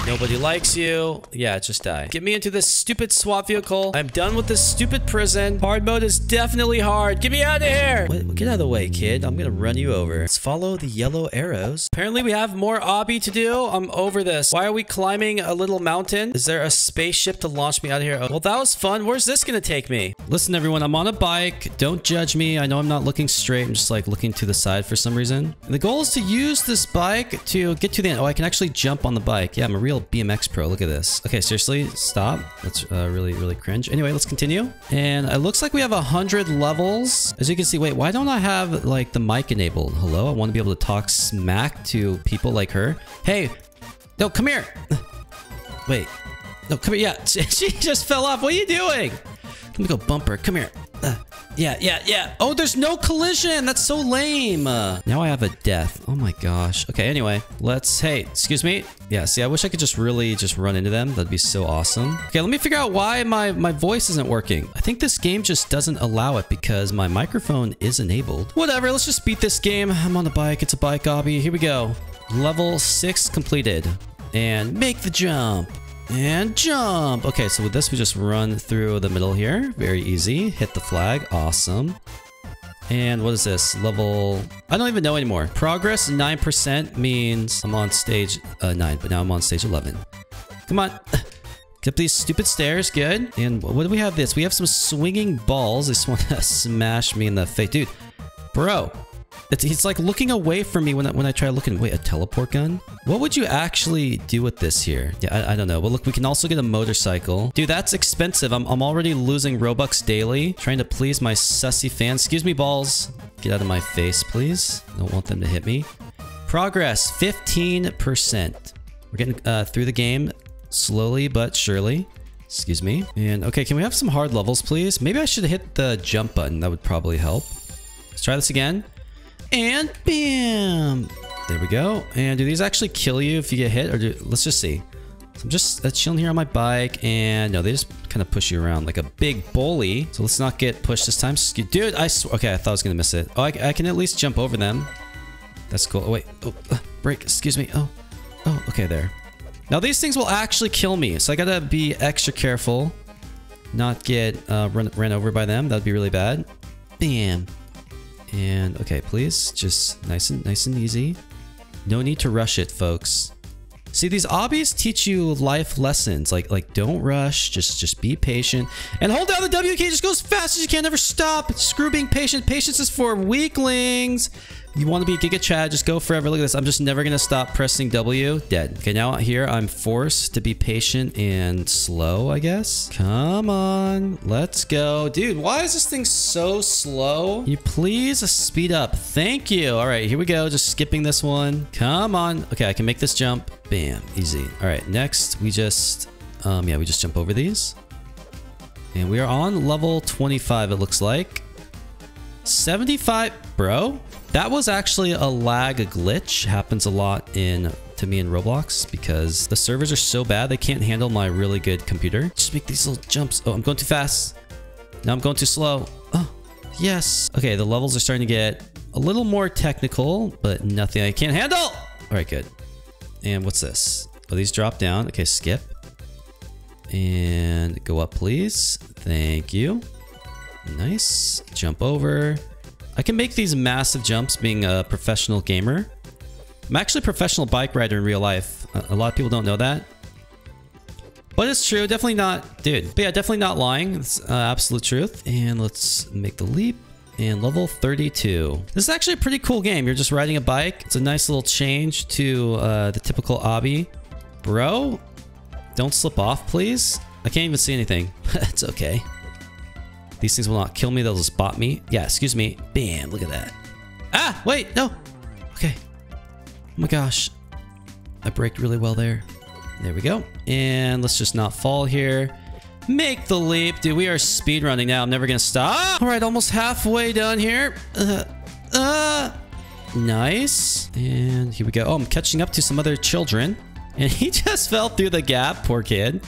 Nobody likes you. Yeah, just die. Get me into this stupid SWAT vehicle. I'm done with this stupid prison. Hard mode is definitely hard. Get me out of here. Wait, get out of the way, kid. I'm gonna run you over. Let's follow the yellow arrows. Apparently, we have more obby to do. I'm over this. Why are we climbing a little mountain? Is there a spaceship to launch me out of here? Oh, well, that was fun. Where's this gonna take me? Listen, everyone, I'm on a bike. Don't judge me. I know I'm not looking straight. I'm just like looking to the side for some reason. And the goal is to use this bike to get to the end. Oh, I can actually jump on the bike. Yeah, I'm a real real BMX pro. Look at this. Okay, seriously, stop. That's uh, really, really cringe. Anyway, let's continue. And it looks like we have a hundred levels. As you can see, wait, why don't I have like the mic enabled? Hello, I want to be able to talk smack to people like her. Hey, no, come here. [laughs] wait, no, come here. Yeah, [laughs] she just fell off. What are you doing? Let me go bumper. Come here. Uh, Yeah, yeah, yeah. Oh, there's no collision. That's so lame. Uh, now I have a death. Oh my gosh. Okay, anyway, let's... Hey, excuse me. Yeah, see, I wish I could just really just run into them. That'd be so awesome. Okay, let me figure out why my, my voice isn't working. I think this game just doesn't allow it because my microphone is enabled. Whatever, let's just beat this game. I'm on the bike. It's a bike obby. Here we go. Level 6 completed. And make the jump. And jump. Okay, so with this, we just run through the middle here. Very easy. Hit the flag. Awesome. And what is this? Level... I don't even know anymore. Progress 9% means I'm on stage uh, 9, but now I'm on stage 11. Come on. [laughs] Get these stupid stairs. Good. And what do we have this? We have some swinging balls. They just [laughs] want to smash me in the face. Dude, bro, it's, he's like looking away from me when I, when I try looking. Wait, a teleport gun? What would you actually do with this here? Yeah, I, I don't know. Well, look, we can also get a motorcycle. Dude, that's expensive. I'm, I'm already losing Robux daily trying to please my sussy fans. Excuse me, balls. Get out of my face, please. Don't want them to hit me. Progress, 15%. We're getting uh, through the game slowly but surely. Excuse me. And okay, can we have some hard levels, please? Maybe I should hit the jump button. That would probably help. Let's try this again. And bam! There we go. And do these actually kill you if you get hit? Or do, let's just see. So I'm just uh, chilling here on my bike, and no, they just kind of push you around like a big bully. So let's not get pushed this time. Dude, I okay, I thought I was gonna miss it. Oh, I, I can at least jump over them. That's cool. Oh, wait, oh, uh, break. Excuse me. Oh, oh, okay, there. Now these things will actually kill me, so I gotta be extra careful, not get uh, run ran over by them. That'd be really bad. Bam. And okay, please, just nice and nice and easy. No need to rush it, folks. See, these obbies teach you life lessons. Like, like don't rush. Just, just be patient and hold down the W key. Just go as fast as you can. Never stop. Screw being patient. Patience is for weaklings. You want to be Giga Chad, just go forever. Look at this. I'm just never going to stop pressing W. Dead. Okay, now here I'm forced to be patient and slow, I guess. Come on. Let's go. Dude, why is this thing so slow? You please speed up. Thank you. All right, here we go. Just skipping this one. Come on. Okay, I can make this jump. Bam. Easy. All right, next we just... Um, yeah, we just jump over these. And we are on level 25, it looks like. 75... Bro? That was actually a lag, glitch. Happens a lot in to me in Roblox because the servers are so bad they can't handle my really good computer. Just make these little jumps. Oh, I'm going too fast. Now I'm going too slow. Oh, yes. Okay, the levels are starting to get a little more technical, but nothing I can't handle. All right, good. And what's this? Oh, these drop down. Okay, skip. And go up, please. Thank you. Nice. Jump over. I can make these massive jumps being a professional gamer. I'm actually a professional bike rider in real life. A lot of people don't know that. But it's true, definitely not, dude. But yeah, definitely not lying. It's uh, absolute truth. And let's make the leap. And level 32. This is actually a pretty cool game. You're just riding a bike. It's a nice little change to uh, the typical obby. Bro, don't slip off, please. I can't even see anything. [laughs] it's okay. These things will not kill me. They'll just bot me. Yeah, excuse me. Bam, look at that. Ah, wait, no. Okay. Oh my gosh. I braked really well there. There we go. And let's just not fall here. Make the leap. Dude, we are speed running now. I'm never going to stop. All right, almost halfway done here. Uh, uh, nice. And here we go. Oh, I'm catching up to some other children. And he [laughs] just fell through the gap. Poor kid.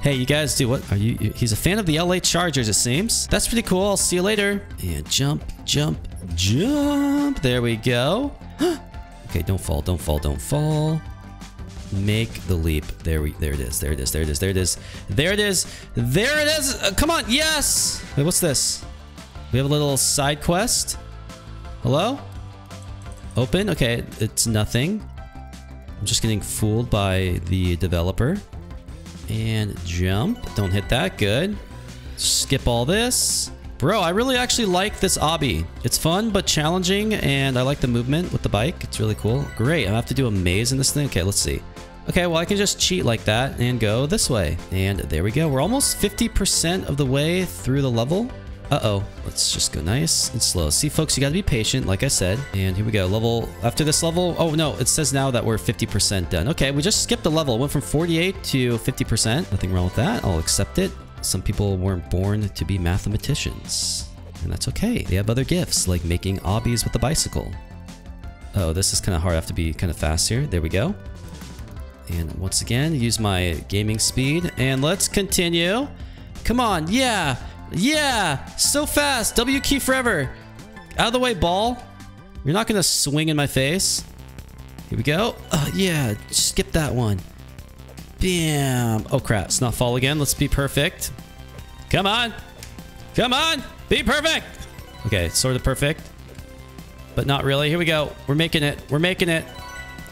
Hey, you guys do what? Are you? He's a fan of the LA Chargers, it seems. That's pretty cool. I'll see you later. And jump, jump, jump. There we go. [gasps] okay, don't fall, don't fall, don't fall. Make the leap. There we. There it is. There it is. There it is. There it is. There it is. There it is. Uh, come on. Yes. Wait, what's this? We have a little side quest. Hello? Open. Okay, it's nothing. I'm just getting fooled by the developer. And jump. Don't hit that. Good. Skip all this. Bro, I really actually like this obby. It's fun, but challenging, and I like the movement with the bike. It's really cool. Great, I have to do a maze in this thing. Okay, let's see. Okay, well, I can just cheat like that and go this way. And there we go. We're almost 50% of the way through the level. Uh-oh. Let's just go nice and slow. See, folks, you got to be patient, like I said. And here we go. Level after this level. Oh, no. It says now that we're 50% done. Okay, we just skipped a level. Went from 48 to 50%. Nothing wrong with that. I'll accept it. Some people weren't born to be mathematicians. And that's okay. They have other gifts, like making obbies with a bicycle. Oh, this is kind of hard. I have to be kind of fast here. There we go. And once again, use my gaming speed. And let's continue. Come on. Yeah. Yeah. So fast. W key forever. Out of the way, ball. You're not going to swing in my face. Here we go. Uh, yeah. Skip that one. Bam. Oh, crap. It's not fall again. Let's be perfect. Come on. Come on. Be perfect. Okay. Sort of perfect. But not really. Here we go. We're making it. We're making it.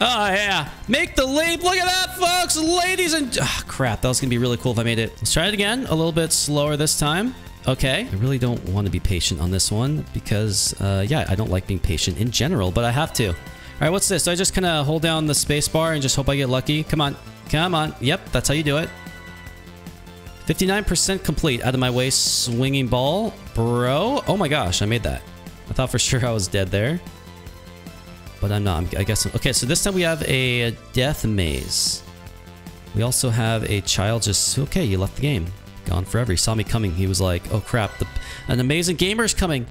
Oh, yeah. Make the leap. Look at that, folks. Ladies and... Oh, crap. That was going to be really cool if I made it. Let's try it again. A little bit slower this time. Okay. I really don't want to be patient on this one because, uh, yeah, I don't like being patient in general, but I have to. All right, what's this? So I just kind of hold down the space bar and just hope I get lucky. Come on. Come on. Yep, that's how you do it. 59% complete. Out of my way, swinging ball. Bro. Oh my gosh, I made that. I thought for [laughs] sure I was dead there. But I'm not. i'm guess. Okay, so this time we have a death maze. We also have a child just... Okay, you left the game. Gone forever. He saw me coming. He was like, oh crap, the, an amazing gamer is coming.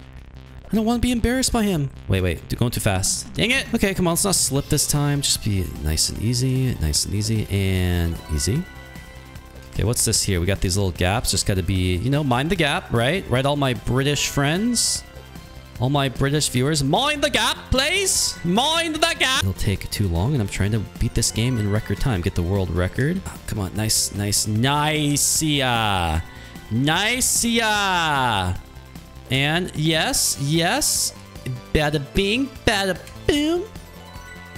I don't want to be embarrassed by him. Wait, wait, going too fast. Dang it. Okay, come on, let's not slip this time. Just be nice and easy, nice and easy, and easy. Okay, what's this here? We got these little gaps. Just got to be, you know, mind the gap, right? Right, all my British friends. All my British viewers, mind the gap, please. Mind the gap. It'll take too long, and I'm trying to beat this game in record time. Get the world record. Oh, come on, nice, nice, nice, yeah, nice, yeah. And yes, yes, bada bing, bada boom.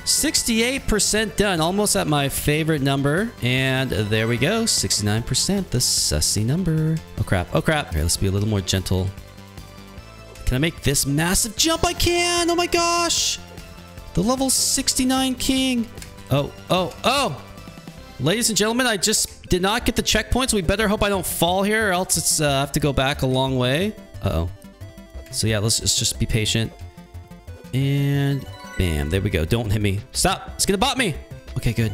68% done, almost at my favorite number. And there we go, 69%, the sussy number. Oh crap, oh crap. All right, let's be a little more gentle. Can I make this massive jump? I can! Oh my gosh! The level 69 king. Oh, oh, oh! Ladies and gentlemen, I just did not get the checkpoints. We better hope I don't fall here or else it's uh, I have to go back a long way. Uh-oh. So yeah, let's, let's just be patient. And bam, there we go. Don't hit me. Stop! It's gonna bot me! Okay, good.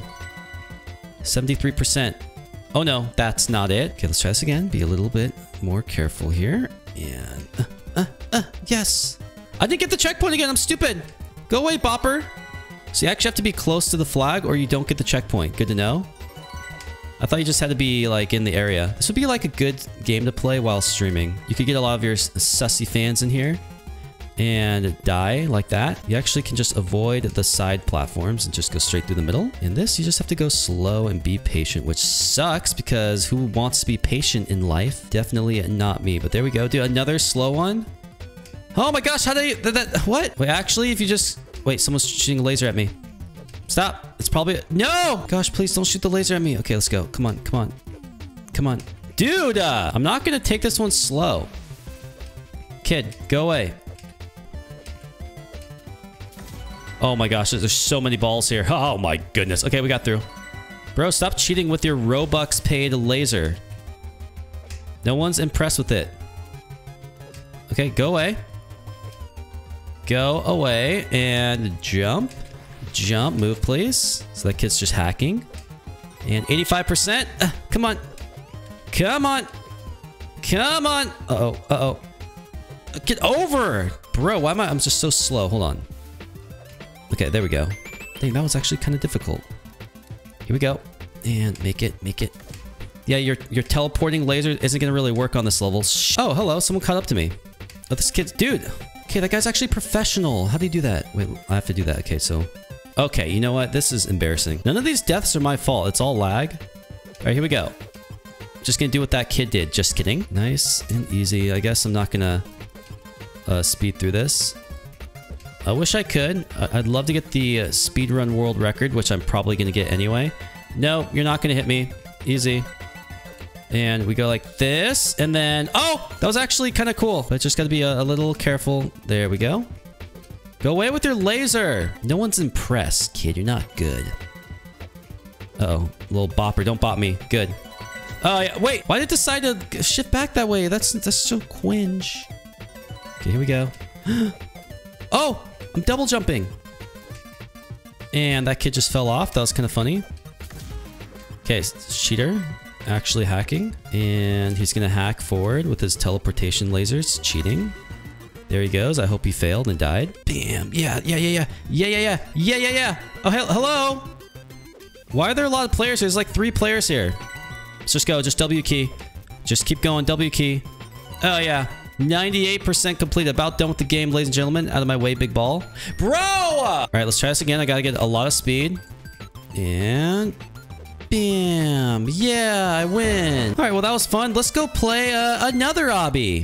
73%. Oh no, that's not it. Okay, let's try this again. Be a little bit more careful here. And... Uh, uh, yes. I didn't get the checkpoint again. I'm stupid. Go away, Bopper. So you actually have to be close to the flag or you don't get the checkpoint. Good to know. I thought you just had to be like in the area. This would be like a good game to play while streaming. You could get a lot of your sussy fans in here and die like that. You actually can just avoid the side platforms and just go straight through the middle. In this, you just have to go slow and be patient, which sucks because who wants to be patient in life? Definitely not me, but there we go. Do another slow one. Oh my gosh, how did you, that, that, what? Wait, actually, if you just, wait, someone's shooting a laser at me. Stop. It's probably, no! Gosh, please don't shoot the laser at me. Okay, let's go. Come on, come on. Come on. Dude, uh, I'm not gonna take this one slow. Kid, go away. Oh my gosh, there's so many balls here. [laughs] Oh my goodness. Okay, we got through. Bro, stop cheating with your Robux paid laser. No one's impressed with it. Okay, go away. Go away and jump. Jump, move please. So that kid's just hacking. And 85%. Uh, come on. Come on. Come on. Uh-oh, uh-oh. Get over! Bro, why am I? I'm just so slow. Hold on. Okay, there we go. Dang, that was actually kind of difficult. Here we go. And make it, make it. Yeah, your, your teleporting laser isn't going to really work on this level. Sh oh, hello. Someone caught up to me. Oh, this kid's... Dude! Okay, that guy's actually professional. How do you do that? Wait, I have to do that. Okay, so... Okay, you know what? This is embarrassing. None of these deaths are my fault. It's all lag. All right, here we go. Just gonna do what that kid did. Just kidding. Nice and easy. I guess I'm not gonna uh, speed through this. I wish I could. I'd love to get the uh, speedrun world record, which I'm probably going to get anyway. No, you're not going to hit me. Easy. And we go like this, and then... Oh! That was actually kind of cool. But just got to be a, a, little careful. There we go. Go away with your laser! No one's impressed, kid. You're not good. Uh oh Little bopper. Don't bop me. Good. Oh, yeah. Wait! Why did it decide to shift back that way? That's, that's so cringe. Okay, here we go. [gasps] oh! I'm double jumping. And that kid just fell off. That was kind of funny. Okay, cheater. Actually hacking. And he's going to hack forward with his teleportation lasers. Cheating. There he goes. I hope he failed and died. Bam. Yeah, yeah, yeah, yeah. Yeah, yeah, yeah. Yeah, yeah, yeah. Oh, he hello? Why are there a lot of players here? There's like three players here. Let's just go. Just W key. Just keep going. W key. Oh, yeah. 98% complete. About done with the game, ladies and gentlemen. Out of my way, big ball. Bro! All right, let's try this again. I gotta get a lot of speed. And... Bam! Yeah, I win. All right, well, that was fun. Let's go play uh, another obby.